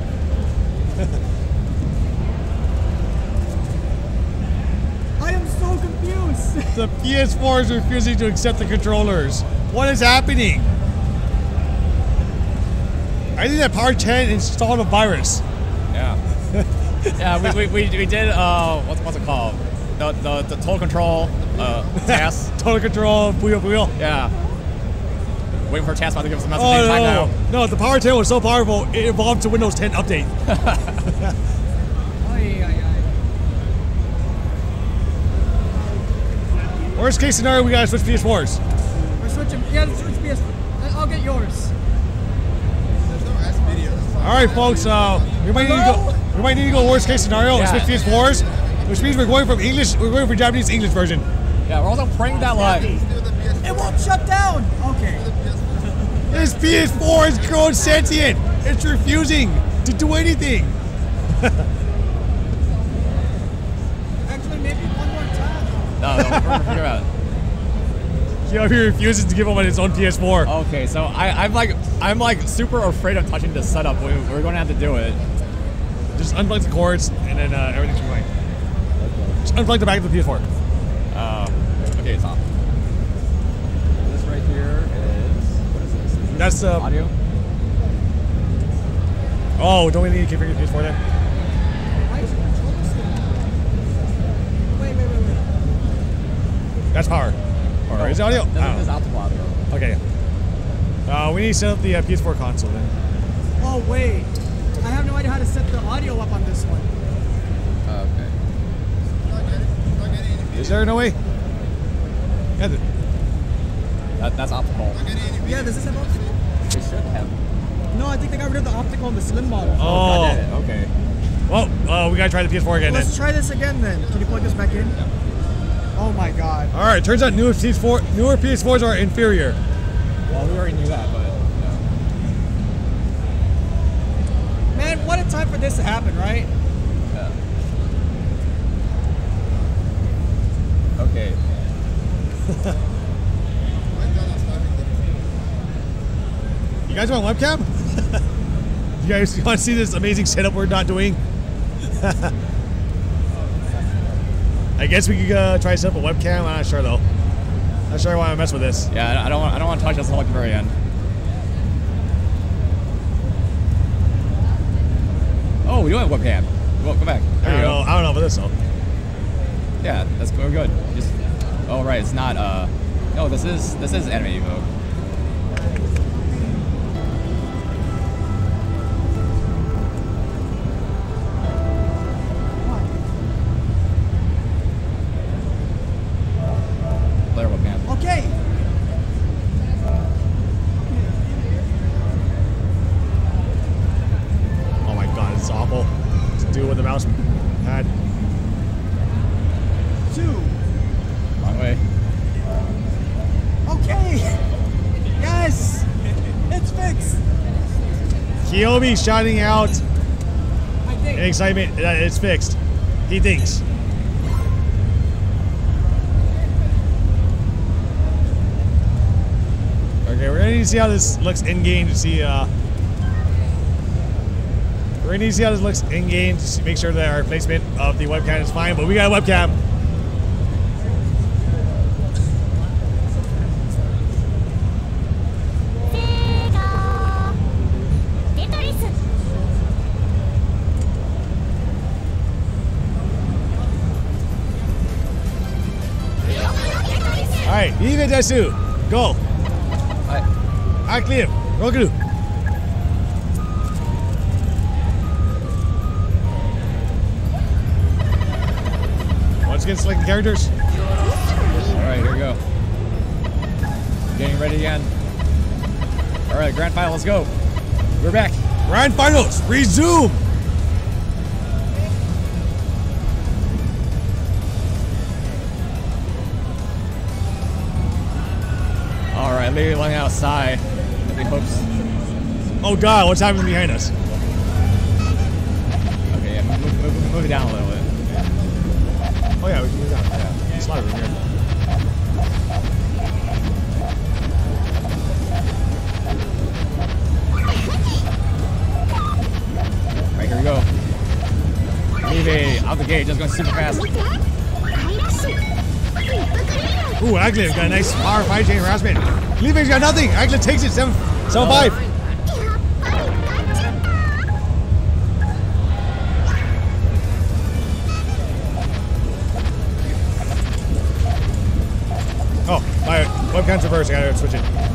I am so confused. The PS4 is refusing to accept the controllers. What is happening? I think that Power 10 installed a virus. Yeah. yeah, we, we, we, we did uh what's what's it called? The the, the total control uh task. Total control, Puyo Puyo. Yeah. Waiting for taskmaster to give us a message Oh anytime no. now. No, the Power 10 was so powerful, it evolved to Windows 10 update. Worst case scenario, we gotta switch PS4s. We're switching. Yeah, let's switch PS. I- I'll get yours. There's no S videos. All right, folks. Uh, we might need to go. We might need to go worst case scenario and Yeah. switch PS4s, which means we're going from English. We're going for Japanese English version. Yeah, we're also praying that like It won't shut down. Okay. This PS4 is grown sentient. It's refusing to do anything. Actually, maybe one more time. no, no, we're gonna figure out. You know, he refuses to give him his own PS4. Okay, so I, I'm like I'm like super afraid of touching this setup. We, we're gonna have to do it. Just unplug the cords, and then uh, everything's fine. Just unplug the back of the PS4. Uh, okay, it's off. This right here is what is this? Is this That's uh, audio. Oh, don't we need to configure the PS4 then? Why is your controller still? Wait, wait, wait, wait. That's power. Or is it audio? This, I this is don't optical audio. Okay. Uh, we need to set up the uh, PS4 console then. Oh wait, I have no idea how to set the audio up on this one. Uh, okay. Is there no way? Yeah, the- That, that's optical. Yeah, does this have optical? It should have. No, I think they got rid of the optical in the slim model. Oh. Got it. Okay. Well, uh, we gotta try the PS4 again then. Let's try this again then. Can you plug this back in? Oh my god. All right. Turns out newer PS4 newer PS4s are inferior. Well, we already knew that, but yeah. Man, what a time for this to happen, right? Okay. You guys want webcam? you guys want to see this amazing setup we're not doing? I guess we could uh, try to set up a webcam. I'm not sure though. I'm not sure why I want to mess with this. Yeah, I- don't want I don't want to touch this until like the very end. Oh, we do have webcam. Well, go back. There I you don't go. know. I don't know about this though. Yeah, that's we're good. Oh right, it's not uh no this is this is animated mode. Kiyomi shouting out I in think. excitement it's fixed. He thinks. Okay, we're gonna need to see how this looks in game to see. Uh, we're gonna need to see how this looks in game to see, make sure that our placement of the webcam is fine. But we got a webcam. Eve Desu, go. I, Active. Roku. Once again selecting characters. All right, here we go. Getting ready again. All right, grand final. Let's go. We're back. Grand finals, resume. All right, Lady Long outside. Maybe hopes. Oh God, what's happening behind us? Okay, yeah, move, move, move, it down a little bit. Oh yeah, we can move down. Yeah, it's a lot of room here. Right, here we go. Levy out the gate, just going super fast. Ooh, Aglev got a nice power five chain harassment. Leaving's got nothing. Aglev takes it seven, seven five. Oh, my webcam's reversed. I gotta switch it.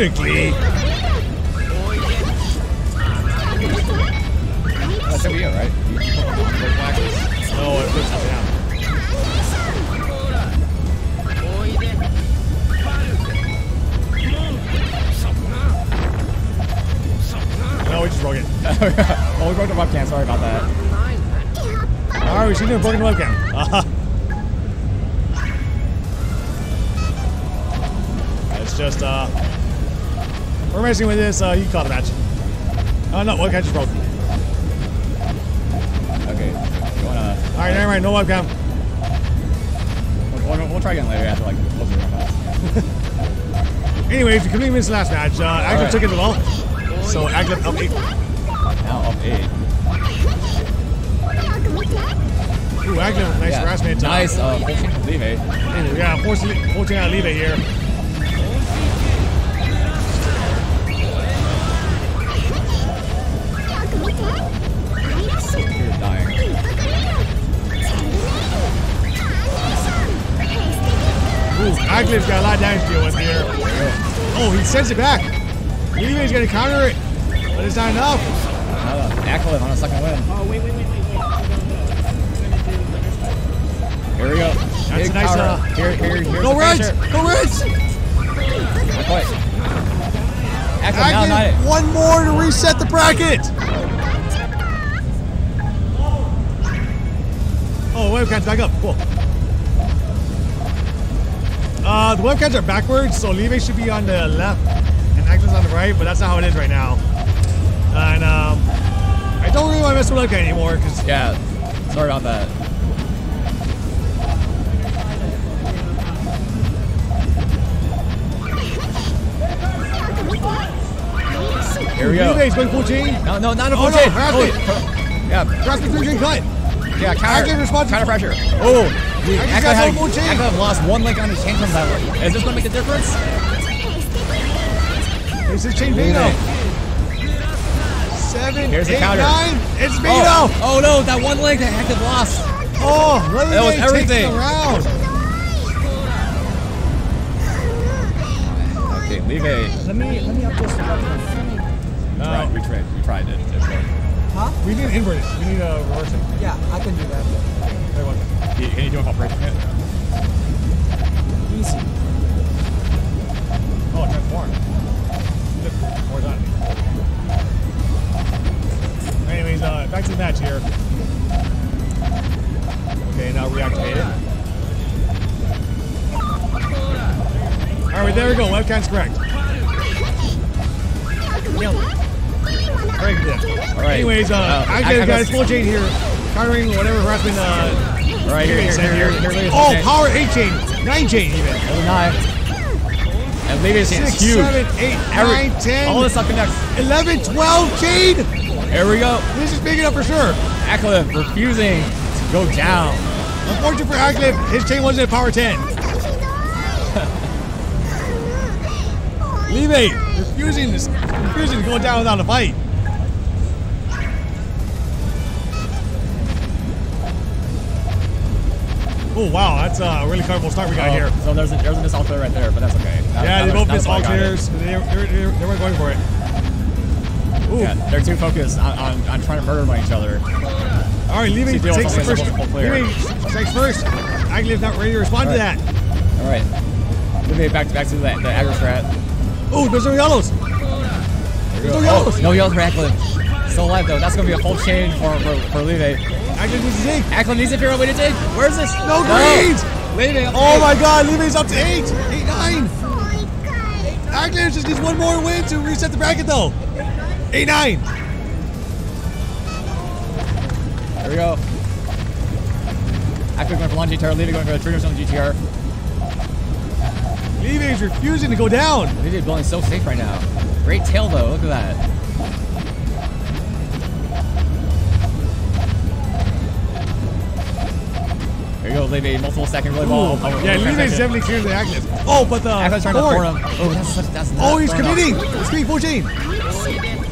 Flip vertically. That should be it, right? You- you put on brake waxes. No, it down. No, we just broke it. oh, we broke the webcam. Sorry about that. All right, we should do a broken webcam. Uh-huh. It's just, uh, we're messing with this. Uh, you caught a match. Oh, no, webcam just broke. Okay, you wanna? All right, never mind, no webcam. We'll, we'll, we'll try again later after like of the rounds. Anyways, we completely missed the last match. Uh, Aglet right. took it as well. So Aglet up eight. Now up eight. Ooh, Aglet nice Yeah, harassment. uh, Nice. Uh, full change from Levy. Ooh, yeah, 14, 14 out it here. Ooh, Aglet's got a lot of damage to deal with here. Oh, he sends it back. Levi's gonna counter it, but it's not enough. Uh, Acolyte on a second win. Oh, wait, wait, wait, wait, wait. Here we go. That's Big a nice, power. uh, here, here, here's Go the Reds! finisher. Go Reds! Not quite. Acolyte now not it. One more to reset the bracket. Oh, webcam's back up. Cool. Uh, the webcams are backwards, so Leve should be on the left and Aglet's on the right, but that's not how it is right now. And um, I don't really want to mess with webcam anymore because Yeah. Sorry about that. Here we go. Leve's going full chain. No, no, not a Oh, full no, chain. Oh, yeah, three chain cut. yeah, counter, responds- counter pressure. Oh, dude, Aglet Acolyte got had- no full lost one leg on his chain from that way. Is this going to make a difference? This is chain bingo. Seven, Here's the eight, counter. nine. It's bingo. Oh, oh no, that one link that Active lost. Oh, Leve That was takes everything. the round. Okay, leave a. Let me let me up this. Uh, we tried. We tried it. It. Huh? we need to invert it. We need to reverse it. Yeah, I can do that. You- Can you do a operation it? Easy. Oh, transform. Flip horizontally. Anyways, uh, back to the match here. Okay, now reactivate it. All right, there we go. Webcam's correct. Very good. All right. Anyways, uh, Uh, I I- I got got- a full chain here, countering whatever harassment. Uh, All right, here, here, here, here, Oh, power 18, 19 even. Level nine. And leave it Six, huge. seven, eight, Every- nine, ten. All this up and connects. 11, 12 chain. Here we go. This is big enough for sure. Acolyte refusing to go down. Unfortunate for Aglev, his chain wasn't at power 10. Leve refusing this, refusing to go down without a fight. Oh wow, that's uh, a really colorful start we got Oh, here. So there's a, there's a miss all clear right there, but that's okay. That- Yeah, that they was- both that missed all clears. They, they, they, they were going for it. Ooh. Yeah, they're too focused on, on, on trying to murder by each other. All right, leaving See, takes the first. Leaving strikes first. Agliv's not ready to respond All to that. All right. Moving back to back to the, the aggro strat. Oh, there's no yellows. There's no yellows. Oh, no yellows for Ackland. Still alive though. That's gonna be a full chain for for, for Leve. Agliv needs to dig. Ackland needs to figure out a way to dig. Where's this? No greens. Leve. up Oh eight. my God, Levi's up to eight. Eight eight, eight nine. Agliv just needs one more win to reset the bracket though. Eight nine. Here we go. Ackland going for long GTR. Leve going for the triggers on the GTR. Levi is refusing to go down. Leve building so safe right now. Great tail though. Look at that. There you go, Leve. Multiple stacking really well. Ooh. Over- Yeah, over Levi's transaction. definitely clearing the Agliv. Oh, but the Ackland's trying to forward. throw him. Oh, that's such, that's Oh, he's committing. off. It's being 14.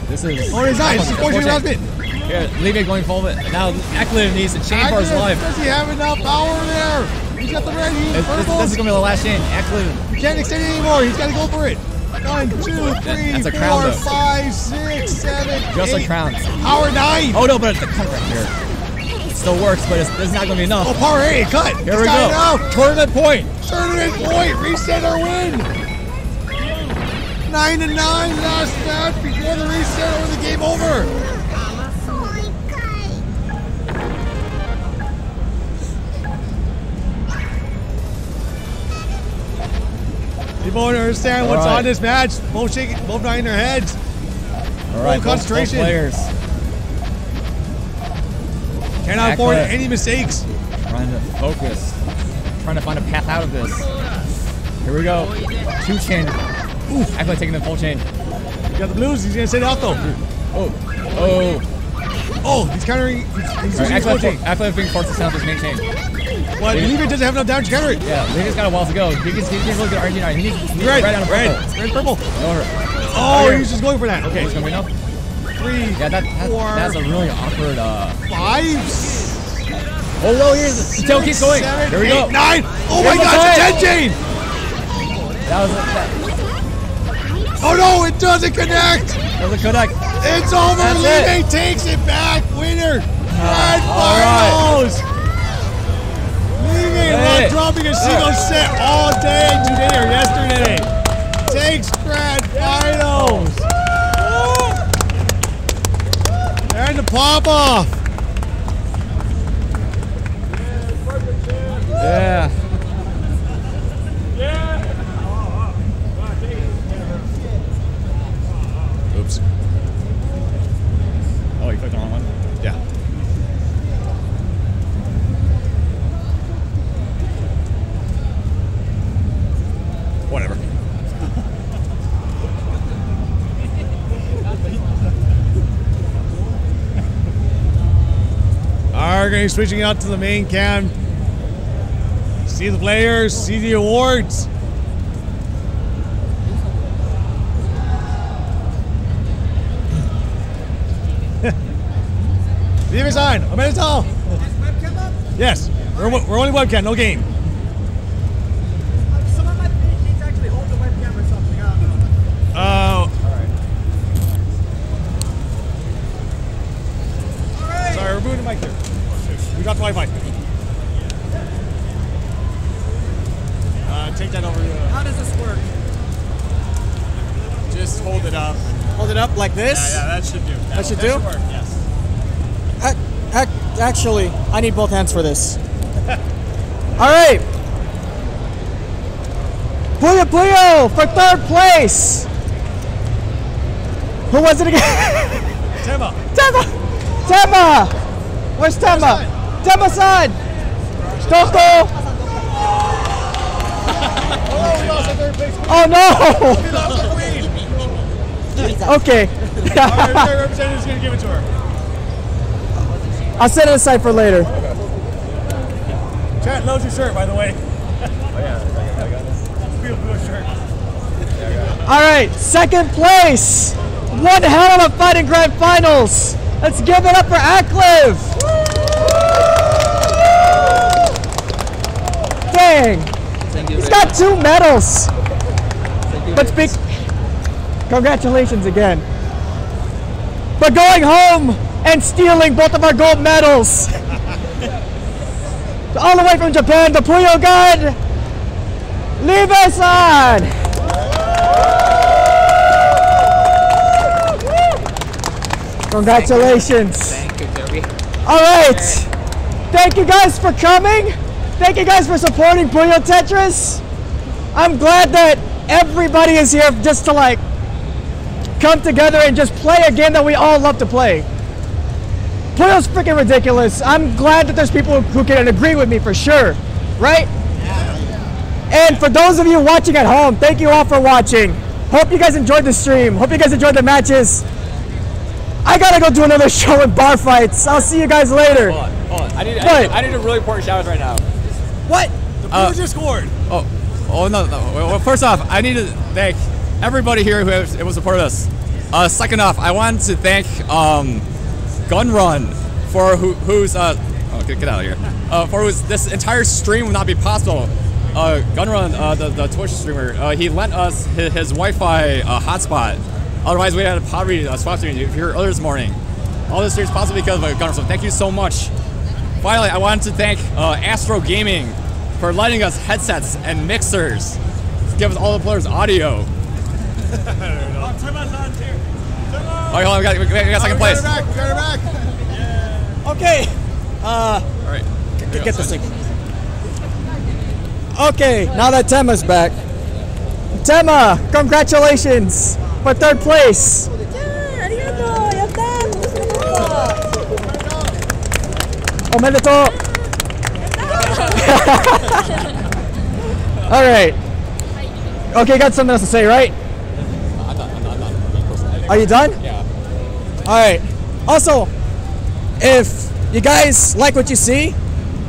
This is. Oh, he's not. This is 14 Four rounds chain. bit. Here, Leve going forward. Now, Eklund needs to chain for his life. Does he have enough power there? He's got the red heat. This, this, this is gonna be the last chain. Eklund. He can't extend it anymore. He's got to go for it. One, two, three, that's a crown, four, though. five, six, seven, Just eight. like crowns. Power nine. Oh no, but it's the cut right here. Still works, but it's, it's not gonna be enough. Oh, power eight. Cut. Here we go. out. Tournament point. Tournament point. Reset our win. Nine to nine. Last match before the reset or the game over. People don't understand All what's right. on this match. Both shaking, both nodding their heads. All right, both, both concentration. players Cannot Back afford left. any mistakes. trying to focus, trying to find a path out of this. Here we go. Two chain. Ooh, Eklund taking the full chain. You got the blues. He's gonna sit out though. Oh, oh. Oh, he's countering. He's, he's right, his Eklund, coaching. Eklund being forced to set up his main chain. But Levi doesn't have enough damage to counter it. Yeah, Levy's got a while to go. He he really good RNG now. He needs, he needs Red, red, out red, of purple. red, purple. No, Oh, here. he's just going for that. Okay, It's gonna be enough. Three, Yeah, that, that four, that's a really awkward. Uh, five, oh well, here's the tail keeps going. seven, Here we go. eight, nine. Oh my God, it's a ten chain. That was that, Oh no, it doesn't connect. a connect. It's over. That's Levi it. takes it back. Winner. Grand all right. finals. Levi Hey. not dropping a single set all day today or yesterday. Takes grand finals. And the pop off. Yeah. Oops. Oh, you clicked the wrong one. Yeah. Whatever. Are going to be switching out to the main cam. See the players, see the awards. Leave it on. I'm at all. Yes. We're, we're only webcam, no game. Someone might need to actually hold the webcam or something. I don't know. Uh, Sorry, we're moving the mic there. We got the Wi-Fi. Uh, take that over. Uh, How does this work? just hold it up. Hold it up like this? that should do. That should do? work, yes. Ac- ac- actually, I need both hands for this. All right. Puyo Puyo for third place. Who was it again? Tema. Tema! Tema! Where's Tema? Tema-san! Coco! Oh, we lost the third place. Oh no! We lost the queen. Okay. Our third representative's going to give it to her. I'll set it aside for later. Chat loves your shirt, by the way. Oh, yeah. I got this. Beautiful shirt. All right, second place. One hell of a fight in grand finals. Let's give it up for Ackliv. Dang! He's got two medals. But speak. Congratulations again. But going home and stealing both of our gold medals. All the way from Japan, the Puyo God, Libe-san. Congratulations. Thank you, Toby. All right. Thank you guys for coming. Thank you guys for supporting Puyo Tetris. I'm glad that everybody is here just to like come together and just play a game that we all love to play. Puyo's freaking ridiculous. I'm glad that there's people who can agree with me for sure, right? And for those of you watching at home, thank you all for watching. Hope you guys enjoyed the stream. Hope you guys enjoyed the matches. I gotta go do another show in bar fights. I'll see you guys later. Hold on, hold on. I need, I What? need, I need a really important shout out right now. What? Uh, the Blues just scored. Oh, oh no, no. Well, first off, I need to thank everybody here who has, who supported us. Uh, second off, I wanted to thank um, for who, who's uh, oh get, get out of here. Uh, for who's this entire stream would not be possible. Uh, uh, the, the Twitch streamer, uh, he lent us his, his Wi-Fi uh, hotspot. Otherwise, we had a poverty uh, swap stream if you're earlier this morning. All this is possible because of uh, Gun Run. So thank you so much. Finally, I wanted to thank uh, Astro Gaming for lending us headsets and mixers to give us all the players audio oh, Timon's on here. Timon! All right, hold on. We got, we got, second place. Got her back. We got her back. Yeah. Okay. Uh, All right. Get, get this thing. Okay, now that Tema's back. Tema, congratulations for third place. Omedetou. All right. Okay, got something else to say, right? Are you done? Yeah. All right. Also, if you guys like what you see,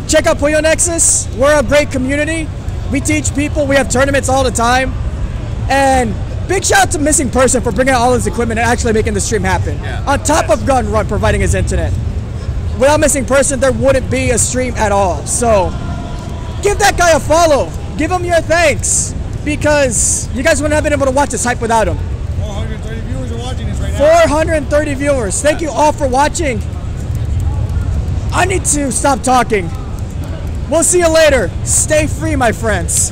check out Puyo Nexus. We're a great community. We teach people. We have tournaments all the time. And big shout out to Missing Person for bringing out all his equipment and actually making the stream happen. Yeah. On top of Gun Run providing his internet. Without Missing Person, there wouldn't be a stream at all. So give that guy a follow. Give him your thanks. Because you guys wouldn't have been able to watch this hype without him. 430 viewers. Thank you all for watching. I need to stop talking. We'll see you later. Stay free, my friends.